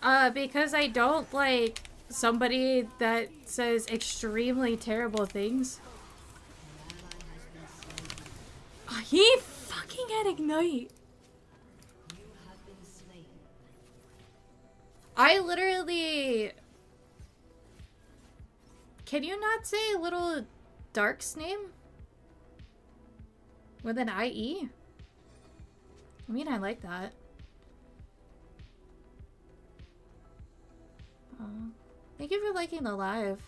Uh, because I don't like somebody that says extremely terrible things. Oh, he fucking had Ignite. I literally... Can you not say little Dark's name? With an IE? I mean, I like that. Aw. Thank you for liking the live.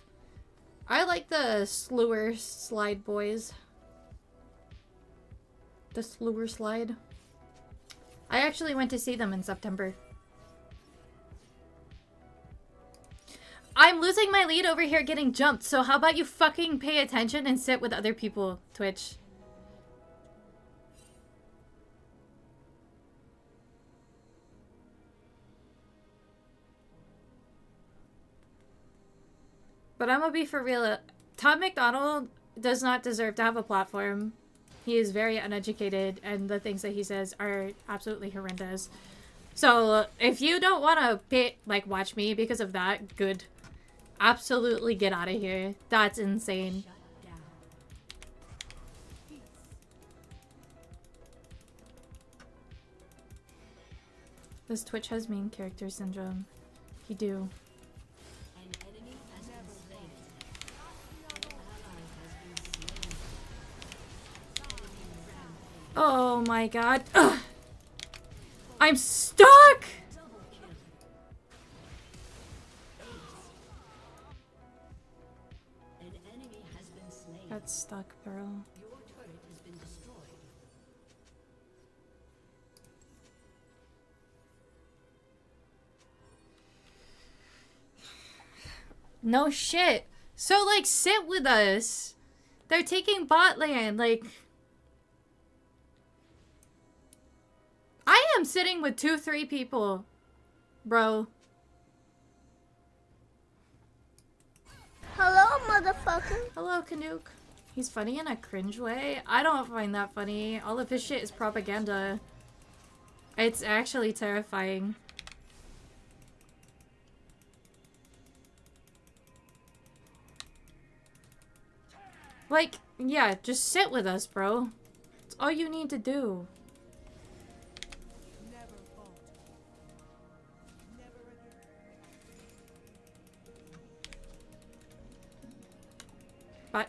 I like the Slewer slide boys. The Slewer slide. I actually went to see them in September. I'm losing my lead over here getting jumped, so how about you fucking pay attention and sit with other people, Twitch? But I'm gonna be for real. Uh, Tom McDonald does not deserve to have a platform. He is very uneducated, and the things that he says are absolutely horrendous. So if you don't want to like watch me because of that, good. Absolutely get out of here. That's insane. This Twitch has main character syndrome. He do. Oh my god. Ugh. I'm stuck! Got stuck, bro. Your turret has been destroyed. No shit. So like sit with us. They're taking bot lane, like I am sitting with two, three people, bro. Hello, motherfucker. Hello, Canuck. He's funny in a cringe way. I don't find that funny. All of his shit is propaganda. It's actually terrifying. Like, yeah, just sit with us, bro. It's all you need to do.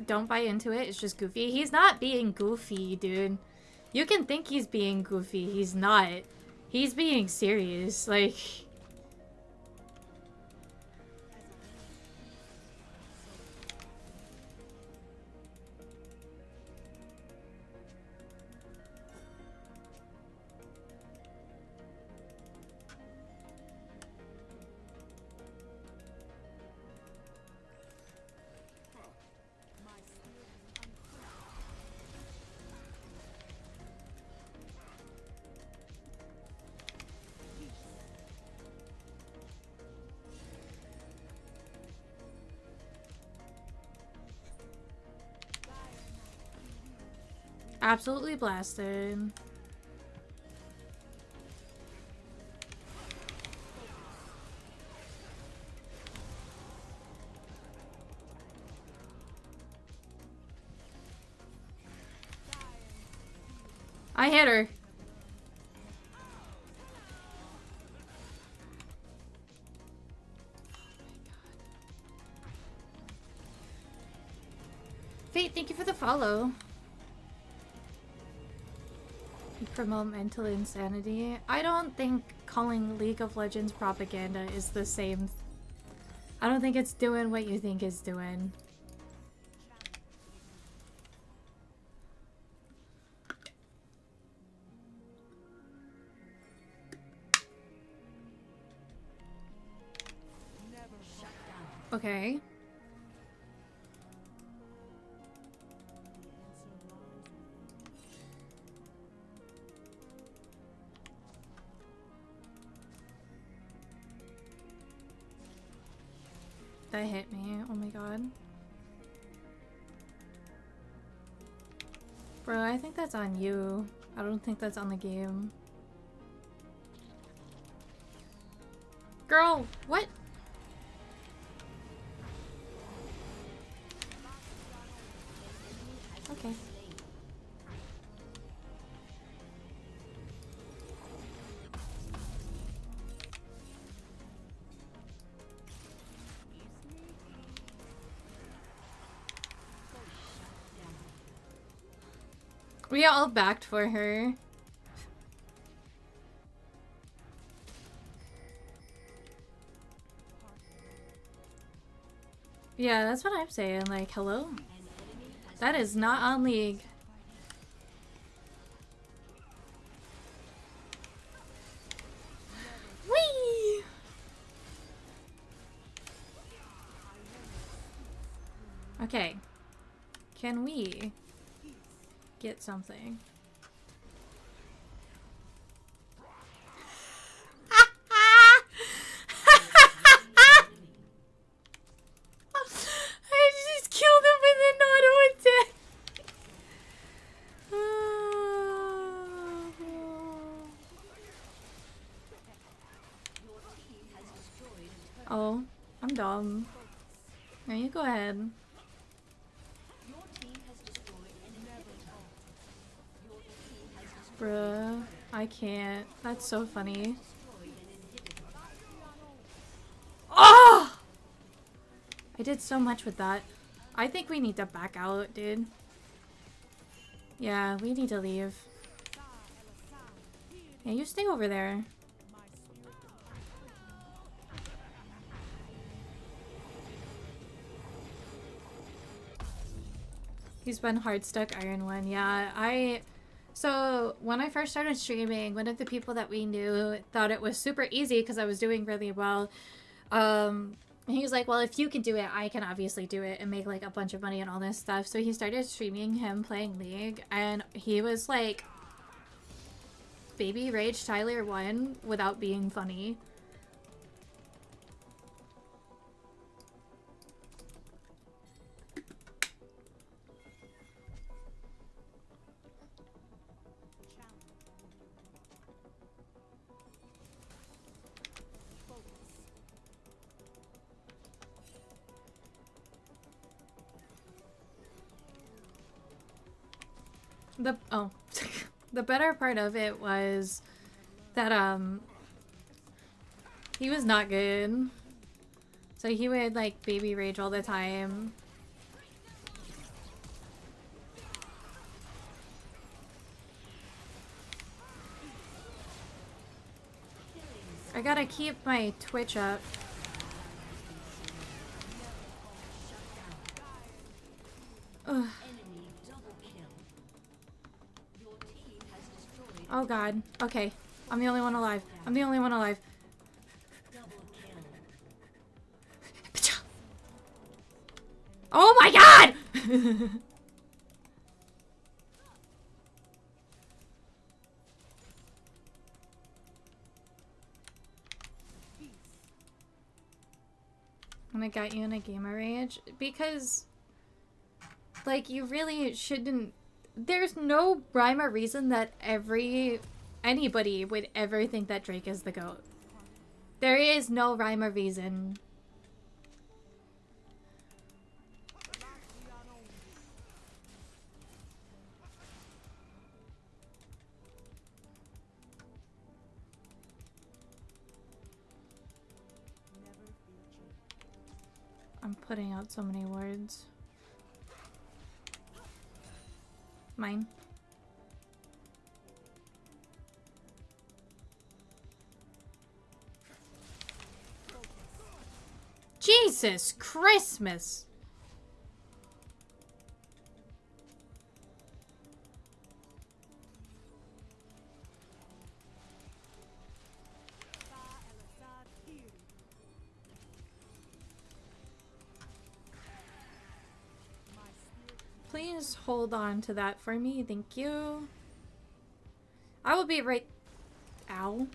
Don't buy into it. It's just goofy. He's not being goofy, dude. You can think he's being goofy. He's not. He's being serious. Like... Absolutely blasted. I hit her. Fate, thank you for the follow. Promote mental insanity. I don't think calling League of Legends propaganda is the same. I don't think it's doing what you think it's doing. Okay. Me. Oh my god. Bro, I think that's on you. I don't think that's on the game. Girl, what? We all backed for her. Yeah, that's what I'm saying. Like, hello? That is not on League. Something? I just killed him with an auto attack. Oh, I'm dumb. Now you go ahead. Bruh, I can't. That's so funny. Oh! I did so much with that. I think we need to back out, dude. Yeah, we need to leave. Yeah, you stay over there. He's been hard stuck Iron One. Yeah, I. So when I first started streaming, one of the people that we knew thought it was super easy because I was doing really well. Um, he was like, "Well, if you can do it, I can obviously do it and make like a bunch of money and all this stuff." So he started streaming him playing League, and he was like, "Baby Rage Tyler one" without being funny. The better part of it was that um he was not good. So he would like baby rage all the time. I gotta keep my Twitch up. God. Okay. I'm the only one alive. I'm the only one alive. Oh my god! and I got you in a gamer rage because like you really shouldn't there's no rhyme or reason that every anybody would ever think that Drake is the goat. There is no rhyme or reason. I'm putting out so many words. Mine. Jesus Christmas! Hold on to that for me, thank you. I will be right... Ow.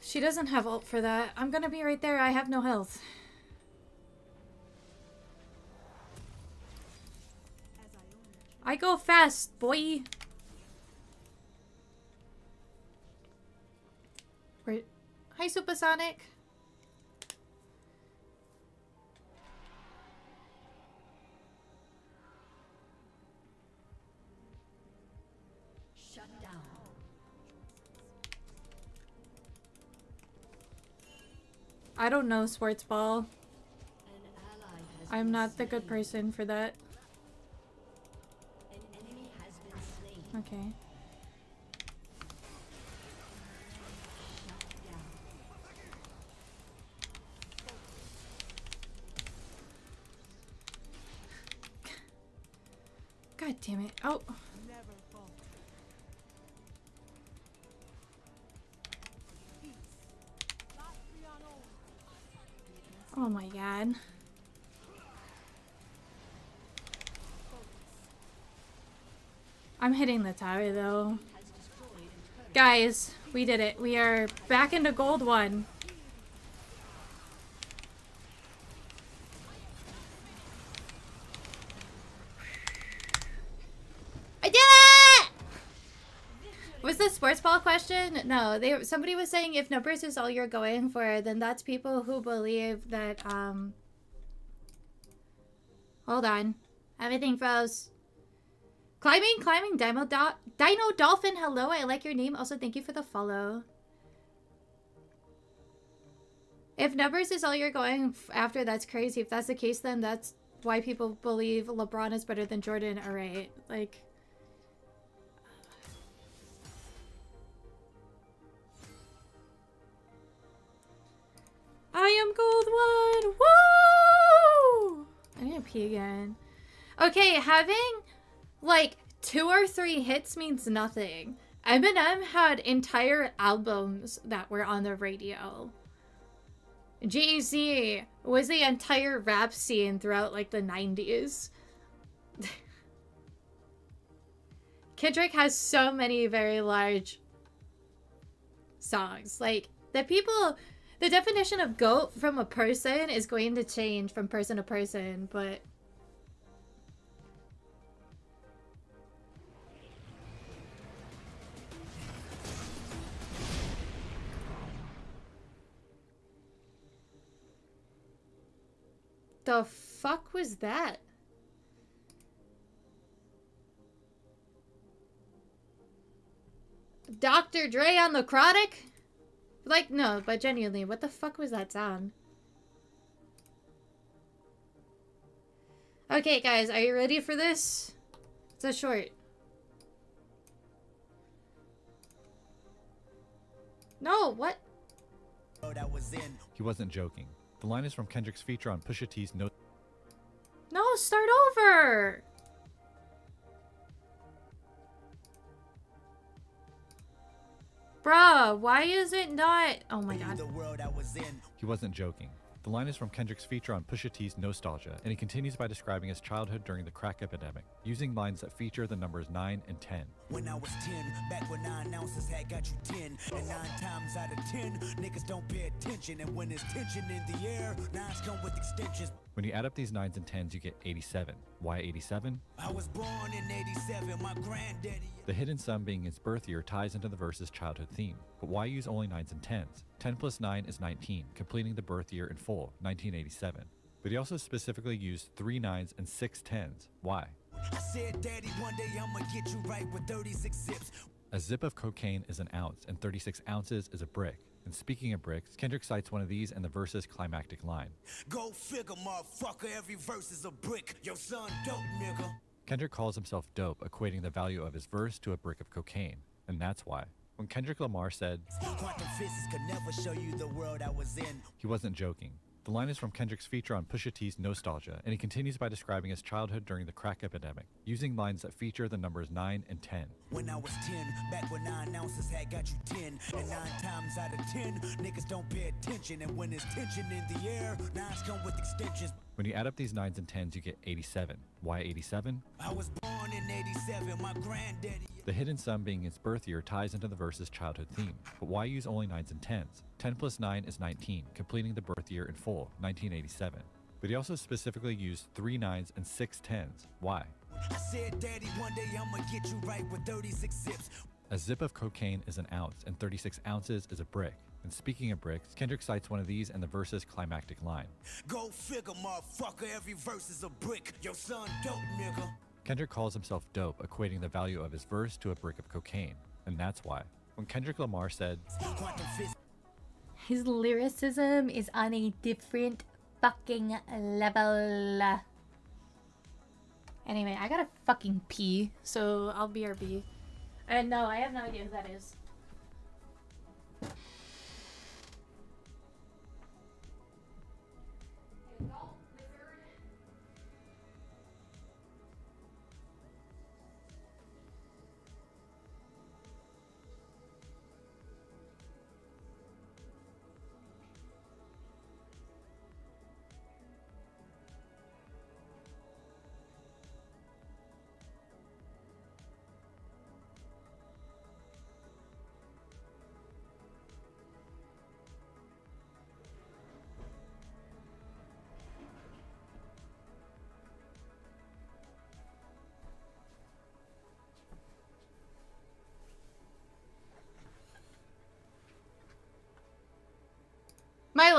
She doesn't have ult for that. I'm gonna be right there. I have no health. I go fast, boy. Where? Hi, Supersonic. I don't know sports ball. An ally has I'm not the good person for that. An enemy has been slain. Okay. I'm hitting the tower though. Guys, we did it. We are back into gold one. I did it! Was the sports ball question? No, they somebody was saying if numbers is all you're going for, then that's people who believe that um Hold on. Everything froze. Climbing, climbing, Dino, Do Dino Dolphin, hello, I like your name. Also, thank you for the follow. If numbers is all you're going after, that's crazy. If that's the case, then that's why people believe LeBron is better than Jordan. Alright, like... I am gold one! Woo! I'm gonna pee again. Okay, having like two or three hits means nothing. Eminem had entire albums that were on the radio. Jay Z was the entire rap scene throughout like the 90s. Kendrick has so many very large songs. Like, the people, the definition of GOAT from a person is going to change from person to person, but the fuck was that? Dr. Dre on the Chronic? Like, no, but genuinely, what the fuck was that sound? Okay, guys, are you ready for this? It's a short. No, what? He wasn't joking. The line is from Kendrick's feature on Pusha T's No No, start over! Bruh, why is it not? Oh my god. He wasn't joking. The line is from Kendrick's feature on Pusha T's Nosetalgia, and he continues by describing his childhood during the crack epidemic, using lines that feature the numbers 9 and 10. When I was 10, back when 9 ounces had got you 10. And 9 times out of 10, niggas don't pay attention. And when there's tension in the air, 9s come with extensions. When you add up these 9s and 10s, you get 87. Why 87? I was born in 87, my granddaddy. The hidden sum being his birth year ties into the verse's childhood theme. But why use only 9s and 10s? 10 plus 9 is 19, completing the birth year in full, 1987. But he also specifically used 3 9s and 6 10s. Why? I said, Daddy, one day I'ma get you right with 36 zips. A zip of cocaine is an ounce, and 36 ounces is a brick. And speaking of bricks, Kendrick cites one of these in the verse's climactic line. Go figure, motherfucker, every verse is a brick. Your son dope, nigga. Kendrick calls himself dope, equating the value of his verse to a brick of cocaine. And that's why. When Kendrick Lamar said, Quantum physics could never show you the world I was in. he wasn't joking. The line is from Kendrick's feature on Pusha T's Nosetalgia, and he continues by describing his childhood during the crack epidemic, using lines that feature the numbers 9 and 10. When I was 10, back when 9 ounces had got you 10. And 9 times out of 10, niggas don't pay attention. And when there's tension in the air, 9s come with extensions. When you add up these 9s and 10s, you get 87. Why 87? I was born in 87, my granddaddy. The hidden sum being his birth year ties into the verse's childhood theme. But why use only 9s and 10s? 10 plus 9 is 19, completing the birth year in full, 1987. But he also specifically used 3 9s and 6 10s. Why? I said, Daddy, one day I'ma get you right with 36 zips. A zip of cocaine is an ounce, and 36 ounces is a brick. And speaking of bricks, Kendrick cites one of these in the verse's climactic line. Go figure, motherfucker, every verse is a brick. Your son dope, nigga. Kendrick calls himself dope, equating the value of his verse to a brick of cocaine. And that's why. When Kendrick Lamar said, His lyricism is on a different fucking level. Anyway, I gotta fucking pee, so I'll BRB. And uh, no, I have no idea who that is.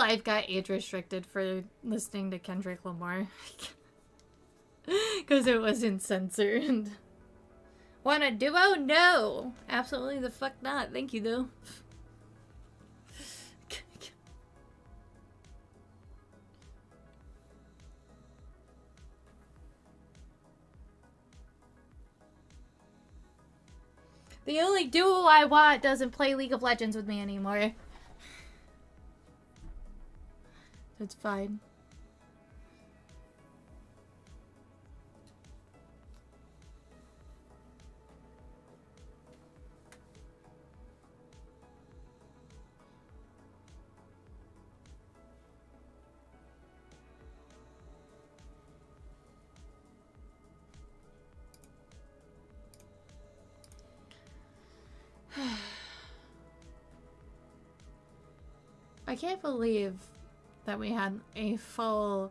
Life got age restricted for listening to Kendrick Lamar. Because it wasn't censored. Want a duo? Oh, no! Absolutely the fuck not. Thank you, though. The only duo I want doesn't play League of Legends with me anymore. It's fine. I can't believe that we had a full.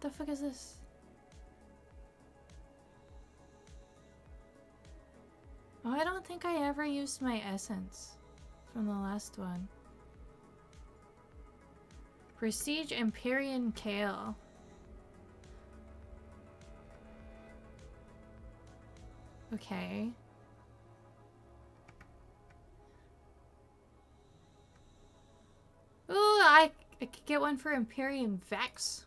The fuck is this? Oh, I don't think I ever used my essence from the last one. Prestige Empyrean Kayle. Okay. Ooh, I, I could get one for Empyrean Vex.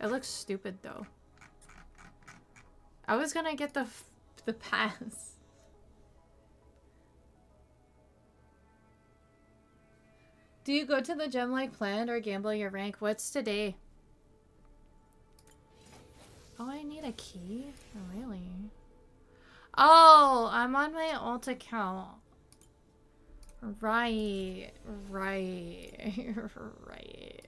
It looks stupid though. I was gonna get the the pass. Do you go to the gym like planned or gamble your rank? What's today? Oh, I need a key? Really? Oh, I'm on my alt account. Right, right, right.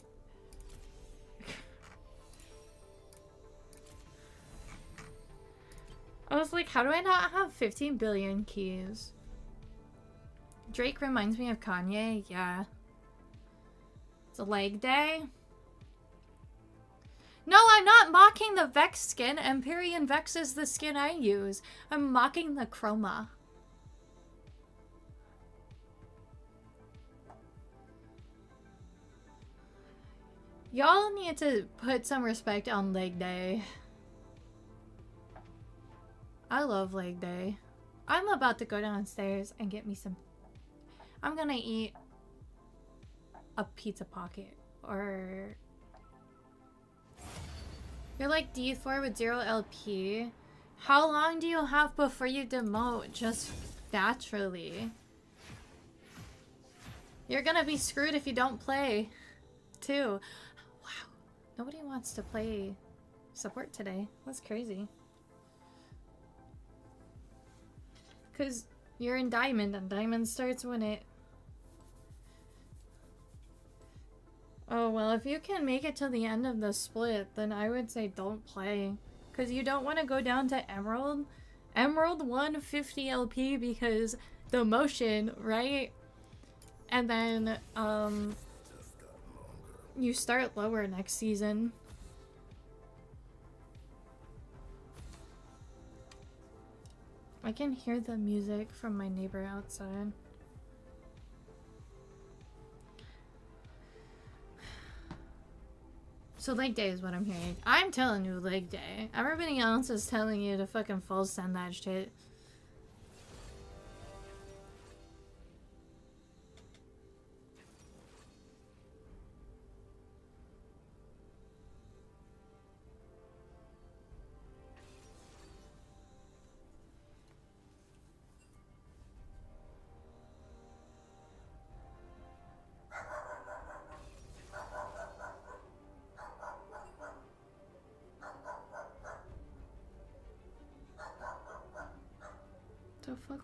I was like, how do I not have 15 billion keys? Drake reminds me of Kanye, yeah. It's a leg day. No, I'm not mocking the Vex skin. Empyrean Vex is the skin I use. I'm mocking the chroma. Y'all need to put some respect on leg day. I love leg day. I'm about to go downstairs and get me some... I'm gonna eat a pizza pocket or... You're like D4 with zero LP. How long do you have before you demote? Just naturally. You're gonna be screwed if you don't play, too. Nobody wants to play support today. That's crazy. Because you're in Diamond, and Diamond starts when it... Oh, well, if you can make it to the end of the split, then I would say don't play. Because you don't want to go down to Emerald. Emerald 150 LP because the motion, right? And then, um... You start lower next season. I can hear the music from my neighbor outside. So leg day is what I'm hearing. I'm telling you leg day. Everybody else is telling you to fucking full send that shit.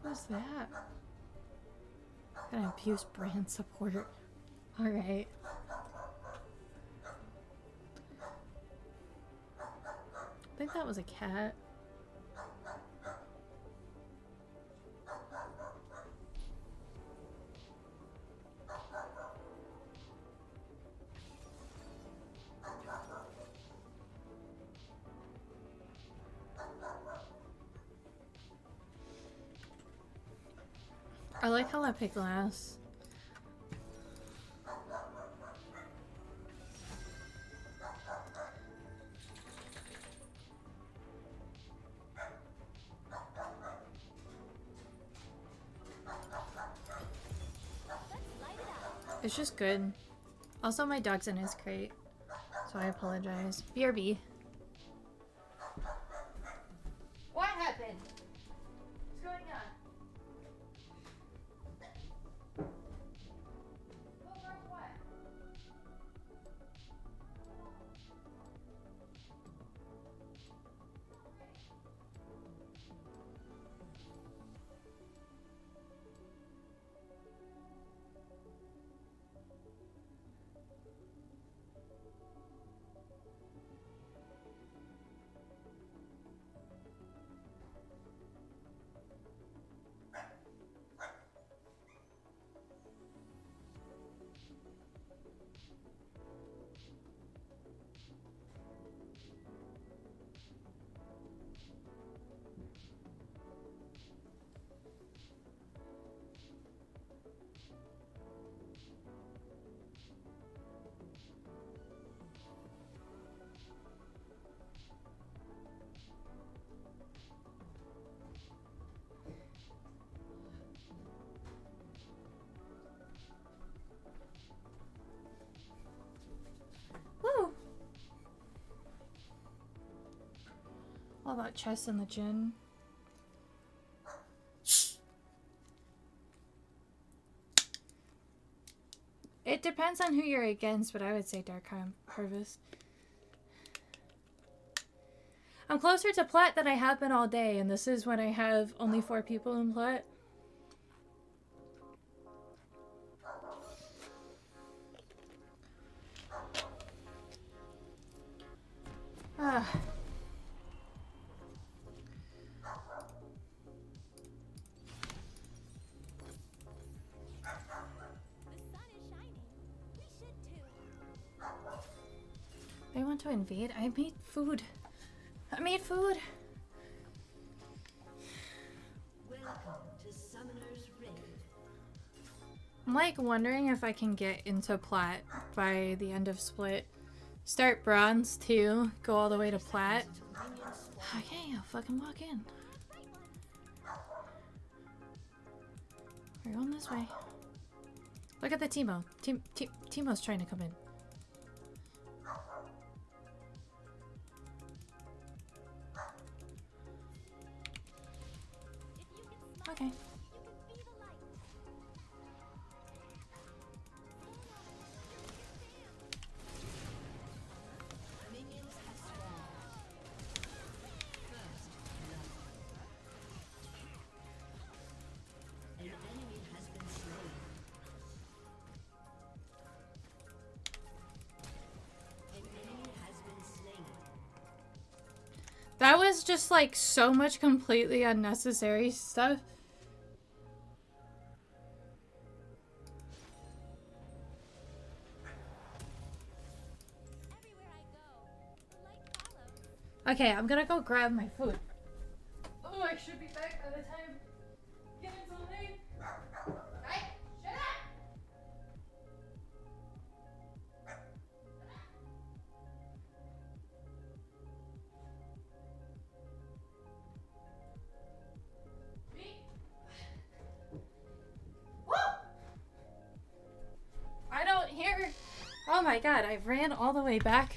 Was that? Gonna abuse brand support. Alright. I think that was a cat. How I pick glass. It's just good. Also, my dog's in his crate, so I apologize. BRB. All about chess and the gin. It depends on who you're against, but I would say Dark Harvest. I'm closer to plat than I have been all day, and this is when I have only four people in plat. Ah. Invade? I made food. I made food. Welcome to Summoner's Rift. I'm like wondering if I can get into plat by the end of split. Start bronze too, go all the way to plat. Okay, I'll fucking walk in. We're going this way. Look at the Teemo. Tim Ti- Teemo's trying to come in. Slain. That was just like so much completely unnecessary stuff. Okay, I'm gonna go grab my food. Oh, I should be back by the time get into the lane. Shut up! Woo! I don't hear. Oh my god, I ran all the way back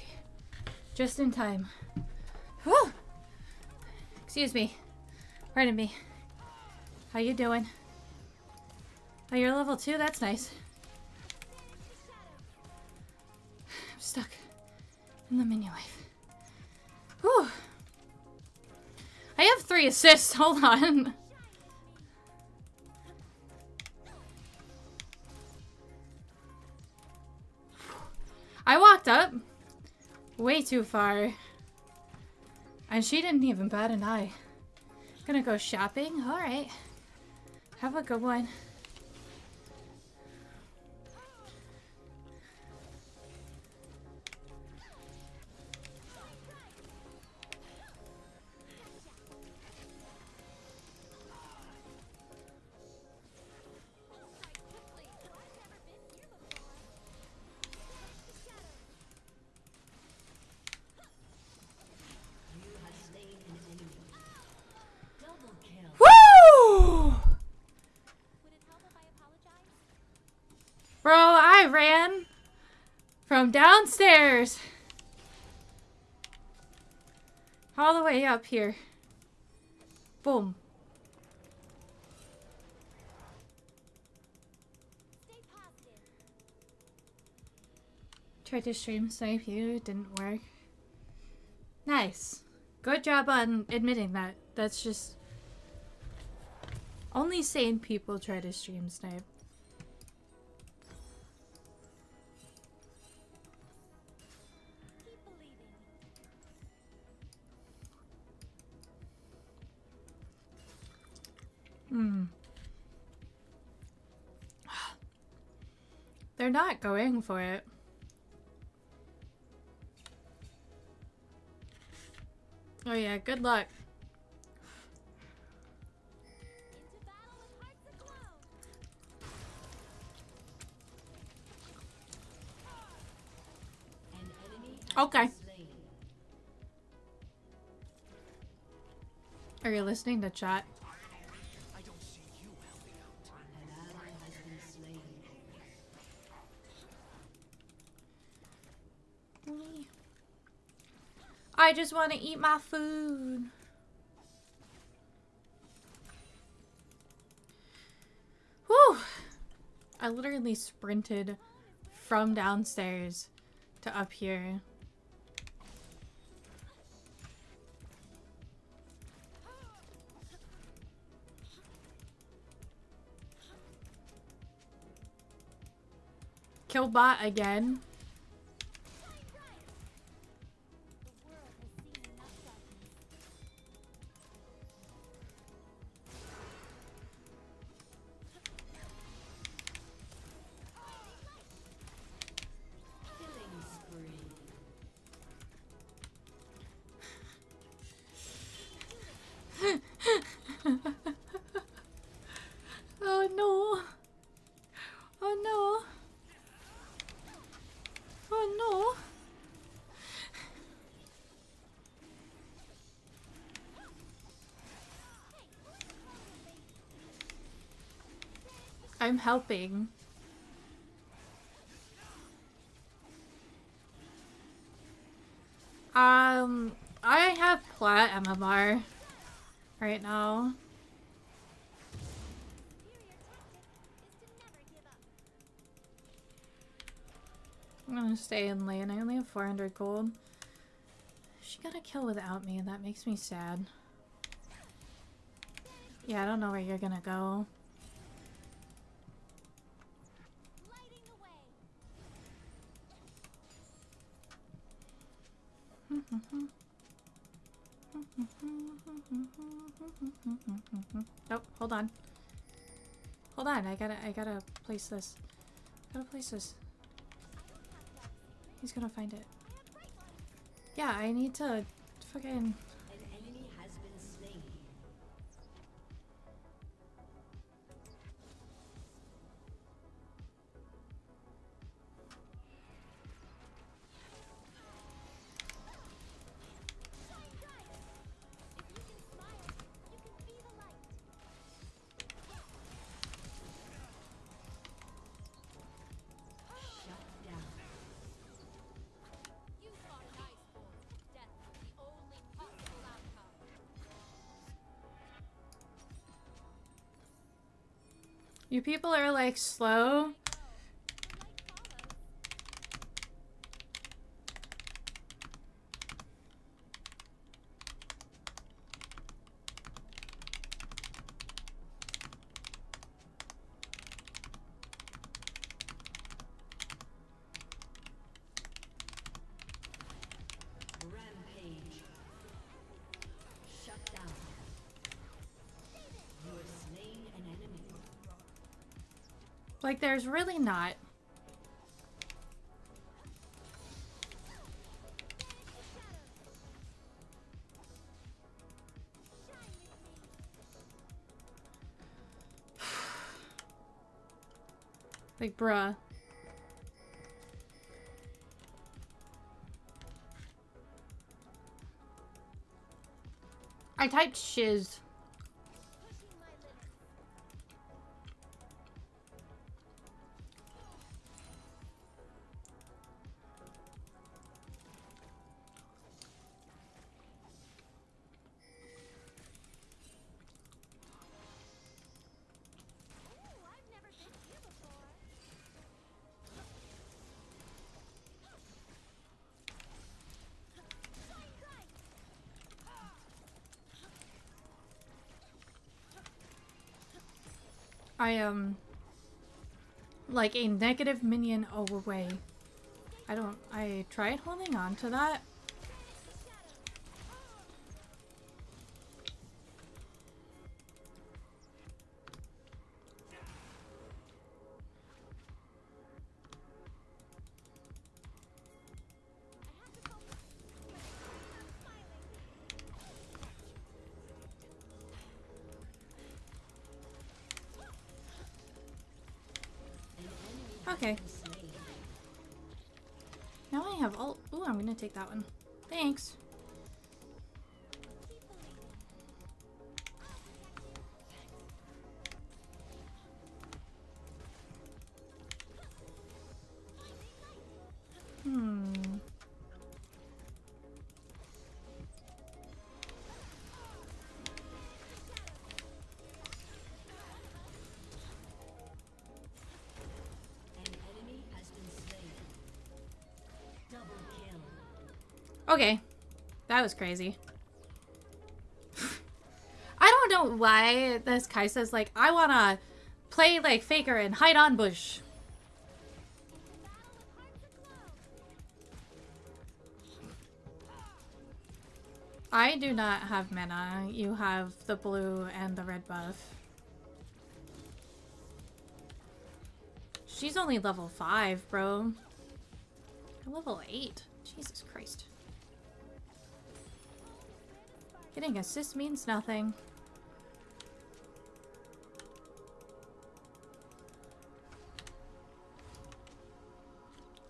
just in time. Excuse me. Pardon me. How you doing? Oh, you're level 2? That's nice. I'm stuck in the menu wave. Whew. I have three assists. Hold on. I walked up way too far. And she didn't even bat an eye. Gonna go shopping? Alright. Have a good one. Downstairs all the way up here. Boom. Tried to stream snipe you, didn't work. Nice. Good job on admitting that. That's just. Only sane people try to stream snipe. Hmm. They're not going for it. Oh yeah, good luck. Okay. Are you listening to chat? I just want to eat my food. Whew. I literally sprinted from downstairs to up here. Killbot again. I'm helping. Um, I have plat MMR right now. I'm gonna stay in lane. I only have 400 gold. She got a kill without me, and that makes me sad. Yeah, I don't know where you're gonna go. Oh, hold on. Hold on, I gotta I gotta place this. Gotta place this. He's gonna find it. Yeah, I need to fucking You people are like slow. Rampage. Shut down. You have slain an enemy. Like there's really not. Like, bruh. I typed shiz. I am like a negative minion away. I don't. I tried holding on to that. Take that one. Okay. That was crazy. I don't know why this Kai'Sa's like, I wanna play like Faker and hide on bush. I do not have mana. You have the blue and the red buff. She's only level 5, bro. Level 8. Jesus Christ. Getting assist means nothing.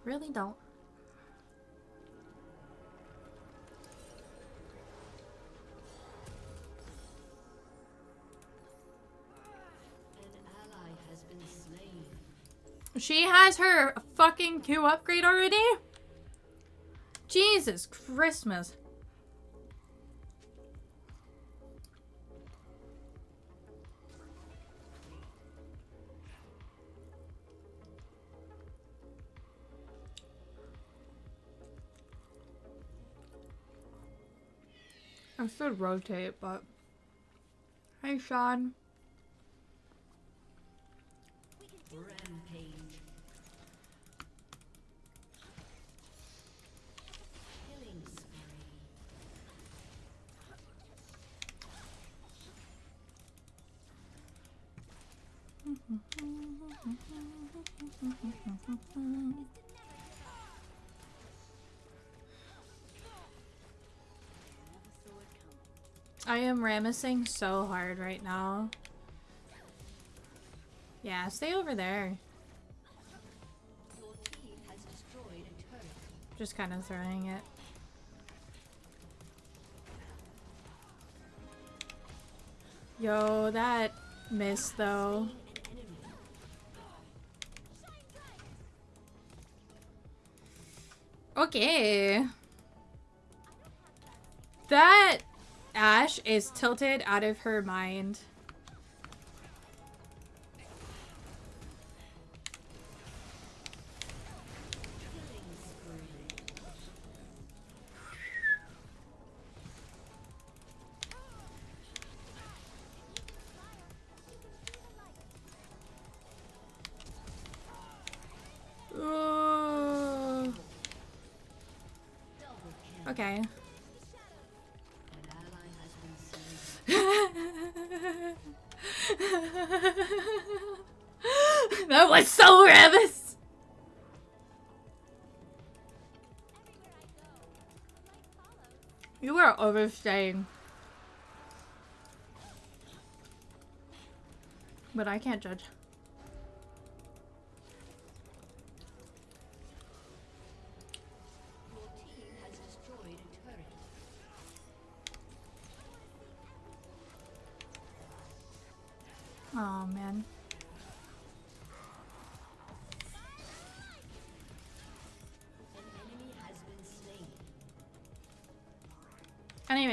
Really don't. She has her fucking Q upgrade already? Jesus Christmas. Should rotate, but... Hey, Sean. I am ramissing so hard right now. Yeah, stay over there. Just kind of throwing it. Yo, that missed though. Okay. That Ashe is tilted out of her mind. Are overstaying. But I can't judge.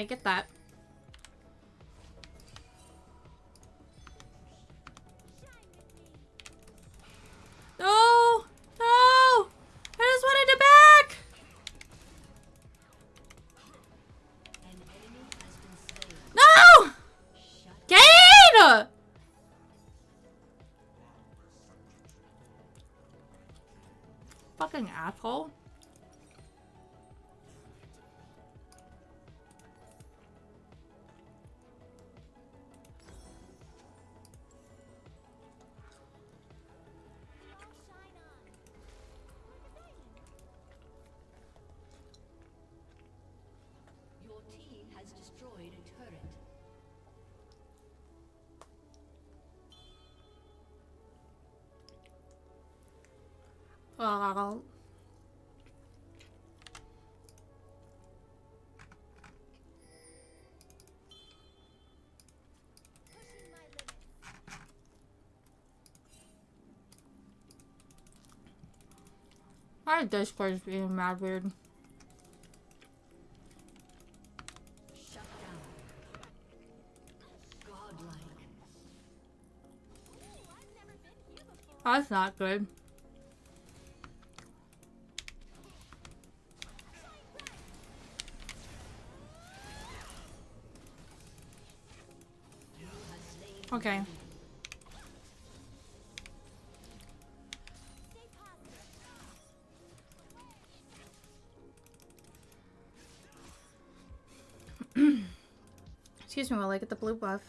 Anyway, get that. No! No! I just wanted it back! No! Kayn! Fucking asshole. Oh. My Discord's being mad weird. That's not good. Okay. Excuse me while I get the blue buff.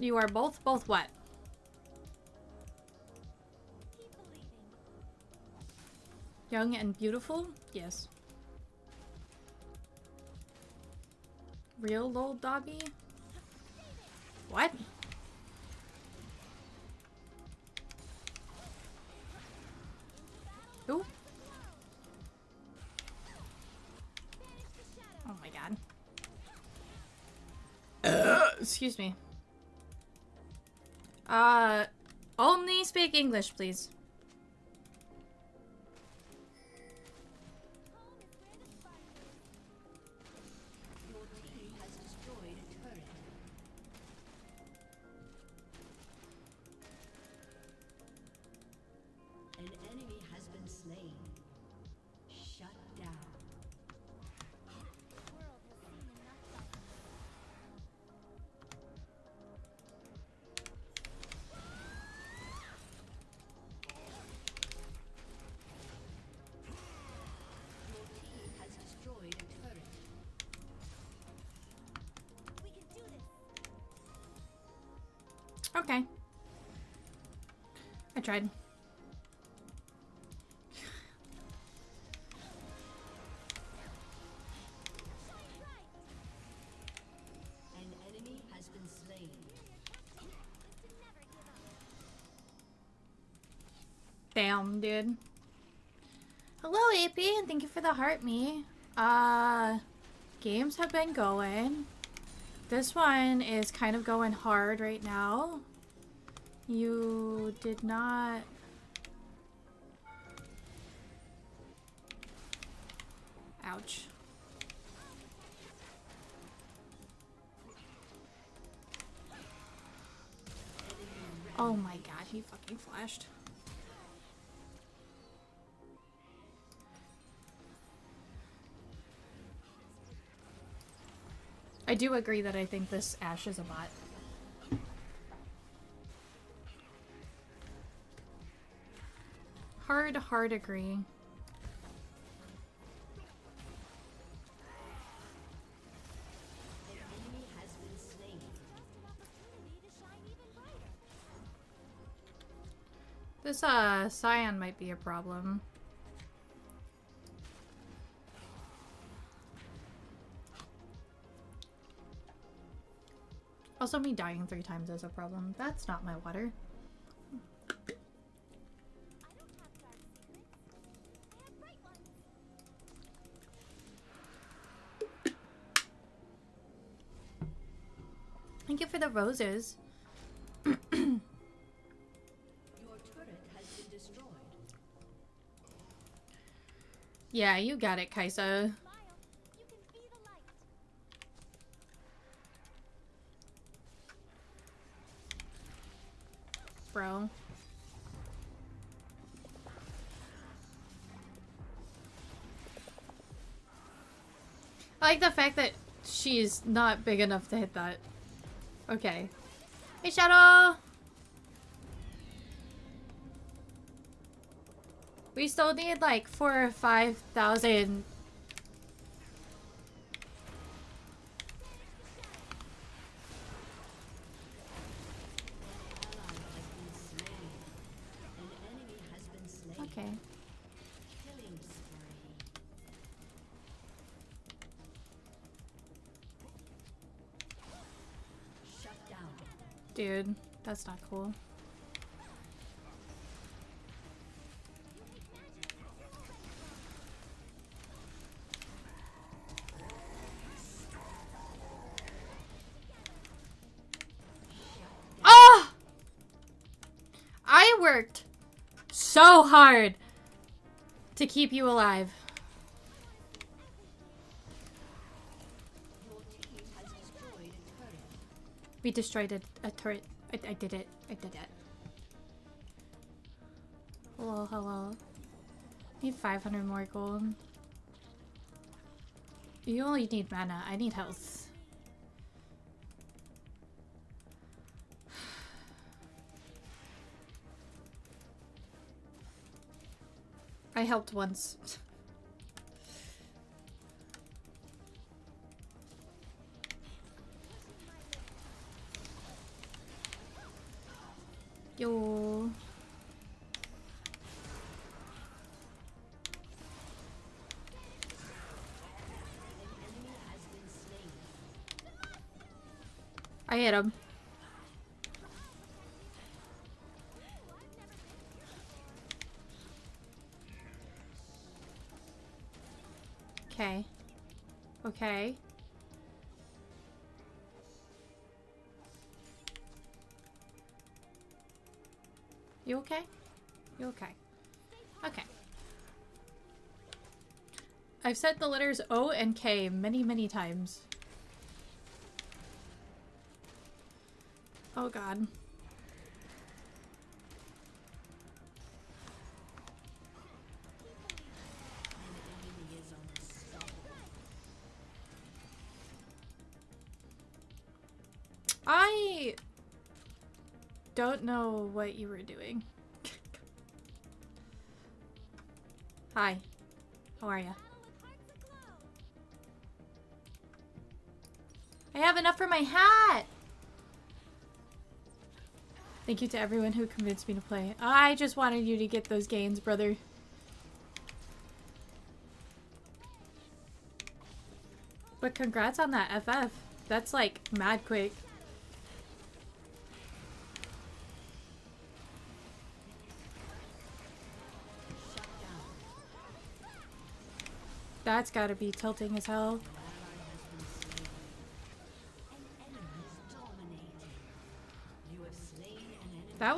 You are both both what? Young and beautiful? Yes. Real old doggy? What? Who? Oh my god. excuse me. Uh, only speak English, please. Tried. An enemy has been slain. Damn, dude. Hello, AP, and thank you for the heart me. Uh, games have been going. This one is kind of going hard right now. You did not... Ouch. Oh my god, he fucking flashed. I do agree that I think this Ashe is a bot. Hard, hard agree. This, uh, Sion might be a problem. Also, me dying three times is a problem. That's not my water. The roses. Your turret has been destroyed. Yeah, you got it, Kai'Sa. Bro. I like the fact that she's not big enough to hit that. Okay. Hey, Shadow! We still need like four or five thousand. An enemy has been slain. Okay. Killing spree. Shut down. Dude, that's not cool. Oh! I worked so hard to keep you alive. We destroyed a, a turret. I, I did it. I did it. Hello, hello. Need 500 more gold. You only need mana. I need health. I helped once. Yo. I hit him. Okay. Okay. I've said the letters O and K many, many times. Oh god. I don't know what you were doing. Hi. How are you? Enough for my hat! Thank you to everyone who convinced me to play. I just wanted you to get those gains, brother. But congrats on that FF. That's like mad quick. That's gotta be tilting as hell.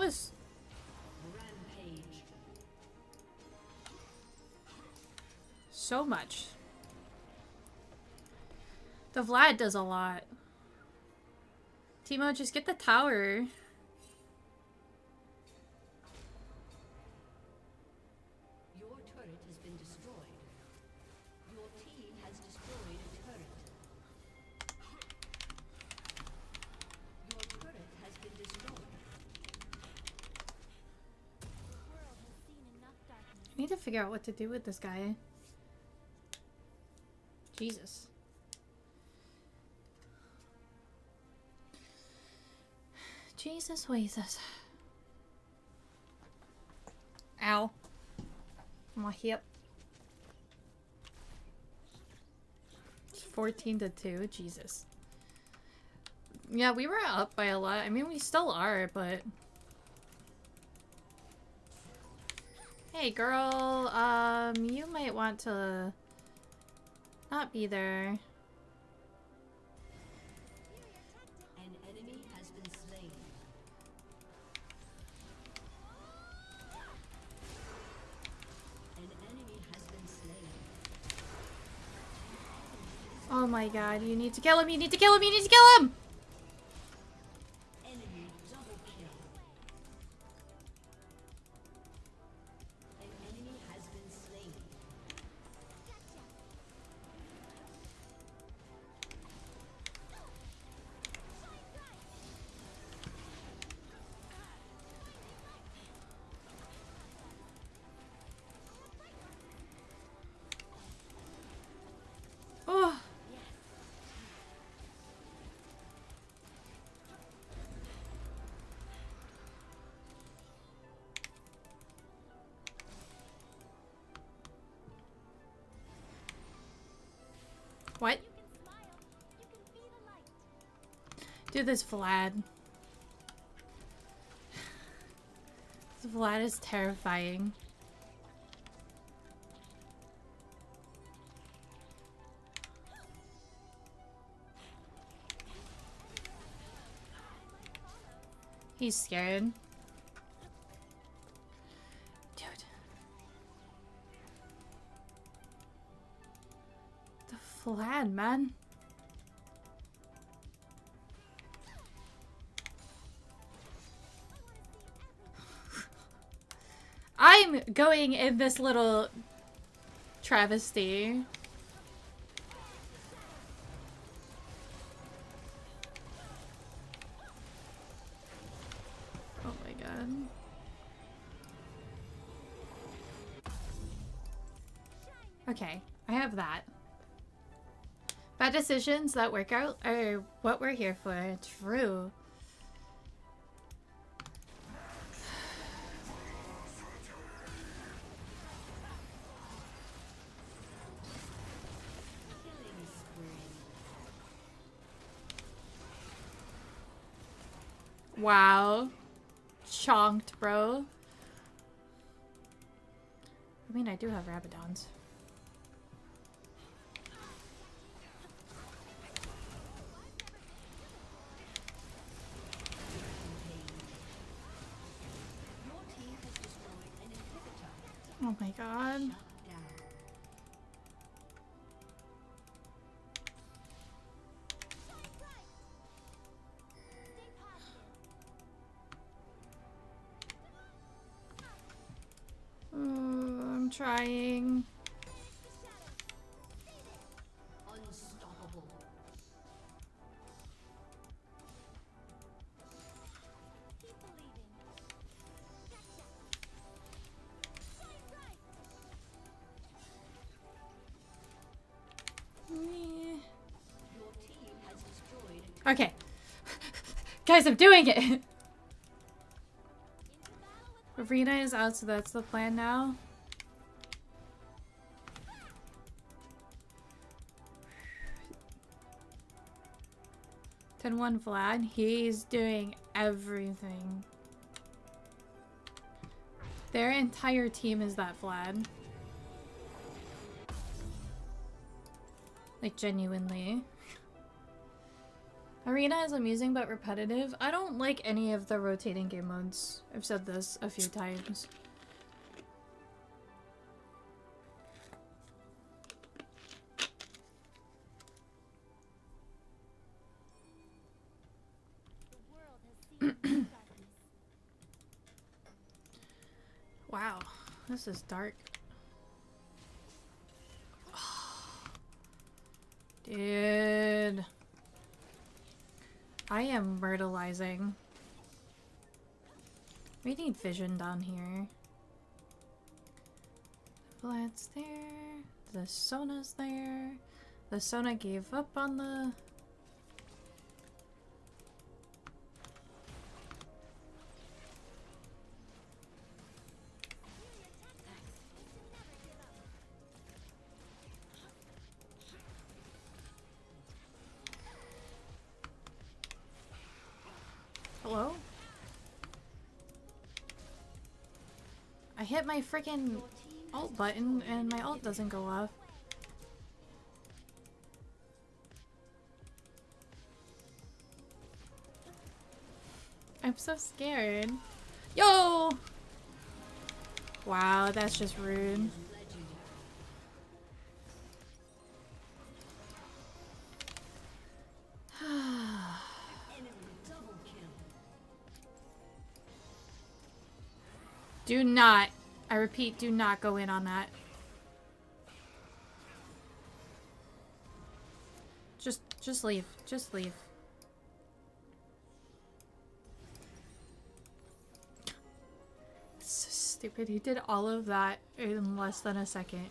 Was Rampage. so much. The Vlad does a lot. Teemo, just get the tower. Figure out what to do with this guy. Jesus. Jesus Jesus. Ow. My hip. It's 14 to 2. Jesus. Yeah, we were up by a lot. I mean, we still are, but... Hey, girl. Um, you might want to not be there. An enemy has been slain. An enemy has been slain. Oh my god, you need to kill him, you need to kill him, you need to kill him! Dude, this Vlad. This Vlad is terrifying. He's scared. Dude. The Vlad, man. Going in this little travesty. Oh my god. Okay, I have that. Bad decisions that work out are what we're here for. True. Wow. Chonked, bro. I mean, I do have inhibitor. Oh my god. Trying. Okay. Guys, I'm doing it! Arena is out, so that's the plan now. One Vlad, he's doing everything. Their entire team is that Vlad. Like genuinely. Arena is amusing but repetitive. I don't like any of the rotating game modes. I've said this a few times. This is dark. Dude. I am myrtleizing. We need vision down here. Vlad's there. The Sona's there. The Sona gave up on the... hit my freaking alt button and my alt doesn't go off. I'm so scared. Yo! Wow, that's just rude. Do not, I repeat, do not go in on that. Just, just leave. Just leave. So stupid. He did all of that in less than a second.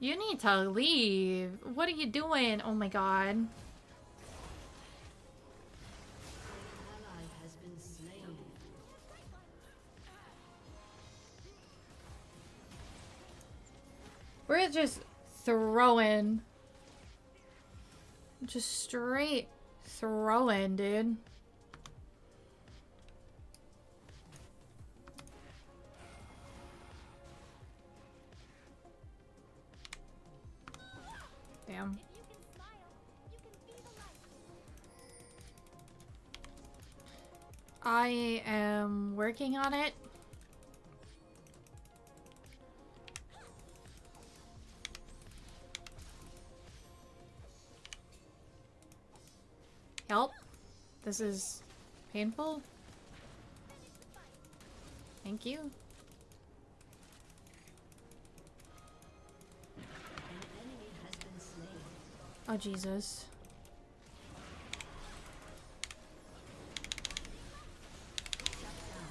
You need to leave. What are you doing? Oh my god. Just throwing. Just straight throwing, dude. Damn. I am working on it. Help. This is painful. Thank you. Oh, Jesus.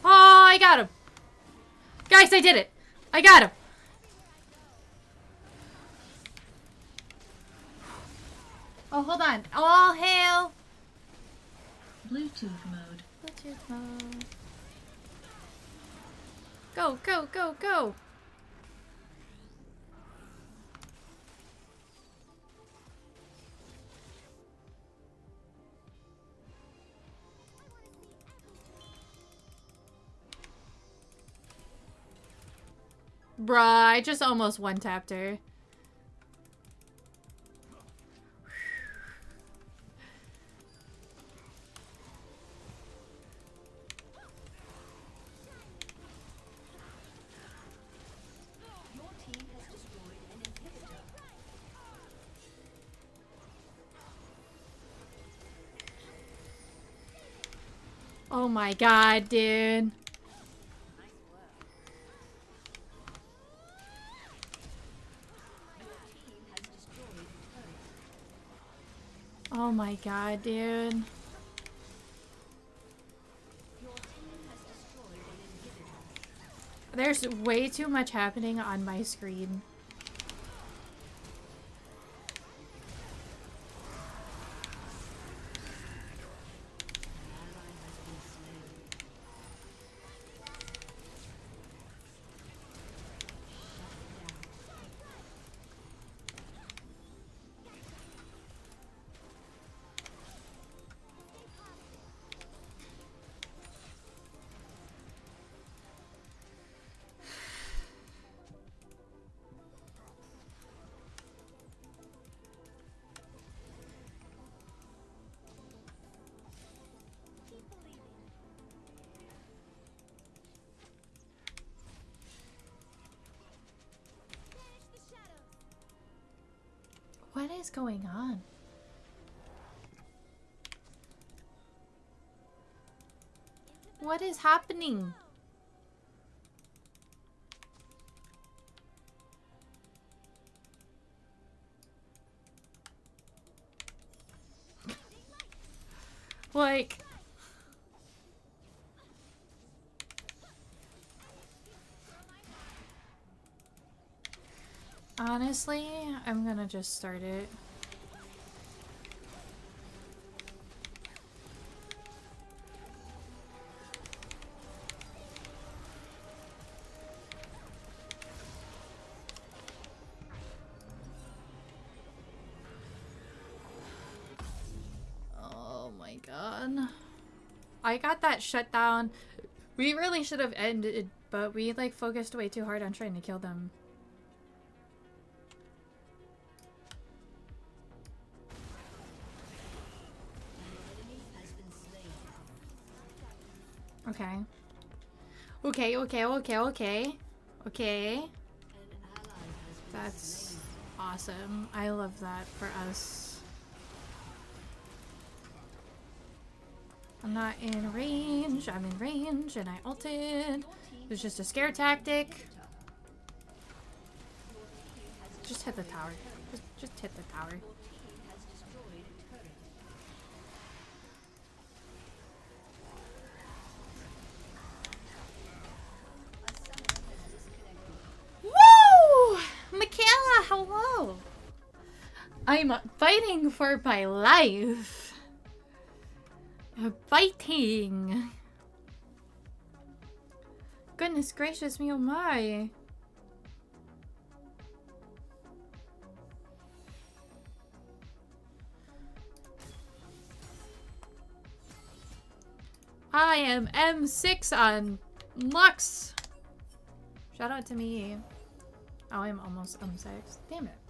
Oh, I got him. Guys, I did it! I got him! Oh, hold on. All hail! Bluetooth mode. Bluetooth mode. Go, go, go, go! Bruh, I just almost one-tapped her. Oh my god, dude. Oh my god, dude. There's way too much happening on my screen. Going on? What is happening? Like... Honestly, I'm gonna just start it. Oh my god. I got that shut down. We really should have ended, but we like focused way too hard on trying to kill them. Okay. Okay, okay, okay, okay. Okay. That's awesome. I love that for us. I'm not in range. I'm in range and I ulted. It was just a scare tactic. Just hit the tower. Just, just hit the tower. I'm fighting for my life. Fighting. Goodness gracious me, oh my. I am M6 on Lux. Shout out to me. Oh, I'm almost M6. Damn it.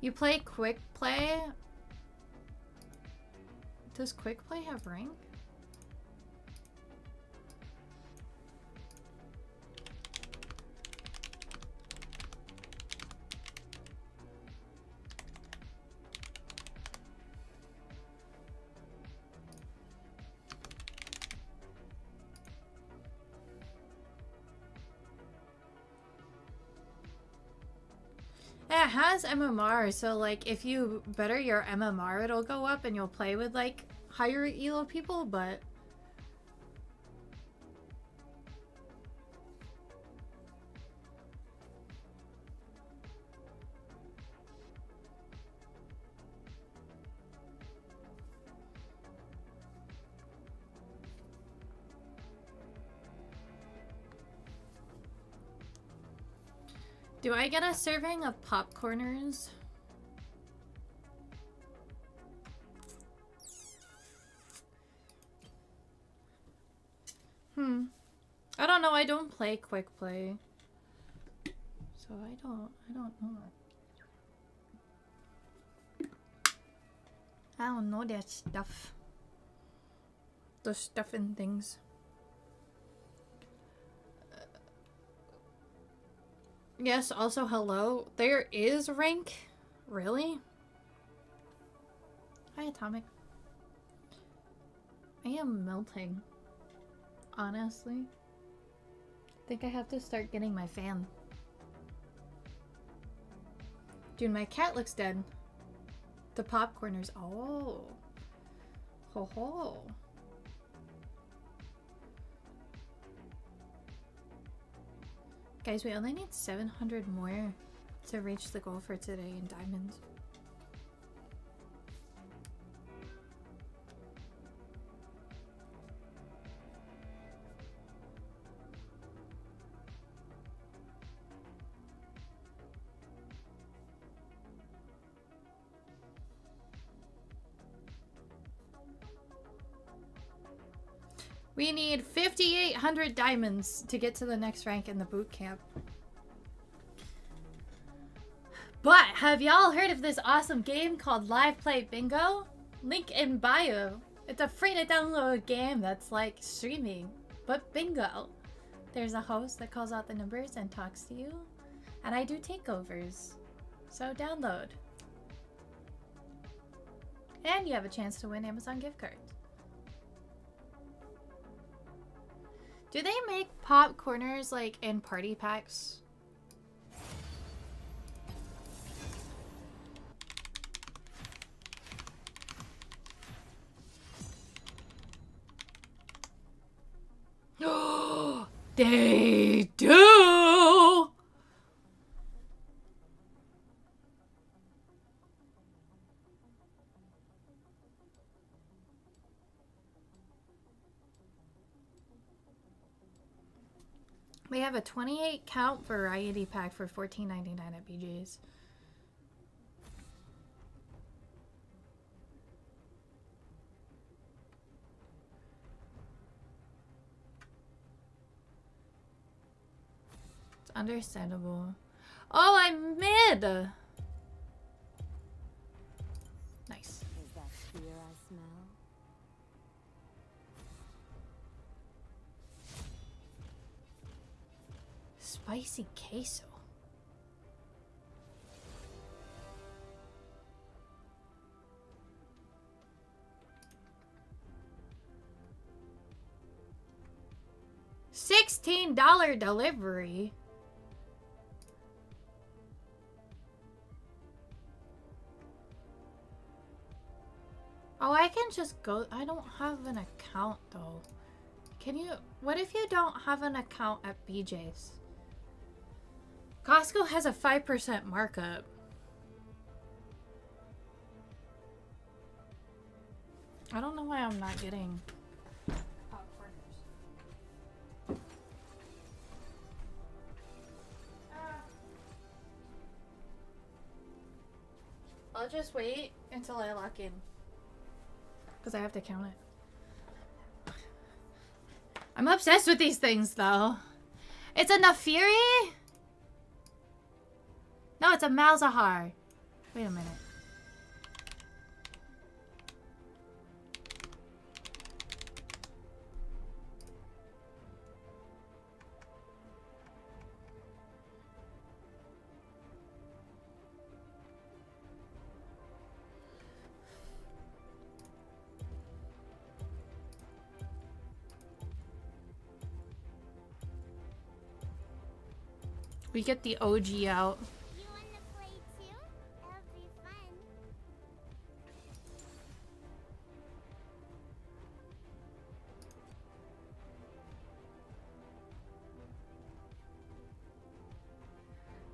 You play quick play? Does quick play have rank? Has MMR, so like if you better your MMR, it'll go up and you'll play with like higher elo people, but Do I get a serving of popcorners? Hmm. I don't know. I don't play quick play. So I don't I don't know. I don't know that stuff. The stuff and things. Yes, also hello. There is rank? Really? Hi, Atomic. I am melting. Honestly. I think I have to start getting my fan. Dude, my cat looks dead. The popcorners. Oh. Ho ho. Guys, we only need 700 more to reach the goal for today in diamonds. We need 5,800 diamonds to get to the next rank in the boot camp. But have y'all heard of this awesome game called Live Play Bingo? Link in bio. It's a free to download game that's like streaming, but bingo. There's a host that calls out the numbers and talks to you, and I do takeovers. So download. And you have a chance to win Amazon gift cards. Do they make popcorners like in party packs? they do! We have a 28 count variety pack for $14.99 at BJ's. It's understandable. Oh, I'm mid! Nice. Is that fear I smell? Spicy queso. $16 delivery. Oh, I can just go. I don't have an account though. Can you? What if you don't have an account at BJ's? Costco has a 5% markup. I don't know why I'm not getting I'll just wait until I lock in. Because I have to count it. I'm obsessed with these things though. It's a Naafiri? No, it's a Malzahar. Wait a minute. We get the OG out.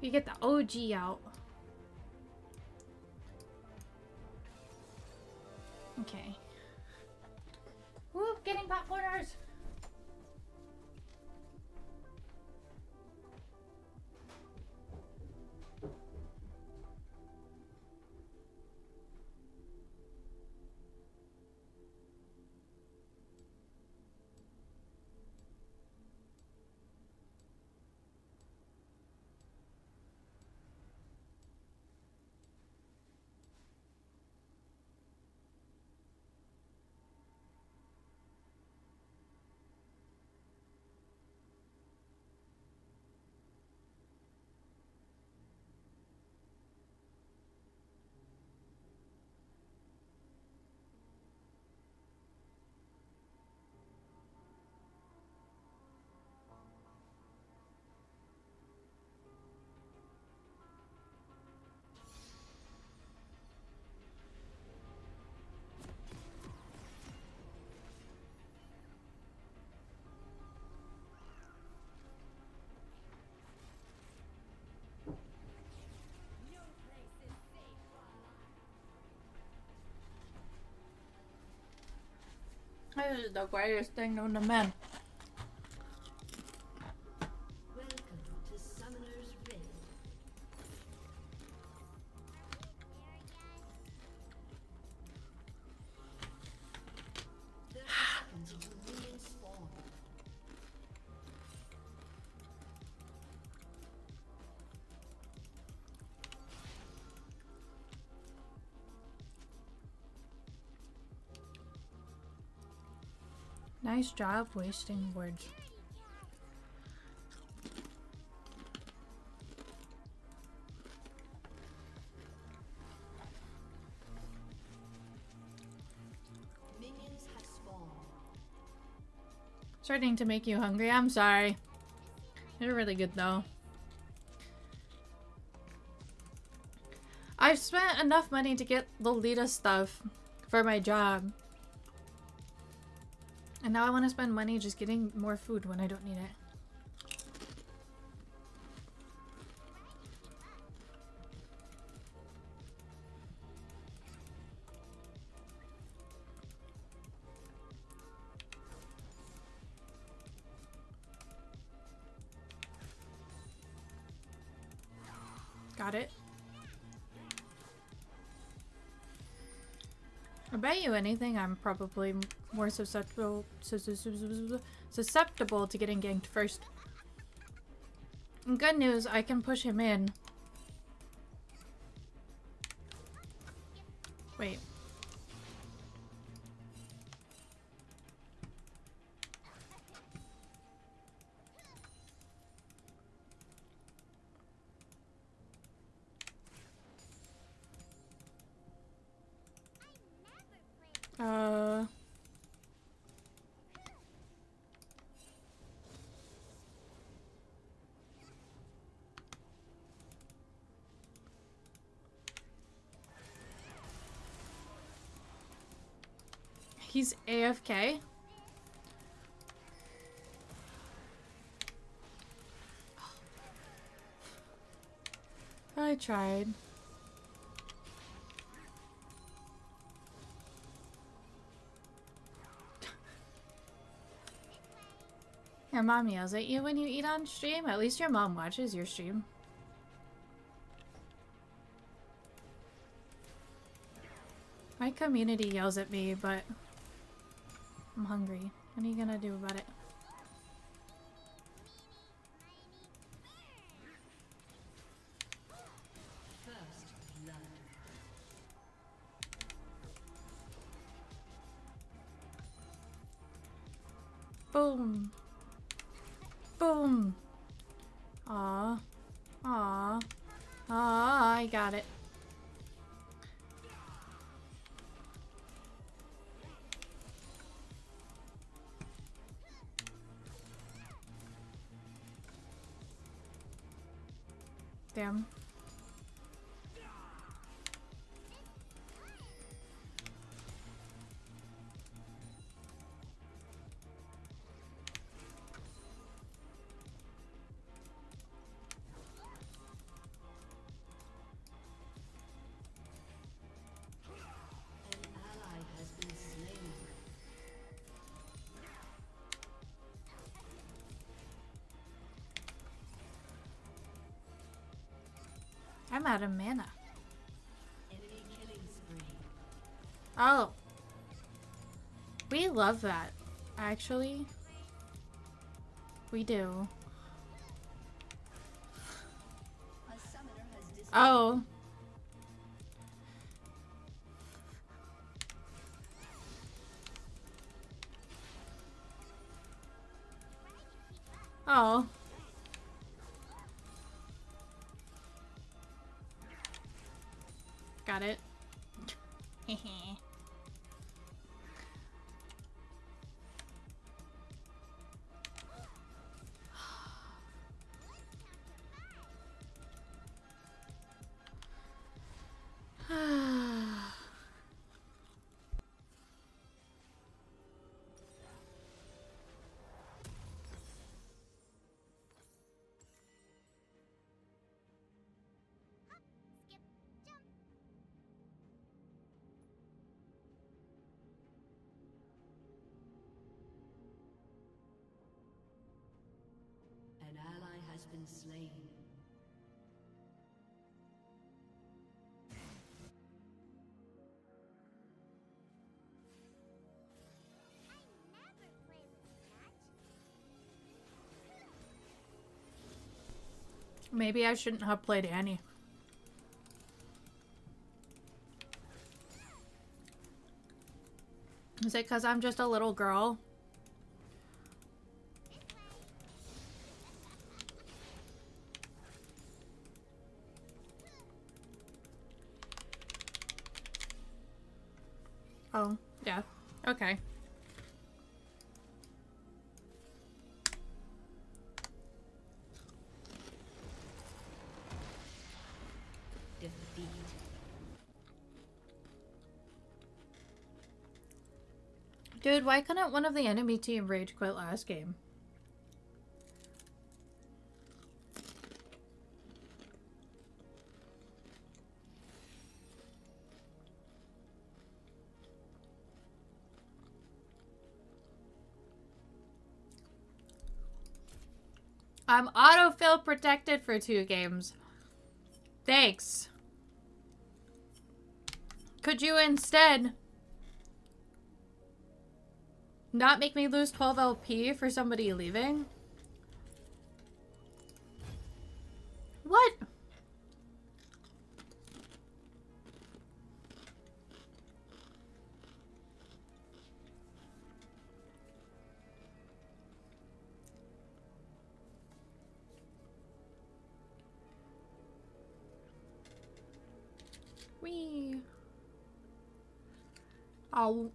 You get the OG out. This is the greatest thing known Nice job wasting words. Starting to make you hungry. I'm sorry. They're really good though. I've spent enough money to get Lolita stuff for my job. And now I want to spend money just getting more food when I don't need it. Bet you anything, I'm probably more susceptible sus- sus- sus- sus- susceptible to getting ganked first. Good news, I can push him in. He's AFK. I tried. Your mom yells at you when you eat on stream? At least your mom watches your stream. My community yells at me, but I'm hungry. What are you gonna do about it? I'm out of mana. Enemy killing spree. Oh. We love that, actually. We do. A summoner has dis-. Oh. Been slain. Maybe I shouldn't have played Annie. Is it because I'm just a little girl? Why couldn't one of the enemy team rage quit last game? I'm autofill protected for two games. Thanks. Could you instead not make me lose 12 LP for somebody leaving? What? Wee. Oh.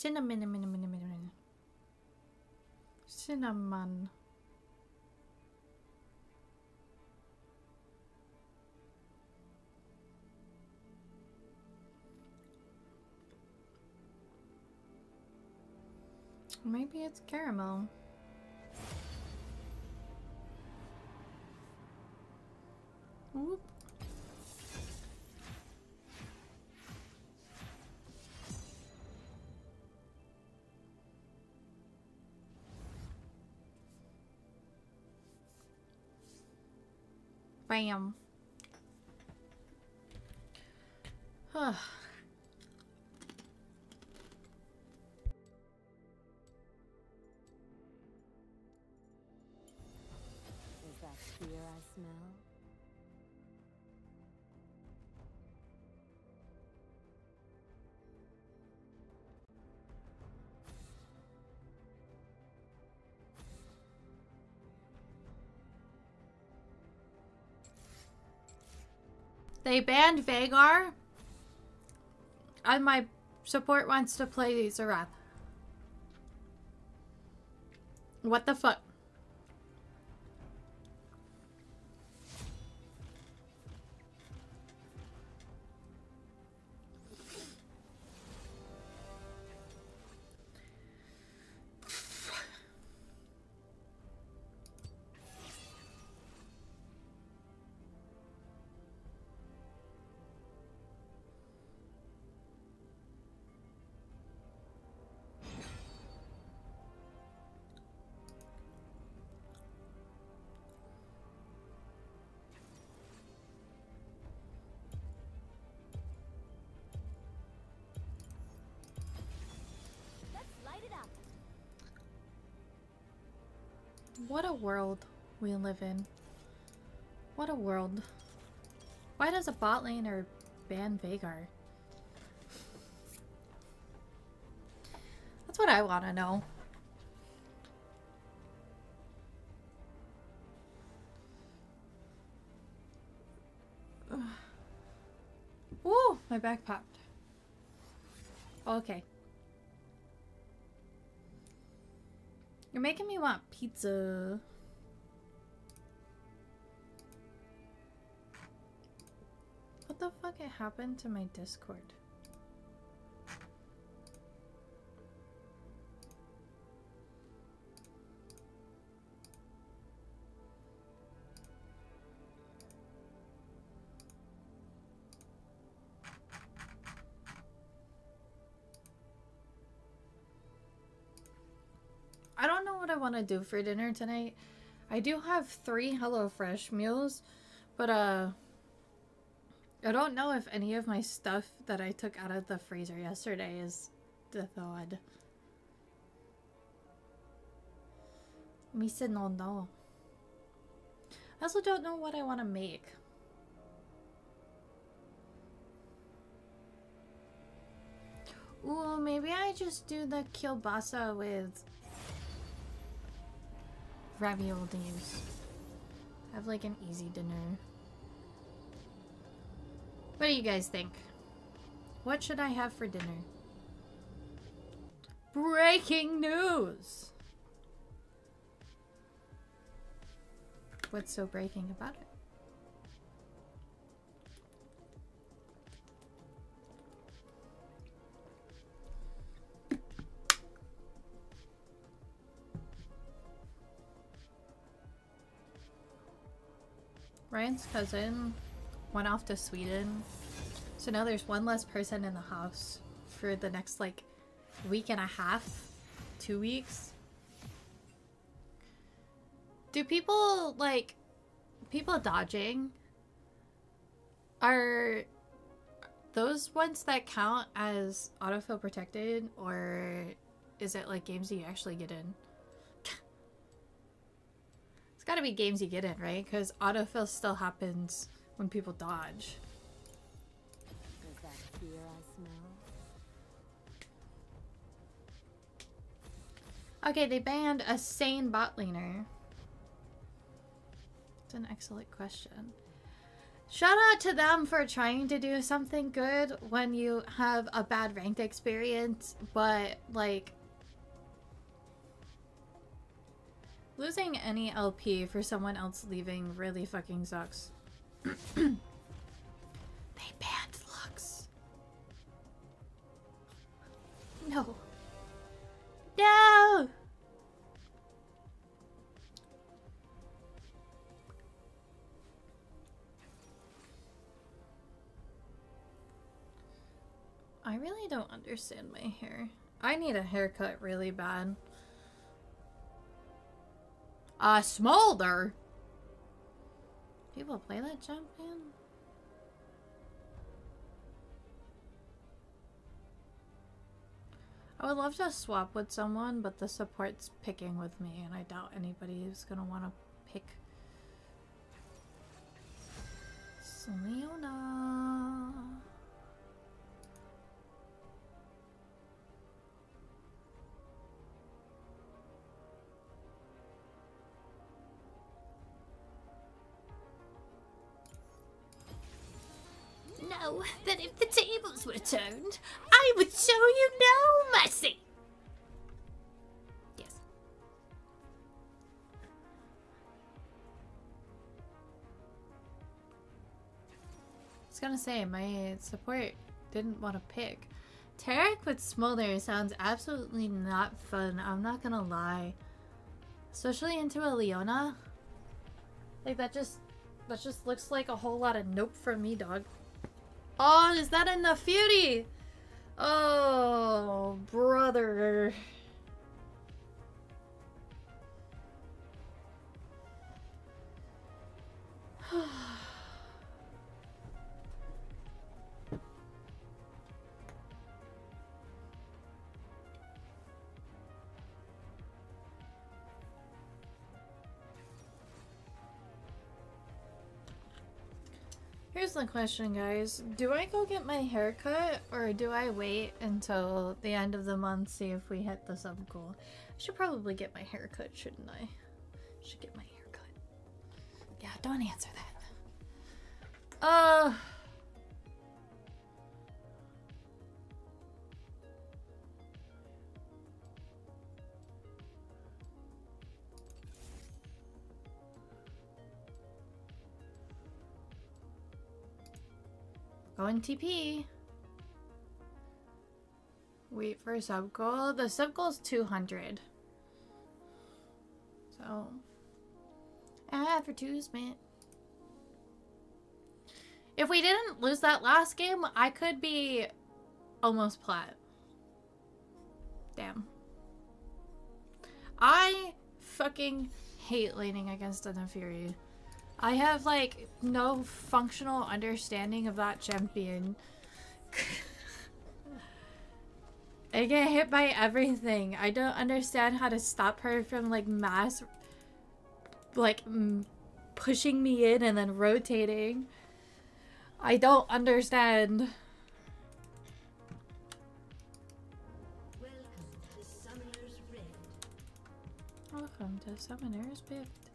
Cinnamon, cinnamon, cinnamon. Cinnamon. Maybe it's caramel. Bam. They banned Veigar. And my support wants to play Xerath. What the fuck? What a world we live in. What a world. Why does a bot laner ban Veigar? That's what I want to know. Ugh. Ooh, my back popped. Okay. You're making me want pizza. What the fuck happened to my Discord? Want to do for dinner tonight. I do have three HelloFresh meals, but uh, I don't know if any of my stuff that I took out of the freezer yesterday is thawed. Me said no no. I also don't know what I want to make. Ooh, maybe I just do the kielbasa with raviolis. Have like an easy dinner. What do you guys think? What should I have for dinner? Breaking news! What's so breaking about it? Ryan's cousin went off to Sweden. So now there's one less person in the house for the next like week and a half, two weeks. Do people like people dodging are those ones that count as autofill protected or is it like games that you actually get in? Gotta be games you get in, right? Because autofill still happens when people dodge. Is that fear I smell? Okay, they banned a sane bot laner. It's an excellent question. Shout out to them for trying to do something good when you have a bad ranked experience, but like losing any LP for someone else leaving really fucking sucks. they banned Lux. No. No! I really don't understand my hair. I need a haircut really bad. A smolder? People play that champion? I would love to swap with someone, but the support's picking with me, and I doubt anybody is gonna want to pick Leona. Know that if the tables were turned, I would show you no mercy. Yes. I was gonna say, my support didn't want to pick. Tarek with Smolder sounds absolutely not fun, I'm not gonna lie. Especially into a Leona. Like that just that just looks like a whole lot of nope from me, dog. Oh, is that in the Fury? Oh, brother. The question, guys. Do I go get my hair cut or do I wait until the end of the month, see if we hit the sub goal? I should probably get my hair cut, shouldn't I? Should get my hair cut. Yeah, don't answer that. Uh. Going TP. Wait for a sub goal. The sub goal is 200. So. Ah, Advertisement. If we didn't lose that last game, I could be almost plat. Damn. I fucking hate laning against the Fury. I have like no functional understanding of that champion. I get hit by everything. I don't understand how to stop her from like mass like pushing me in and then rotating. I don't understand. Welcome to Summoner's Rift. Thirty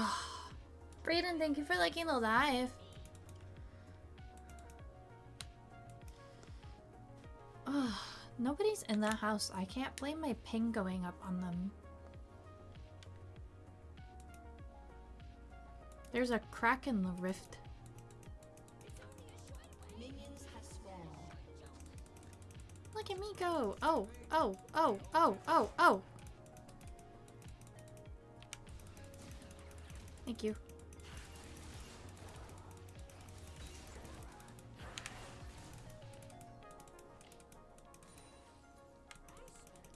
Oh, Brayden, thank you for liking the live. Oh, nobody's in the house. I can't blame my ping going up on them. There's a crack in the rift. Minions have spawned. Look at me go. Oh, oh, oh, oh, oh, oh. Thank you.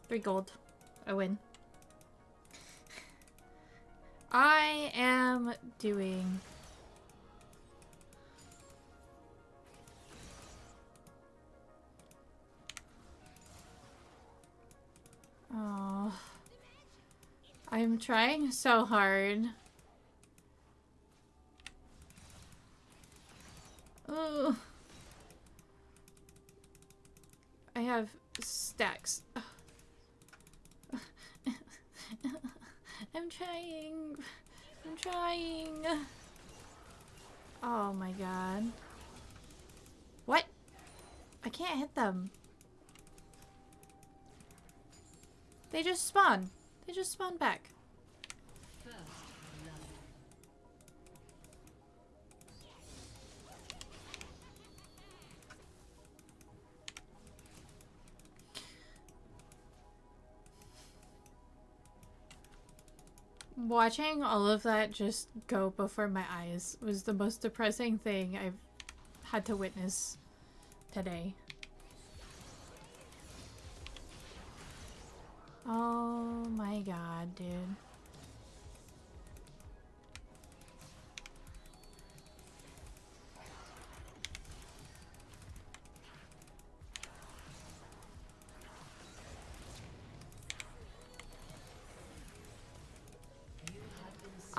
Three gold. I win. I am doing... Oh, I'm trying so hard. Oh, I have stacks. I'm trying. I'm trying. Oh my god. What? I can't hit them. They just spawn. They just spawn back. Watching all of that just go before my eyes was the most depressing thing I've had to witness today. Oh my god, dude.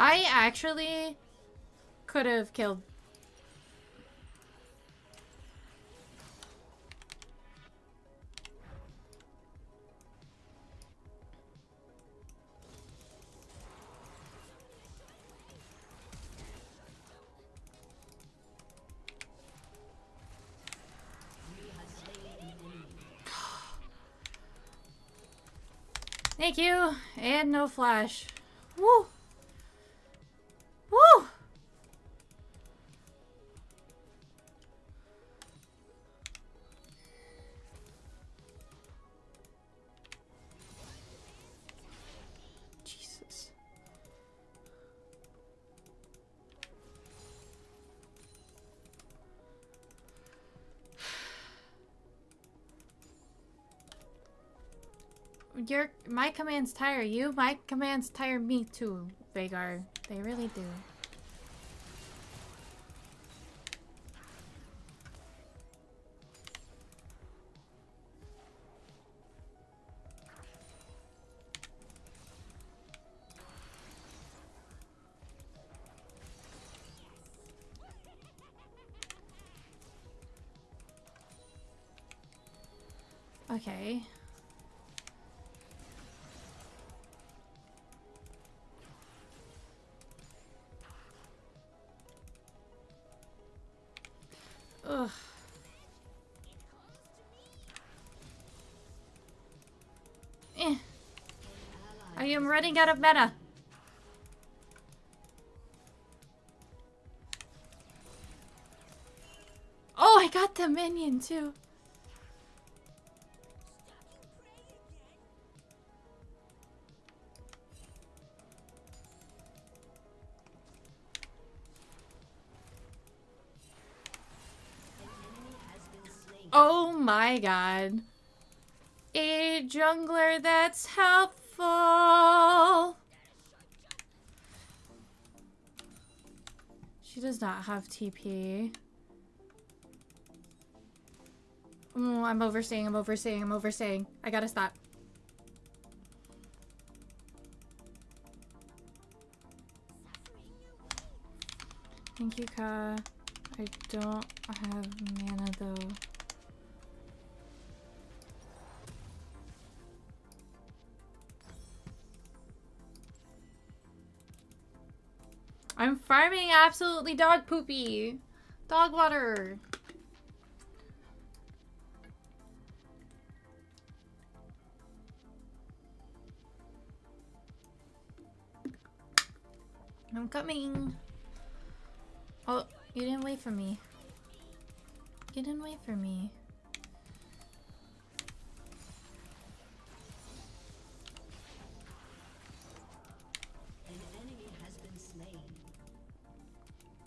I actually could have killed. Thank you, and no flash. Woo! Your my commands tire you. My commands tire me too, Veigar. They really do. I am running out of mana. Oh, I got the minion too. Oh my god. A jungler that's helpful. She does not have TP. Mm, I'm overstaying, I'm overstaying, I'm overstaying. I gotta stop. Thank you, Ka. I don't have mana though. I'm farming absolutely dog poopy. Dog water. I'm coming. Oh, you didn't wait for me. You didn't wait for me.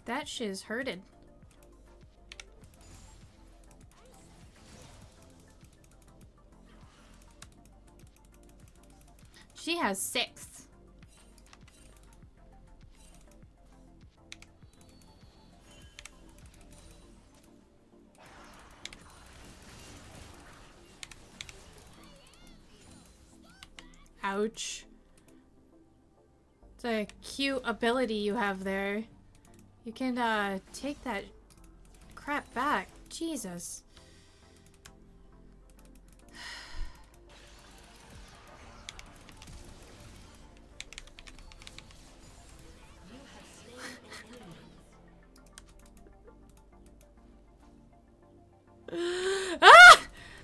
That shiz hurted. She has six. Ouch. It's a cute ability you have there. You can, uh, take that crap back. Jesus.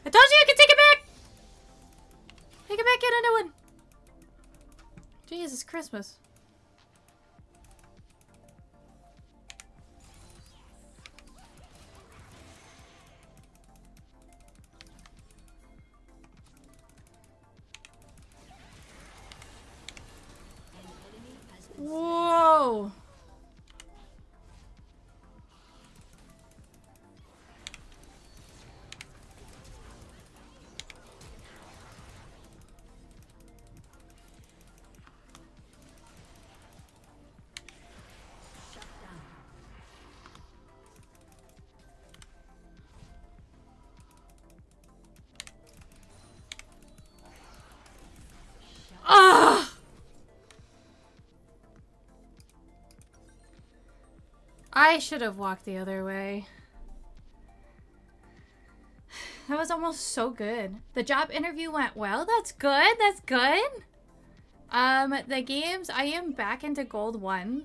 I told you I should have walked the other way. That was almost so good. The job interview went well. That's good. That's good. Um, the games, I am back into gold one.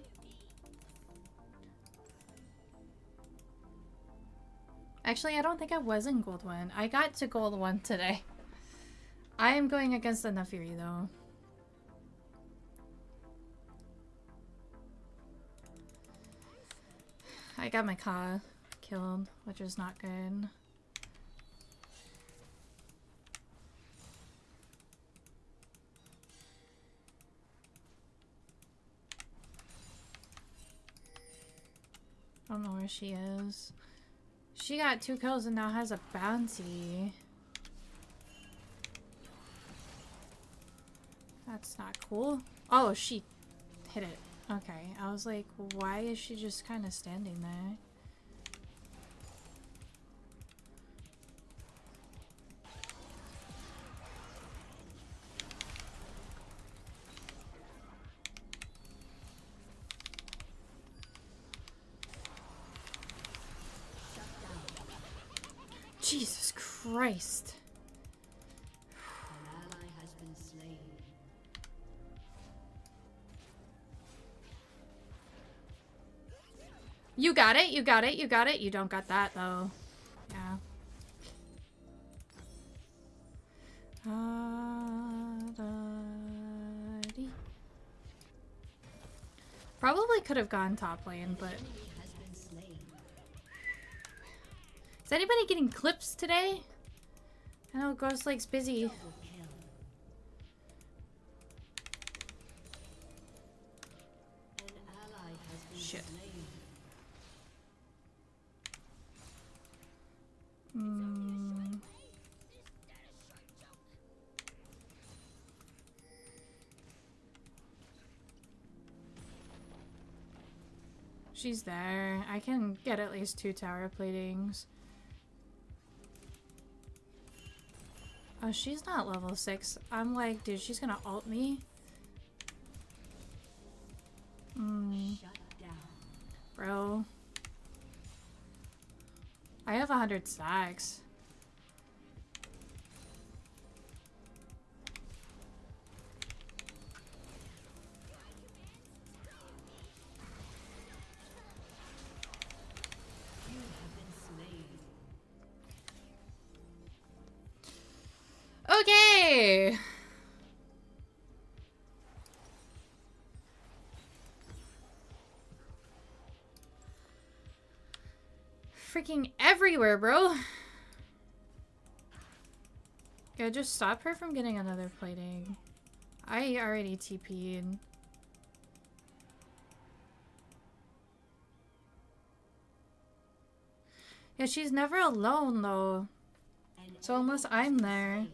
Actually, I don't think I was in gold one. I got to gold one today. I am going against the Naafiri though. I got my car killed, which is not good. I don't know where she is. She got two kills and now has a bounty. That's not cool. Oh, she hit it. Okay, I was like, why is she just kind of standing there? Jesus Christ. Got it, you got it, you got it. You don't got that though. Yeah. Probably could have gone top lane, but is anybody getting clips today? I know Ghost Lake's busy. Shit. Mm. She's there. I can get at least two tower platings. Oh, she's not level 6. I'm like, dude, she's gonna ult me. Hmm. Bro. I have a hundred stacks. Everywhere, bro. Yeah, just stop her from getting another plating. I already TP'd. Yeah, she's never alone though. So unless I'm there.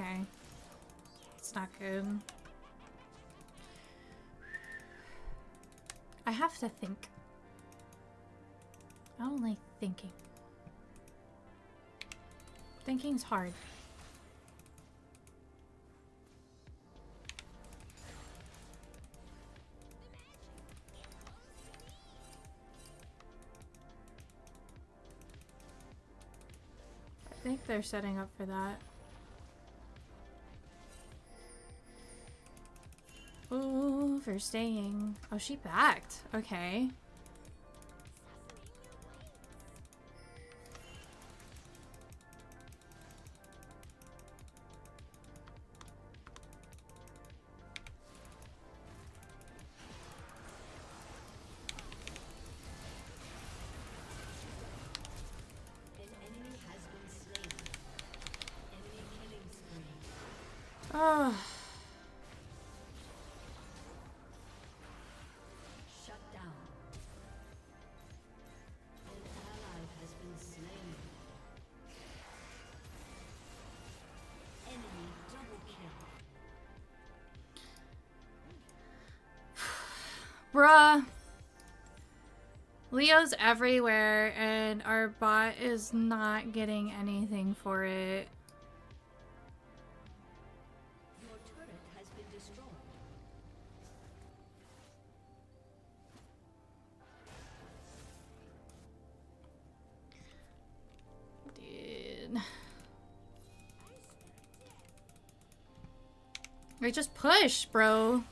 Okay. It's not good. I have to think. I don't like thinking. Thinking's hard. I think they're setting up for that. Ooh, for staying. Oh, she backed. Okay. Leo's everywhere and our bot is not getting anything for it. Dude. Like, just push, bro.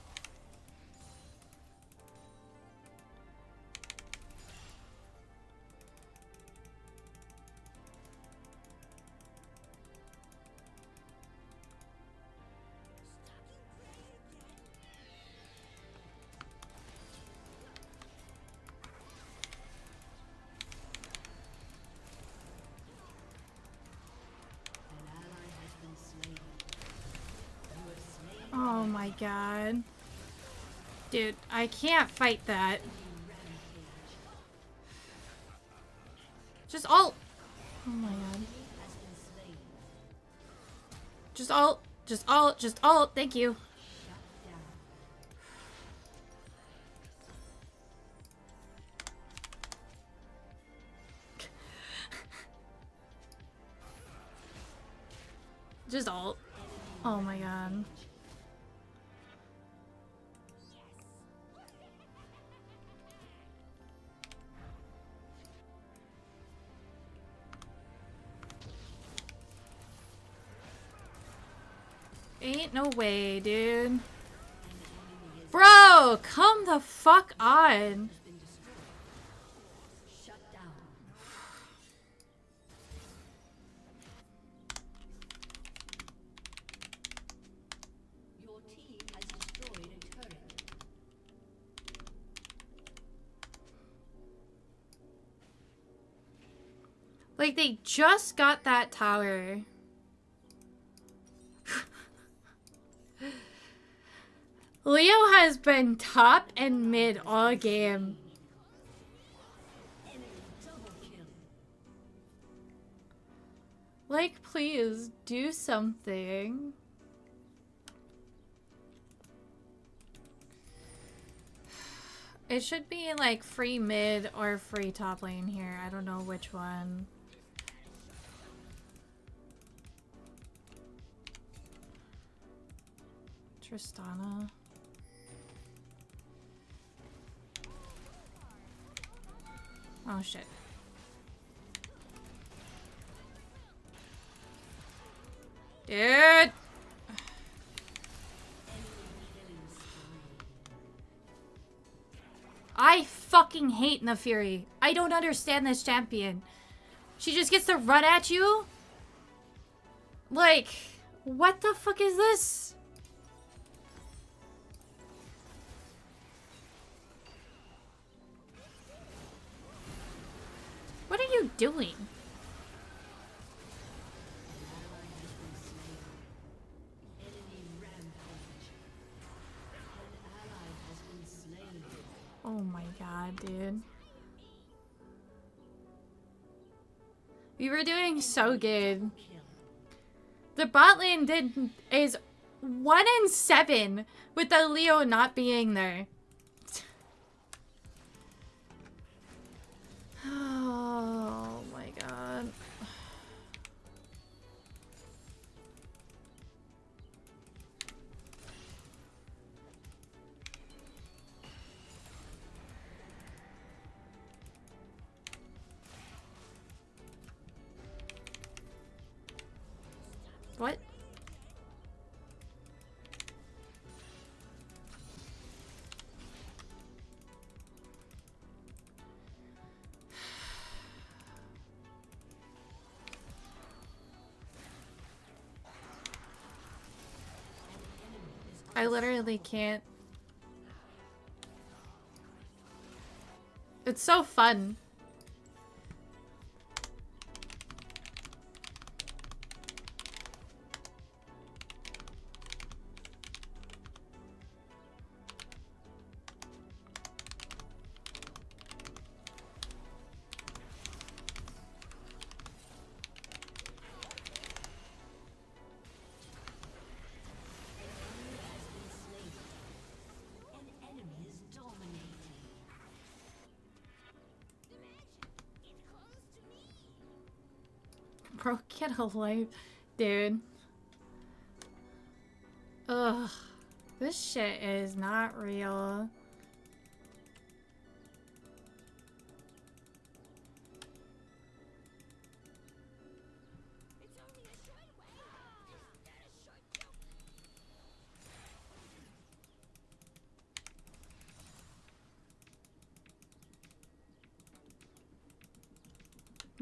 God. Dude, I can't fight that. Just ult. Oh my god. Just ult. Just ult. Just ult. Thank you. No way, dude. Bro, come the fuck on. Like, they just got that tower. Leo has been top and mid all game. Like, please do something. It should be like free mid or free top lane here. I don't know which one. Tristana. Oh shit. Dude! I fucking hate Naafiri. I don't understand this champion. She just gets to run at you? Like, what the fuck is this? You doing? Oh my god, dude. We were doing so good. The bot lane did is one in seven with the Leo not being there. I literally can't. It's so fun. Get a life. Dude. Ugh. This shit is not real.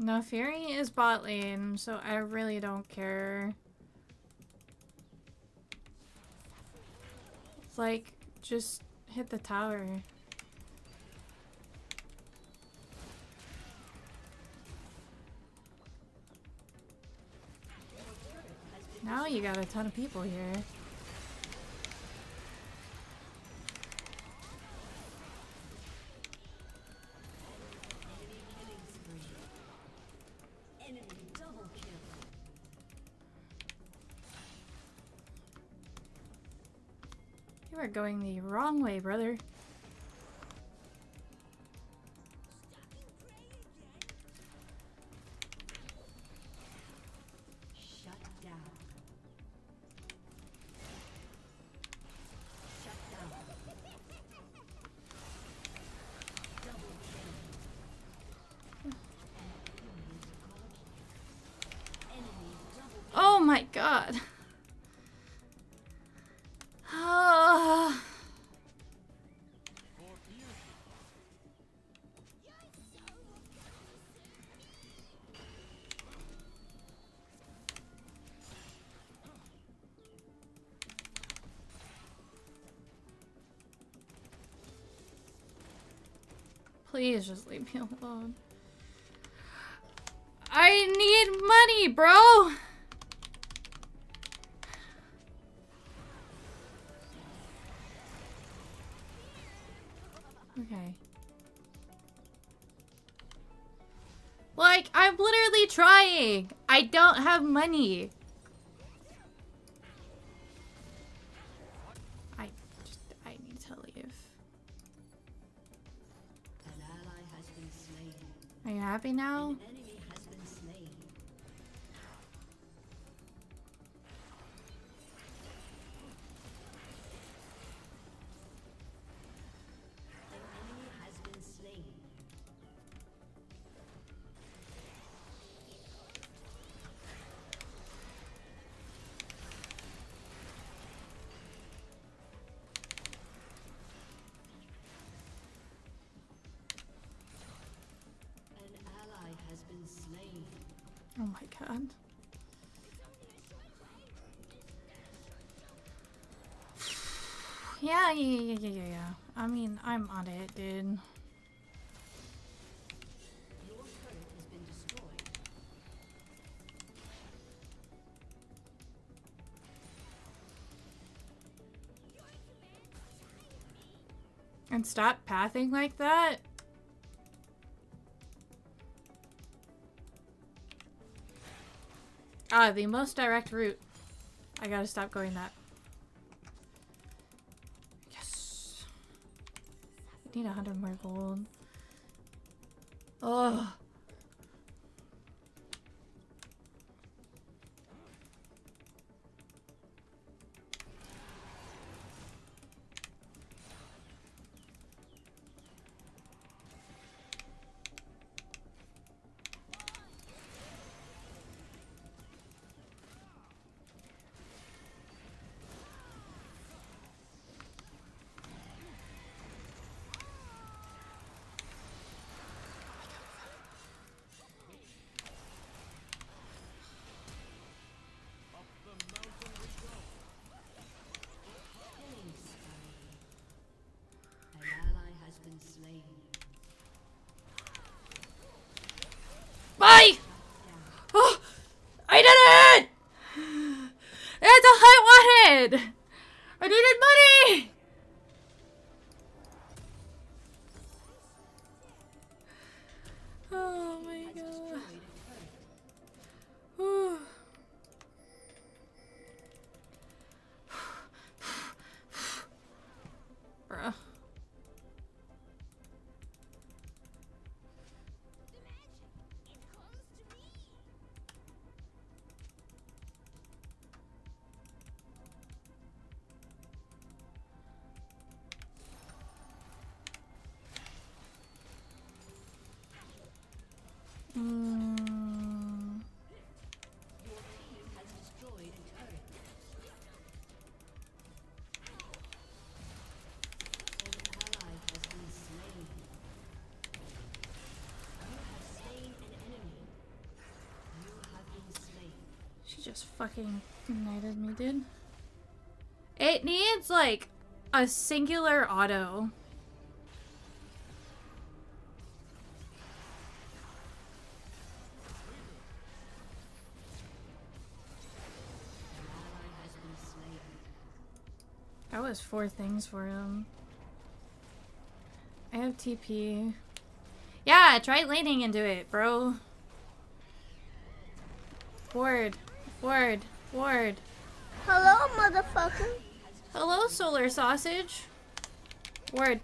Naafiri is bot lane, so I really don't care. It's like, just hit the tower. Now you got a ton of people here. Going the wrong way, brother. Please just leave me alone. I need money, bro. Okay. Like, I'm literally trying. I don't have money. Yeah, yeah, yeah, yeah, yeah, yeah. I mean, I'm on it, dude. And stop pathing like that? Ah, the most direct route. I gotta stop going that. Need a hundred more gold. Oh. Killing spree. An ally has been slain. Bye! Oh, I did it! That's all I slain. She just fucking ignited me, dude. It needs like a singular auto. Was four things for him. I have TP. Yeah, try leaning into it, bro. Ward. Ward. Ward. Hello, motherfucker. Hello, solar sausage. Word.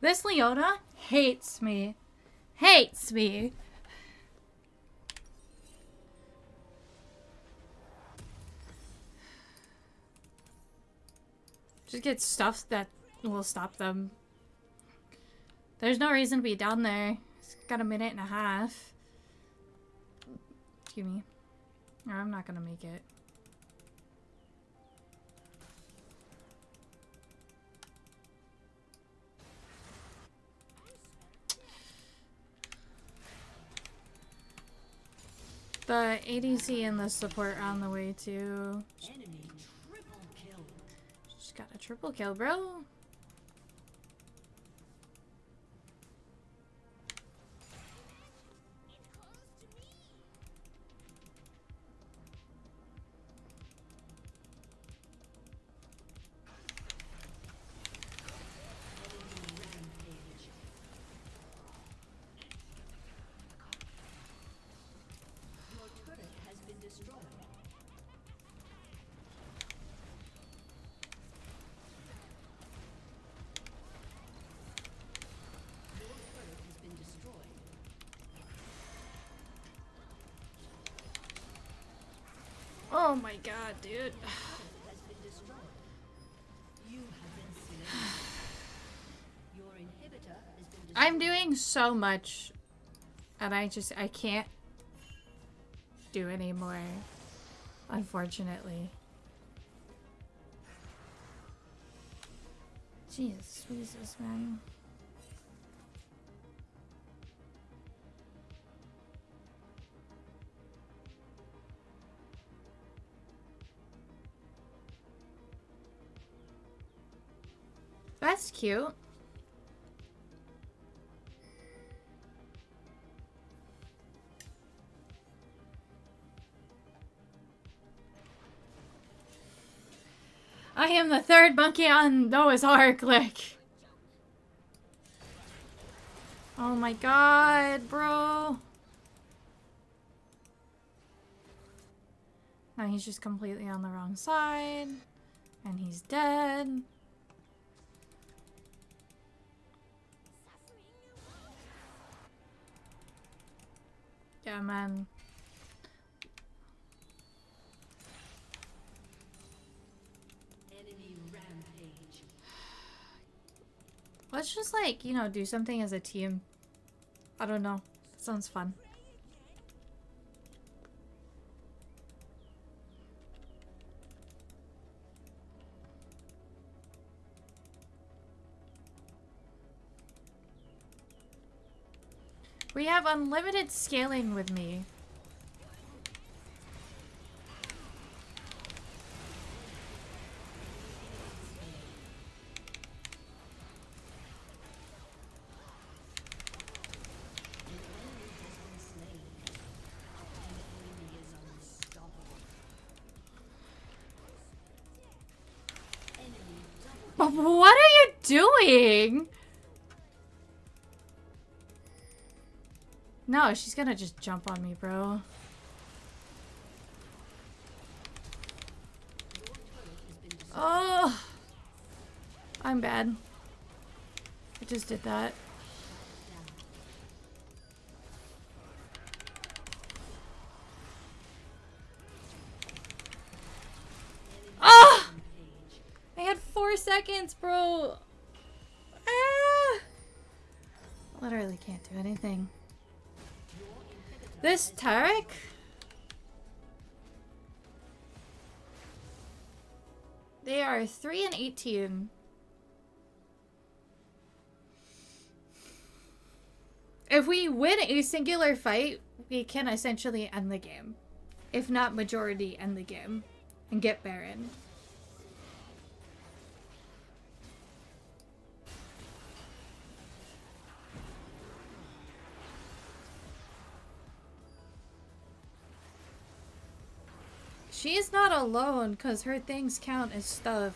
This Leona hates me. Hates me. Just get stuff that will stop them. There's no reason to be down there. It's got a minute and a half. Excuse me. I'm not gonna make it. ADC and the support on the way too. Just got a triple kill, bro. Has been destroyed. I'm doing so much and I just I can't do anymore. Unfortunately. Jesus, Jesus, man. Cute. I am the third monkey on Noah's Ark, like. Oh my god, bro. Now he's just completely on the wrong side. And he's dead. Yeah, man. Enemy rampage. Let's just like, you know, do something as a team. I don't know. That sounds fun. We have unlimited scaling with me. No, she's gonna just jump on me, bro. Oh, I'm bad. I just did that. Ah! I had four seconds, bro. Ah! Literally can't do anything. This Tarek? They are 3 and 18. If we win a singular fight, we can essentially end the game. If not majority, end the game. And get Baron. She's not alone because her things count as stuff.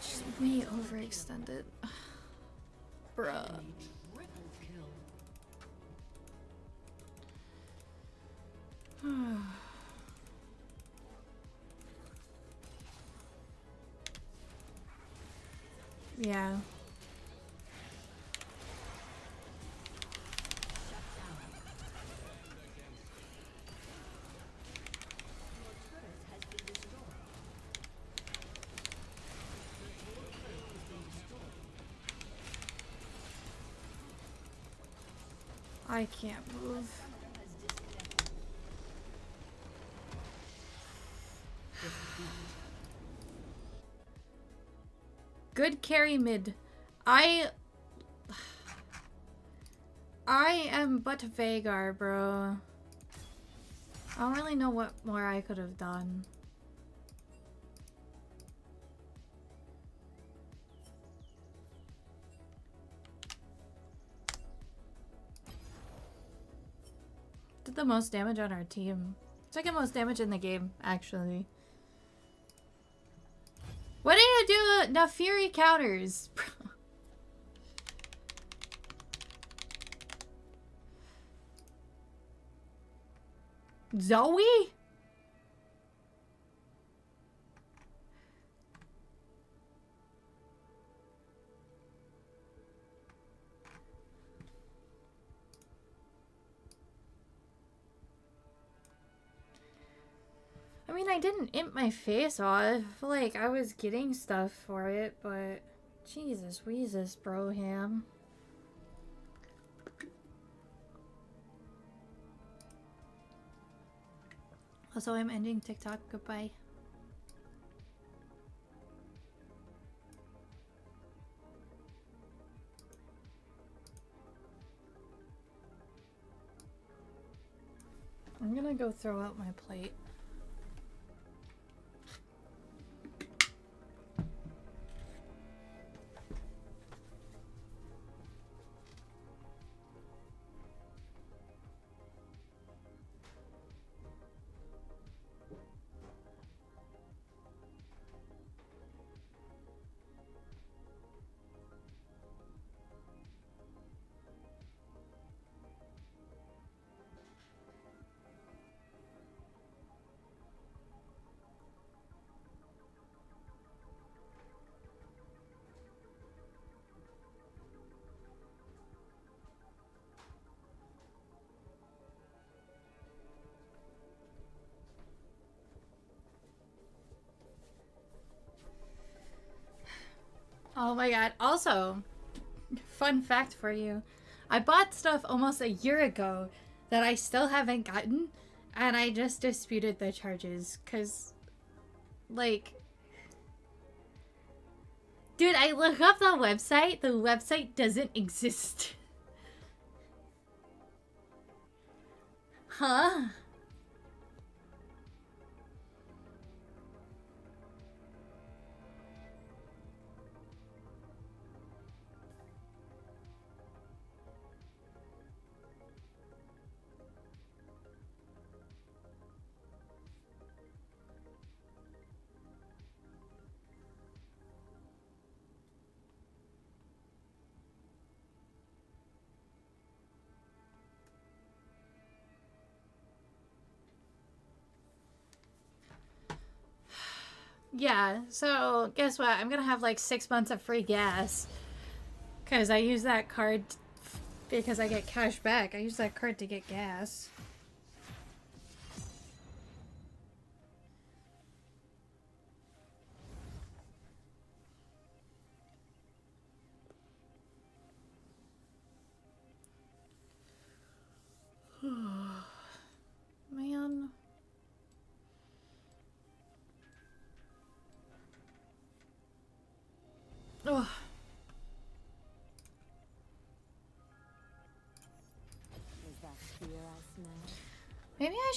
She's way overextended. Bruh. yeah. I can't move. Good carry mid. I... I am but Veigar, bro. I don't really know what more I could have done. The most damage on our team. Second most damage in the game, actually. What do you do? Naafiri counters. Zoe? Didn't imp my face off. Like, I was getting stuff for it, but... Jesus, Weezus, Broham. Also, I'm ending TikTok. Goodbye. I'm gonna go throw out my plate. Oh my god. Also, fun fact for you. I bought stuff almost a year ago that I still haven't gotten, and I just disputed the charges, because, like... Dude, I look up the website, the website doesn't exist. huh? Yeah, so guess what? I'm gonna have like six months of free gas. Because I use that card because I get cash back. I use that card to get gas.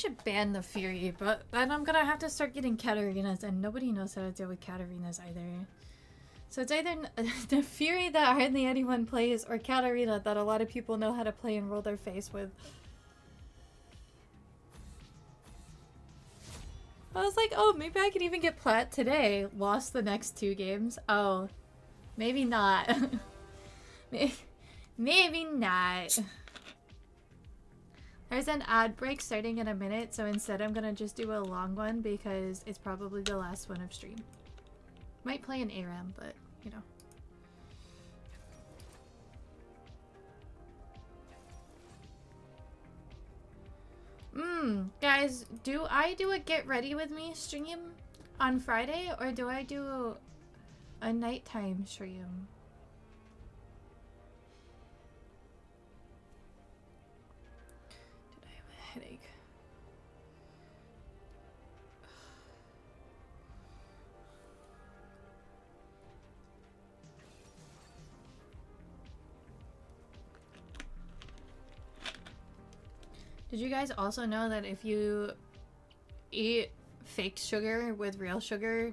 Should ban the Fury, but then I'm gonna have to start getting Katarinas, and nobody knows how to deal with Katarinas either. So it's either the Fury that hardly anyone plays, or Katarina that a lot of people know how to play and roll their face with. I was like, oh, maybe I could even get plat today. Lost the next two games. Oh, maybe not. Maybe not. There's an ad break starting in a minute, so instead I'm gonna just do a long one because it's probably the last one of stream. Might play an ARAM, but you know. Mmm, guys, do I do a get ready with me stream on Friday or do I do a nighttime stream? Did you guys also know that if you eat fake sugar with real sugar,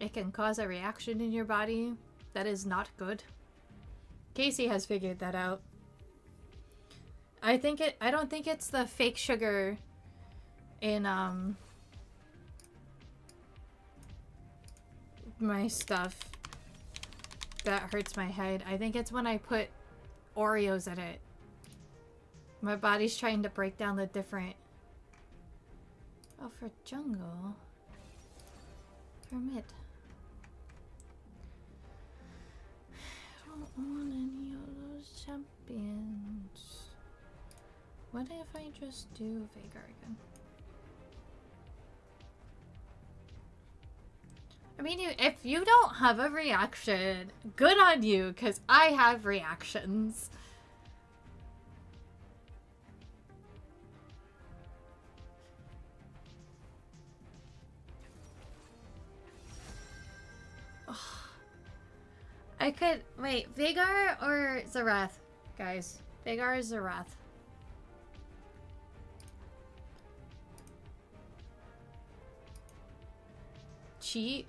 it can cause a reaction in your body that is not good? Casey has figured that out. I think it I don't think it's the fake sugar in um my stuff that hurts my head. I think it's when I put Oreos in it. My body's trying to break down the different Oh, for jungle. Permit. I don't want any of those champions. What if I just do Veigar again? I mean, if you don't have a reaction, good on you, because I have reactions. I could wait, Veigar or Xerath, guys. Veigar or Xerath. Cheat.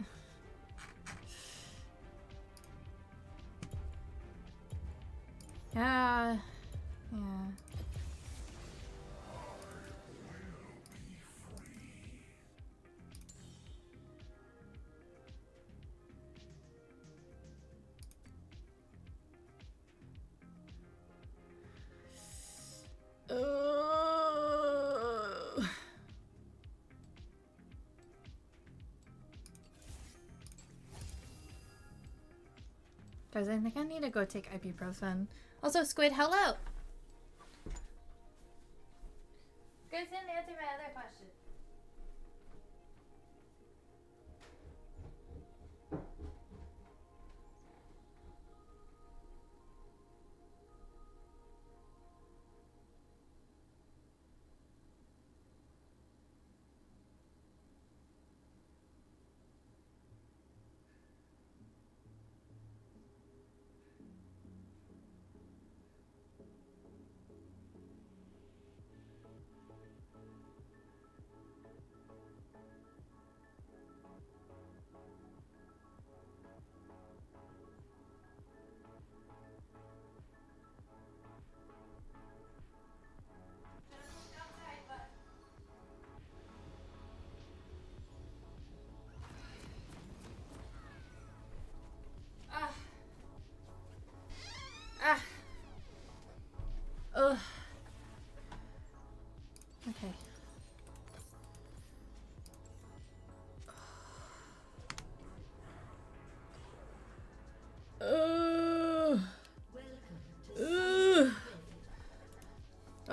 Yeah. Yeah. Guys, I think I need to go take ibuprofen. Also, Squid, hello!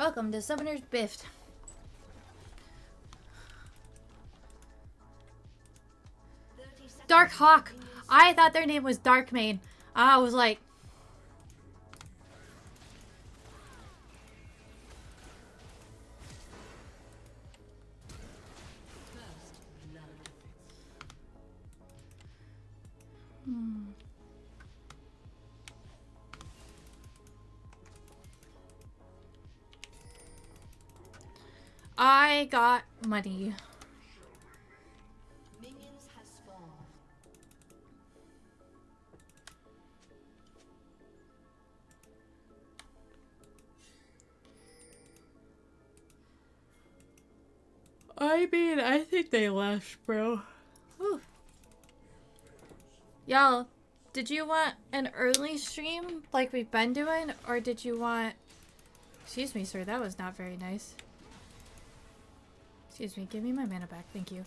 Welcome to Summoner's Rift. Dark Hawk. I thought their name was Darkmane. I was like, money. Minions have spawned. I mean, I think they left, bro. Y'all, did you want an early stream like we've been doing, or did you want... Excuse me, sir, that was not very nice. Excuse me, give me my mana back, thank you.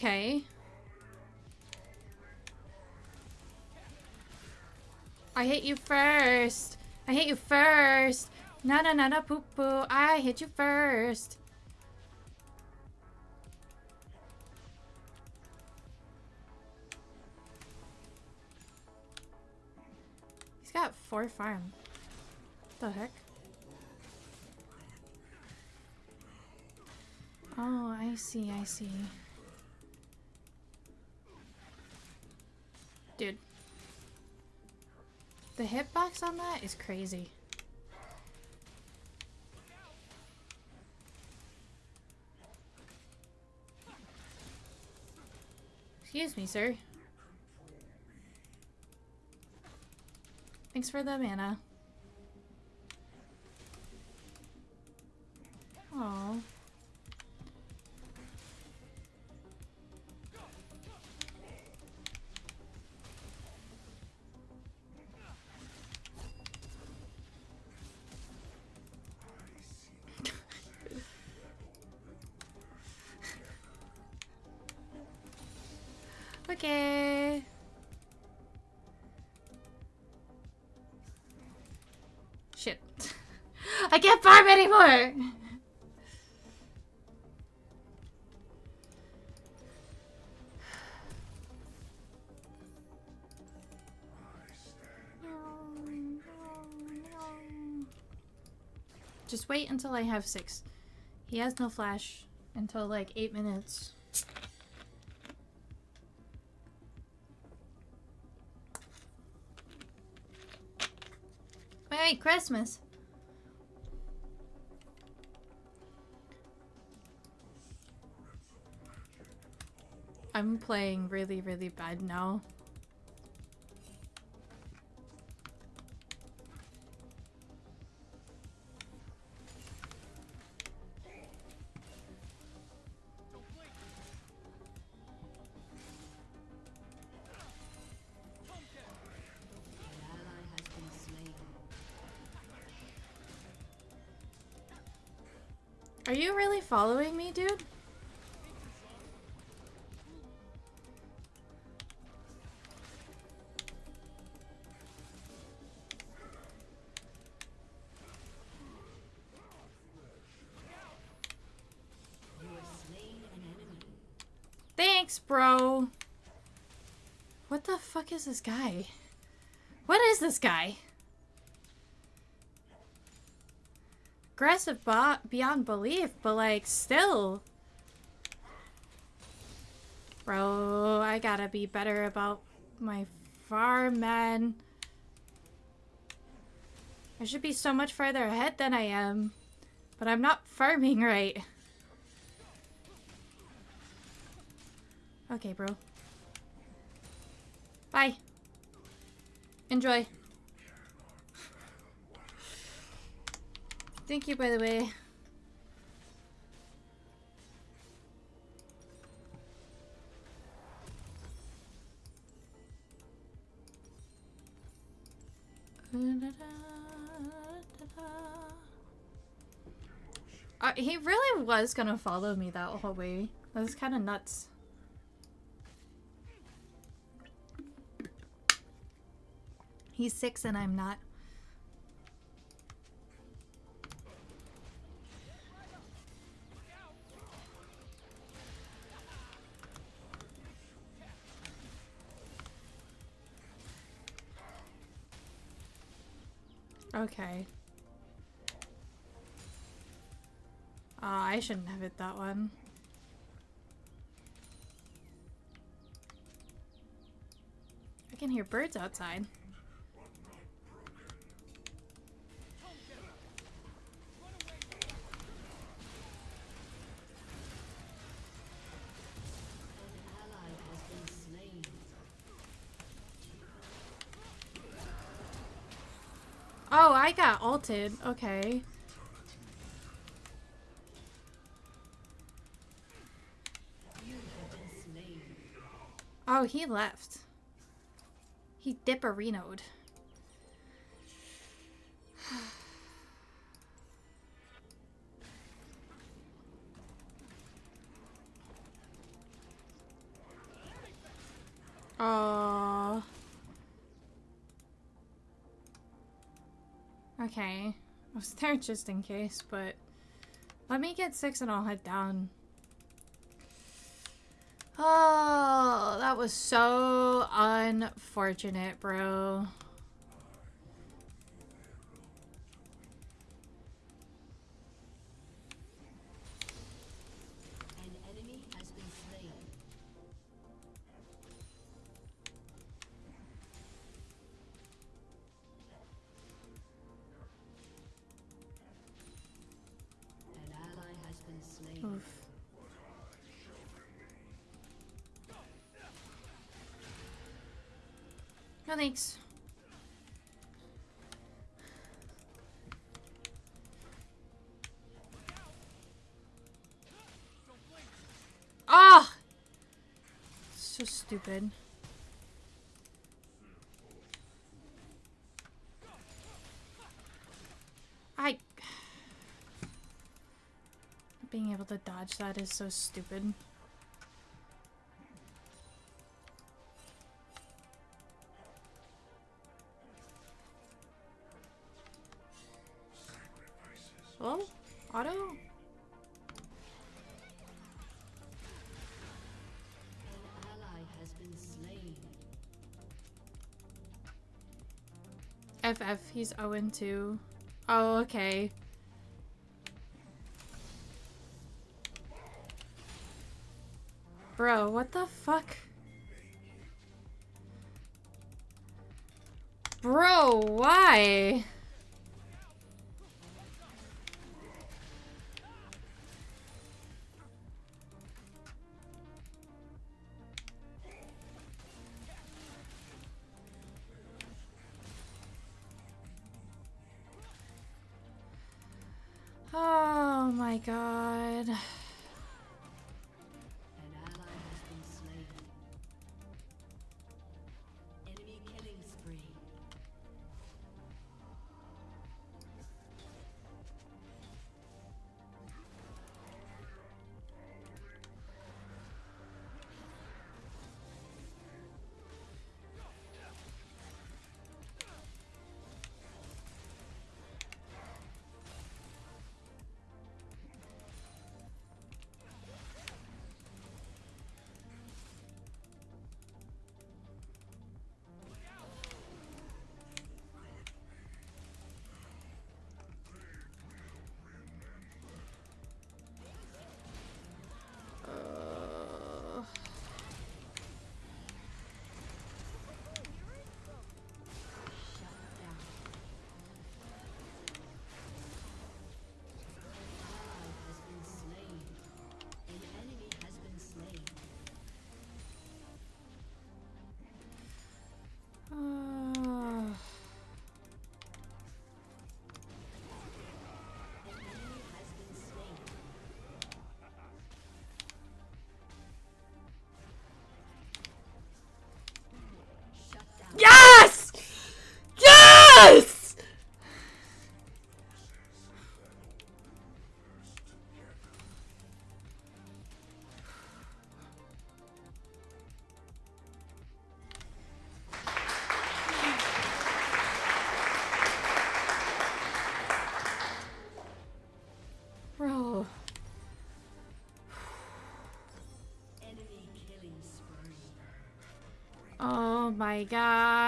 Okay. I hit you first. I hit you first. Na na na na poo poo. I hit you first. He's got four farm. The heck? Oh, I see, I see. Dude. The hitbox on that is crazy. Excuse me, sir. Thanks for the mana. Anymore! Just wait until I have six. He has no flash until like eight minutes. Merry Christmas. I'm playing really, really bad now. Are you really following me, dude? Fuck is this guy? What is this guy? Aggressive beyond belief, but like, still. Bro, I gotta be better about my farm, man. I should be so much further ahead than I am. But I'm not farming right. Okay, bro. Bye. Enjoy. Thank you, by the way. Uh, he really was gonna follow me that whole way. That was kind of nuts. He's six and I'm not. Okay. Uh, I shouldn't have hit that one. I can hear birds outside. Got alted. Okay. Oh, he left. He dipperinoed. Okay. I was there just in case, but let me get six and I'll head down. Oh, that was so unfortunate, bro. Thanks. Ah! So stupid. I... Being able to dodge that is so stupid. He's 0 2. Oh, okay. Bro, what the fuck? Bro, why? Yes! Bro. Oh my god.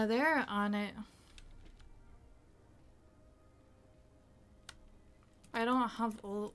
Yeah, they're on it. I don't have ult.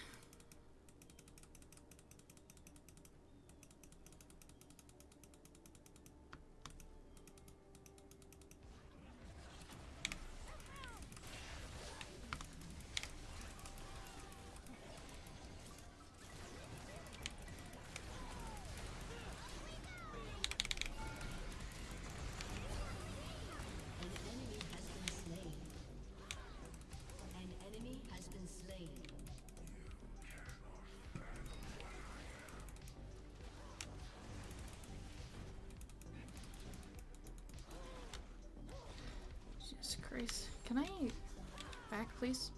Jesus Christ. Can I back, please?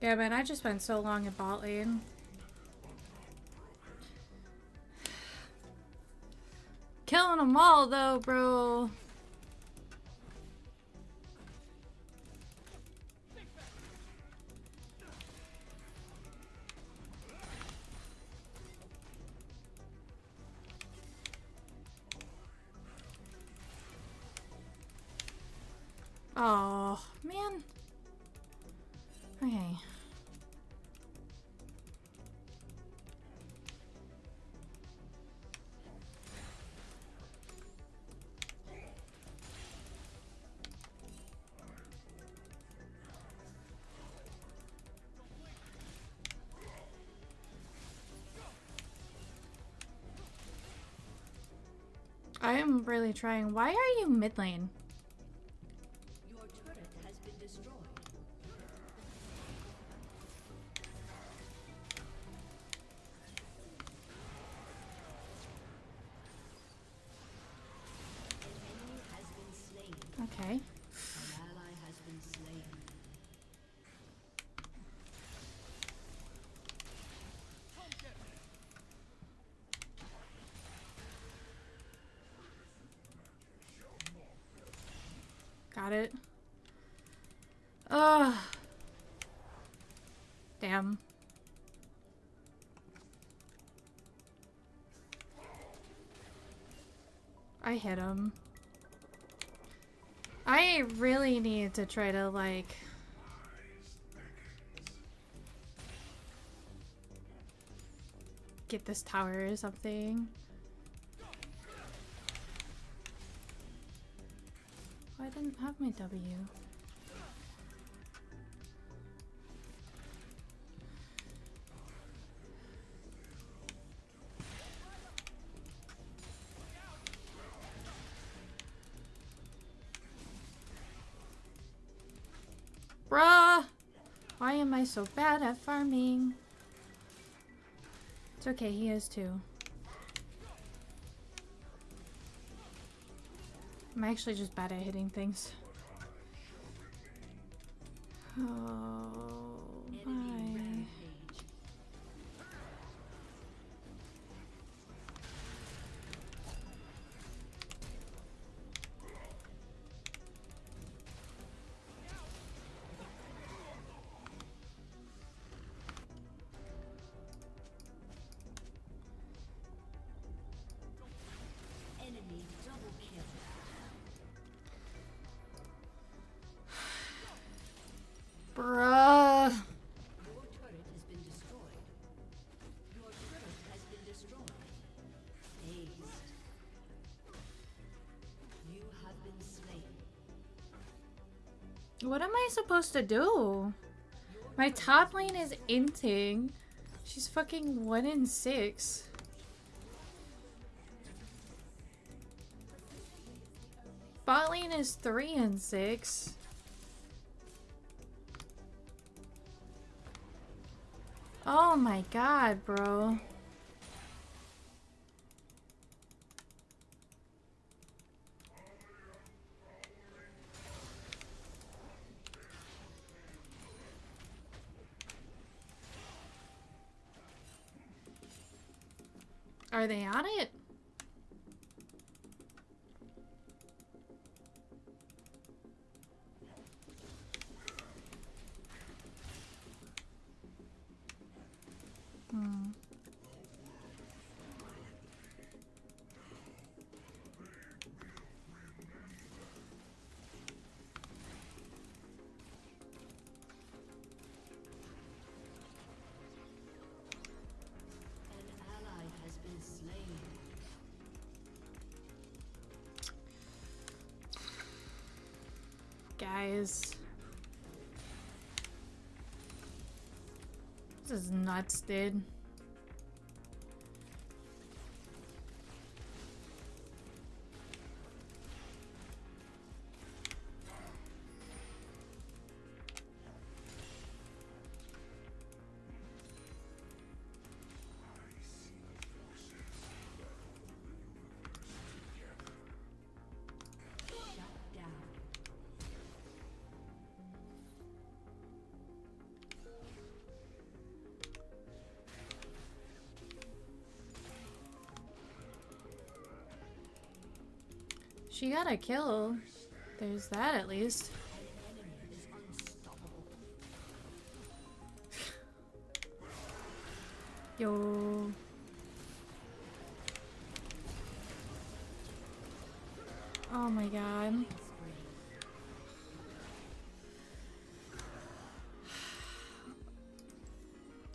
Yeah, man, I just spent so long in bot lane. Killing them all, though, bro. I am really trying. Why are you mid lane? I hit him. I really need to try to like get this tower or something. I didn't have my W. so bad at farming? It's okay, he is too. I'm actually just bad at hitting things. Oh, I supposed to do? My top lane is inting. She's fucking one in six. Bot lane is three and six. Oh my god, bro. They on it? Guys. This is nuts, dude. She got a kill. There's that at least. Yo. Oh my god.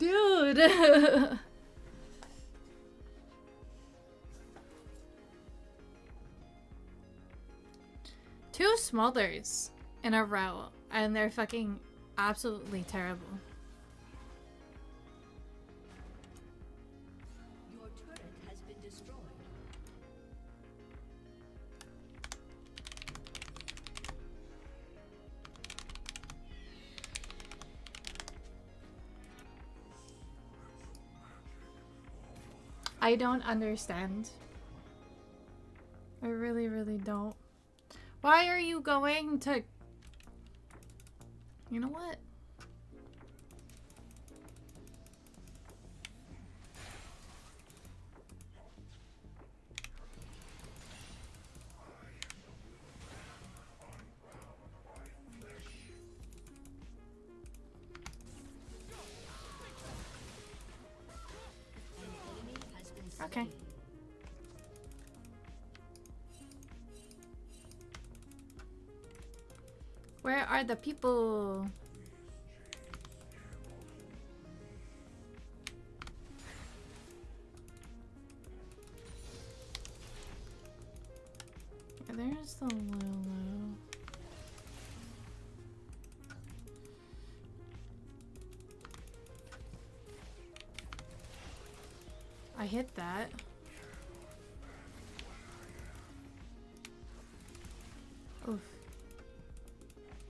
Dude. smothers in a row, and they're fucking absolutely terrible. Your turret has been destroyed. I don't understand. I really, really don't. Why are you going to... You know what? Are the people? Yeah, there's the Lulu. I hit that.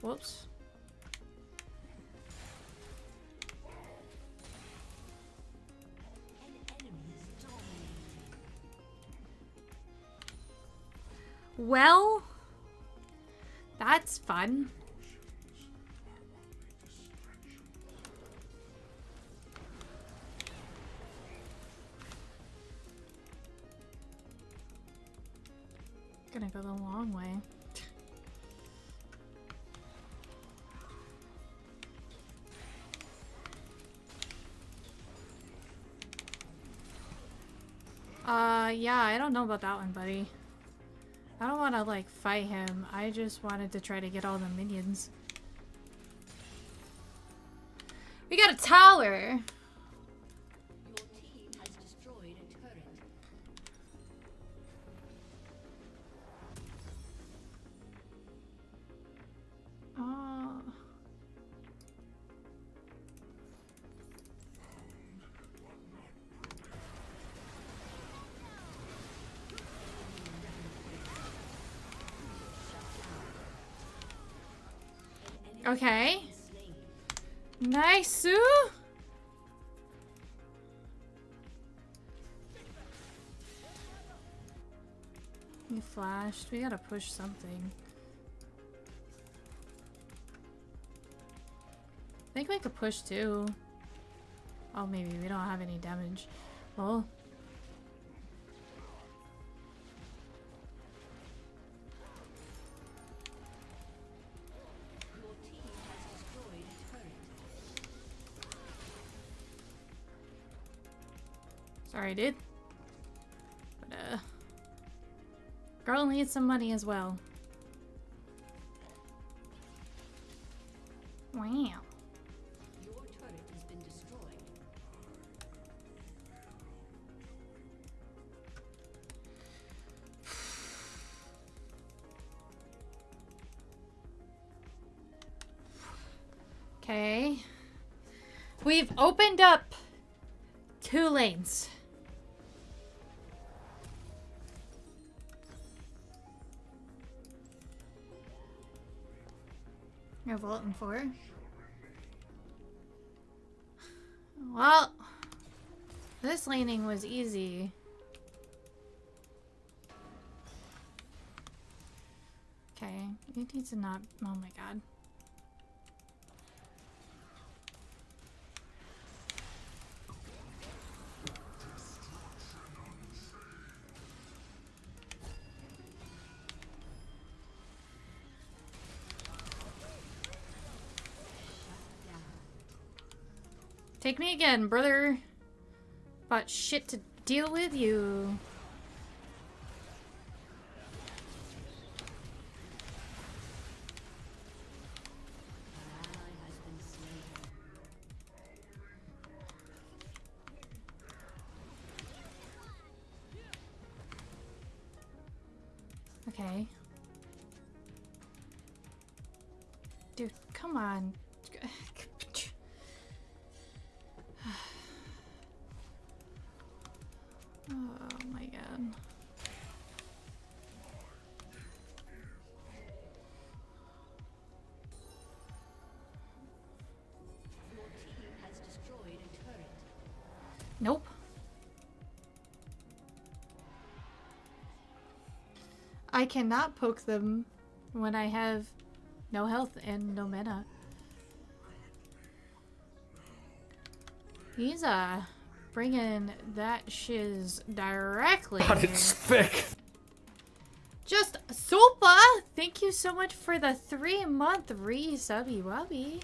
Whoops. Well, that's fun. Yeah, I don't know about that one, buddy. I don't want to, like, fight him. I just wanted to try to get all the minions. We got a tower! Okay. Nice, Sue. You flashed. We gotta push something. I think we could push too. Oh, maybe we don't have any damage. Well. But, uh. Girl needs some money as well. Wow. Your turret has been destroyed. Okay. We've opened up two lanes. You're for? Well, this laning was easy. Okay, you need to not. Oh my god. Again, brother. Got shit to deal with you. I cannot poke them when I have no health and no mana. He's uh bringing that shiz directly. God, here. it's thick. Just super. Thank you so much for the three month re-subby wubby.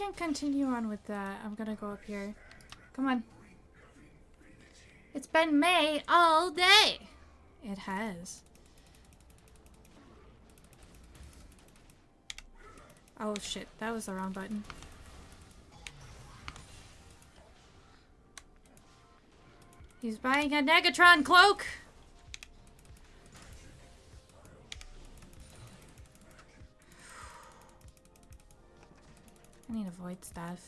Can continue on with that. I'm gonna go up here. Come on. It's been May all day. It has. Oh shit, that was the wrong button. He's buying a Negatron cloak! Avoid stuff.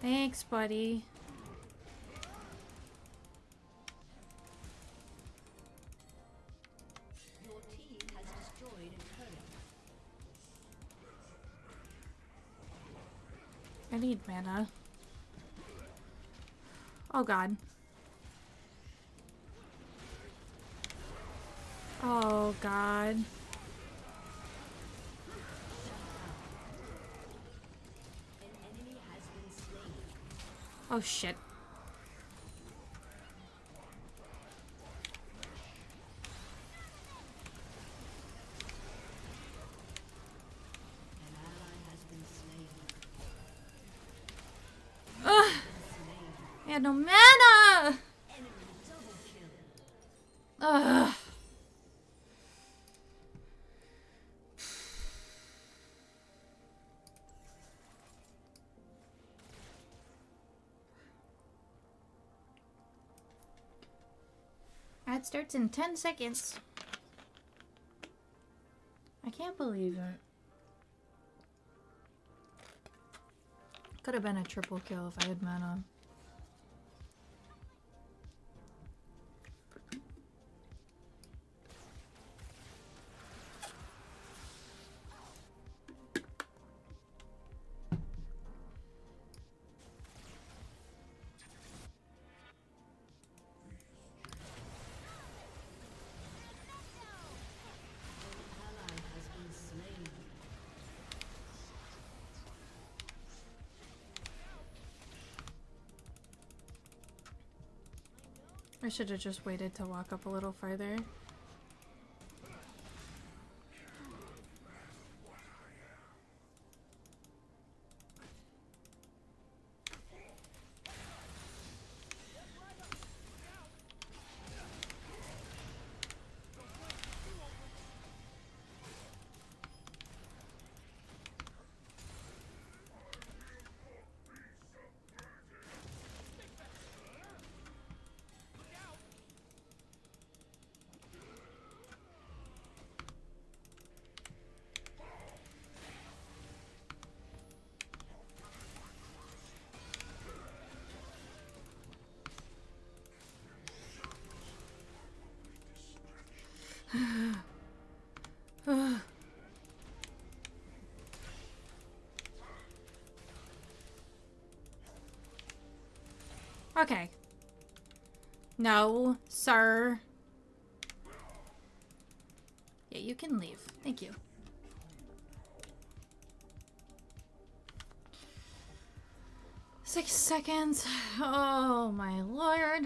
Thanks, buddy. Your team has destroyed a turret. I need mana. Oh god. Oh god. Oh shit. Starts in 10 seconds. I can't believe it. Could have been a triple kill if I had mana. I should have just waited to walk up a little farther. Okay. No, sir. Yeah, you can leave. Thank you. Six seconds. Oh my lord.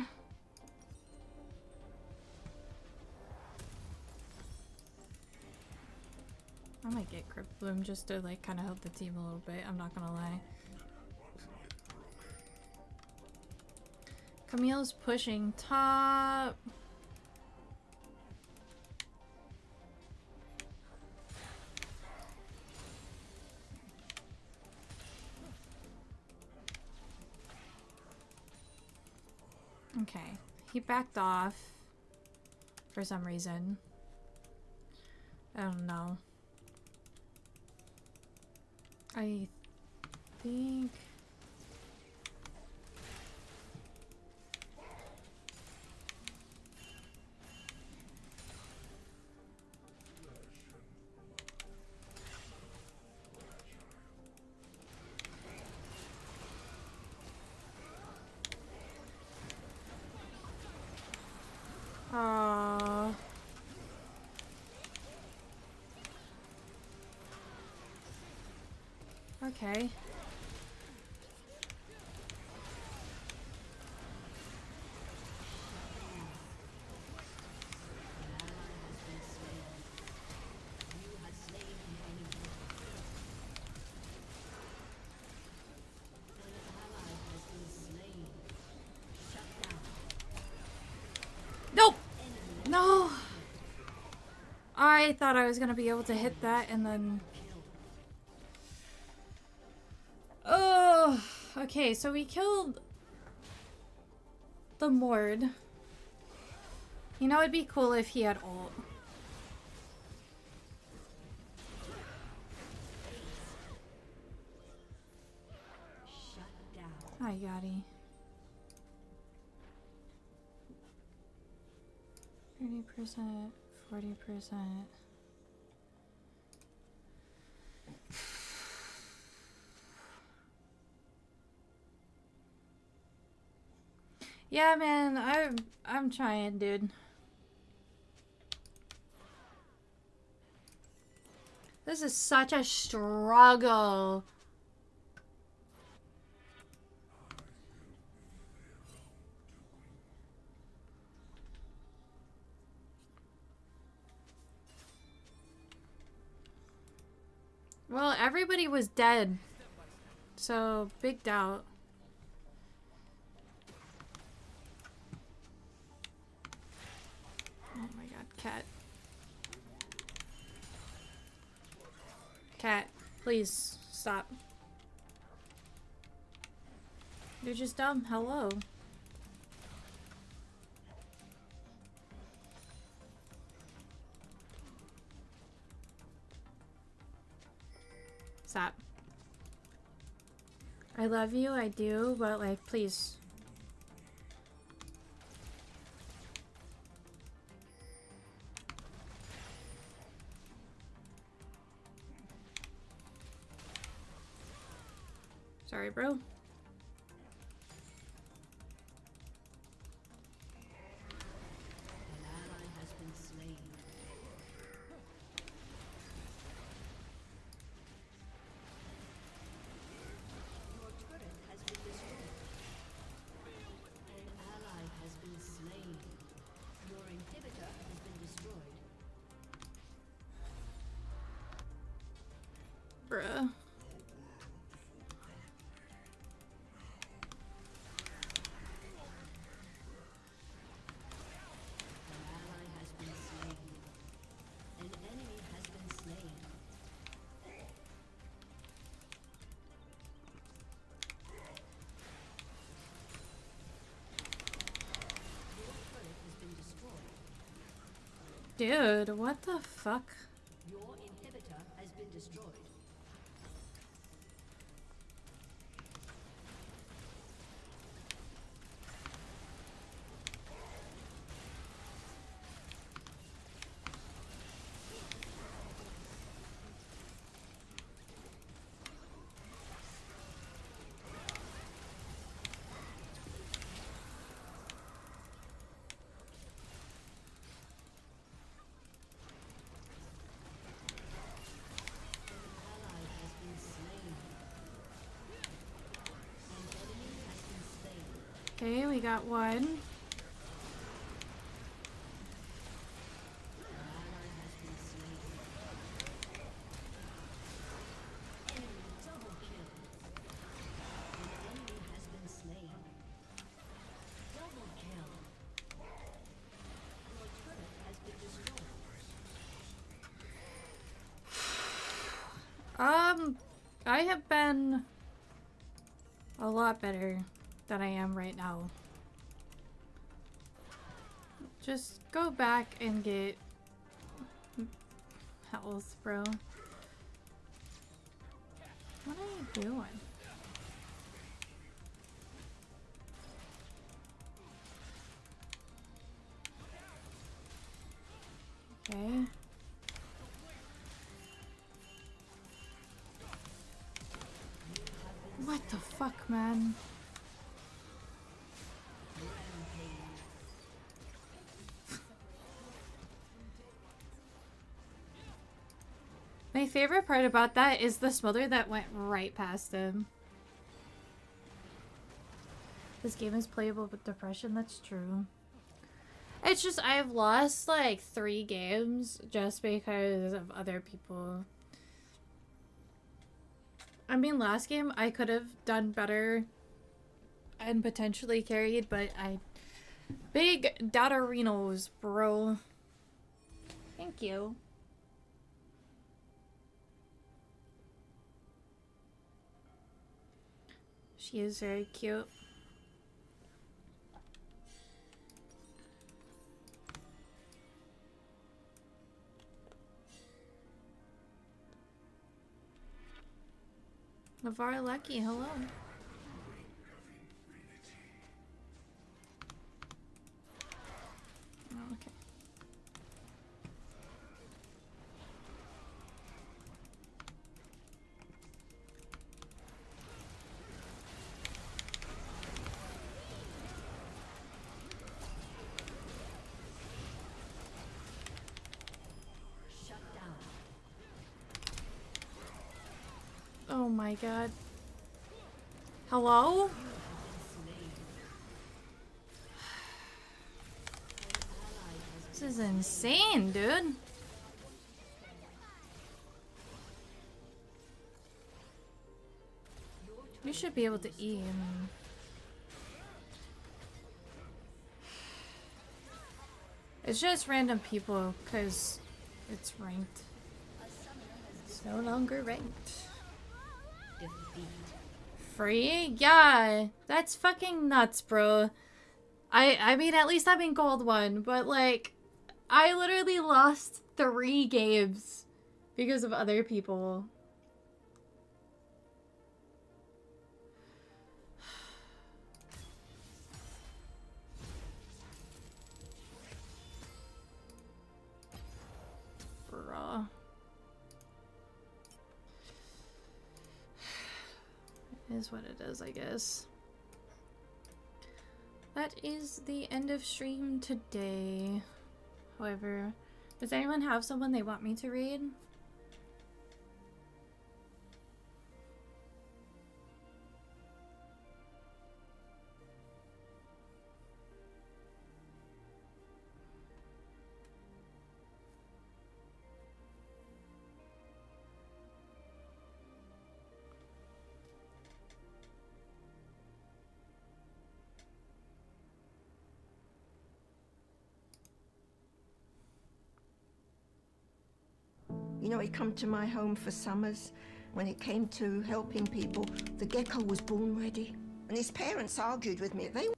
I might get Cryptbloom just to like kind of help the team a little bit. I'm not gonna lie. Camille's pushing top. Okay, he backed off for some reason. I don't know. I think Okay. Nope! No! I thought I was gonna be able to hit that and then... okay, so we killed the Mord. You know, it'd be cool if he had ult. Hi, Yachty. Thirty percent, forty percent. Yeah, man, I'm I'm trying, dude. This is such a struggle. Well, everybody was dead. So, big doubt. Cat. Cat, please stop. You're just dumb. Hello. Stop. I love you, I do, but like, please. Sorry, bro. Dude, what the fuck? Your inhibitor has been destroyed. ally has been slain. An enemy has been slain. Okay, we got one. An ally has been slain. Enemy double kill. An enemy has been slain. Double kill. Your turret we got one. Um, I have been a lot better than I am right now. Just go back and get health, bro. What are you doing? Favorite part about that is the smother that went right past him. This game is playable with depression, that's true. It's just I've lost like three games just because of other people. I mean, last game I could have done better and potentially carried, but I. Big Dotterinos, bro. Thank you. She is very cute. Navarre Lucky, hello. My god. Hello? This is insane, dude. You should be able to eat. Mean. It's just random people because it's ranked. It's no longer ranked. Free? Yeah, that's fucking nuts, bro. I I mean, at least I'm in gold one, but like, I literally lost three games because of other people. Is what it is, I guess. That is the end of stream today. However, does anyone have someone they want me to read? Come to my home for summers. When it came to helping people, the gecko was born ready. And his parents argued with me. They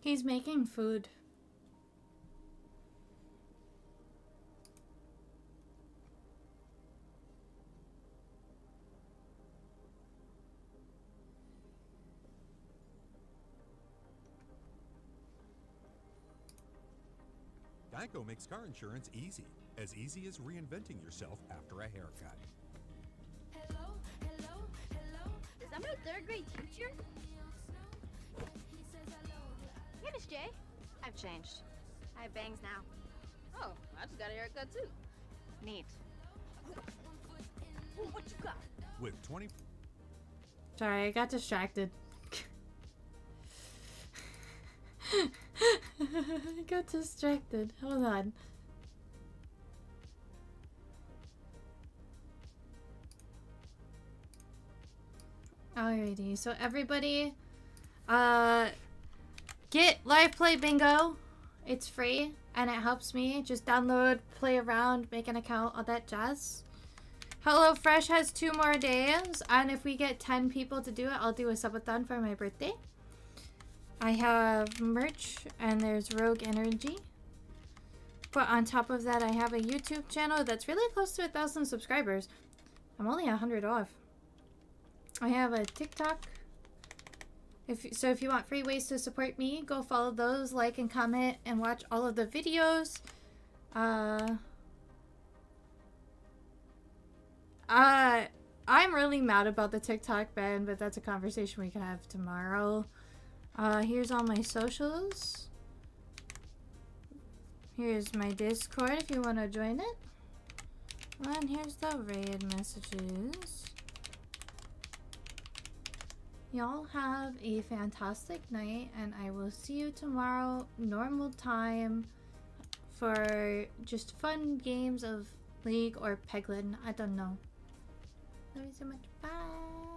He's making food. Geico makes car insurance easy. As easy as reinventing yourself after a haircut. Hello, hello, hello. Is that my third grade teacher? Hey, Miss J. I've changed. I have bangs now. Oh, I just got a haircut too. Neat. What you got? With 20 Sorry, I got distracted. I got distracted. Hold on. Alrighty, so everybody, uh, get Live Play Bingo. It's free and it helps me. Just download, play around, make an account, all that jazz. HelloFresh has two more days, and if we get 10 people to do it, I'll do a subathon for my birthday. I have merch, and there's Rogue Energy. But on top of that, I have a YouTube channel that's really close to a thousand subscribers. I'm only a hundred off. I have a TikTok. If so, if you want free ways to support me, go follow those, like and comment, and watch all of the videos. Uh, uh, I'm really mad about the TikTok ban, but that's a conversation we can have tomorrow. Uh, here's all my socials. Here's my Discord if you want to join it. And here's the raid messages. Y'all have a fantastic night, and I will see you tomorrow, normal time, for just fun games of League or Peglin. I don't know. Love you so much. Bye.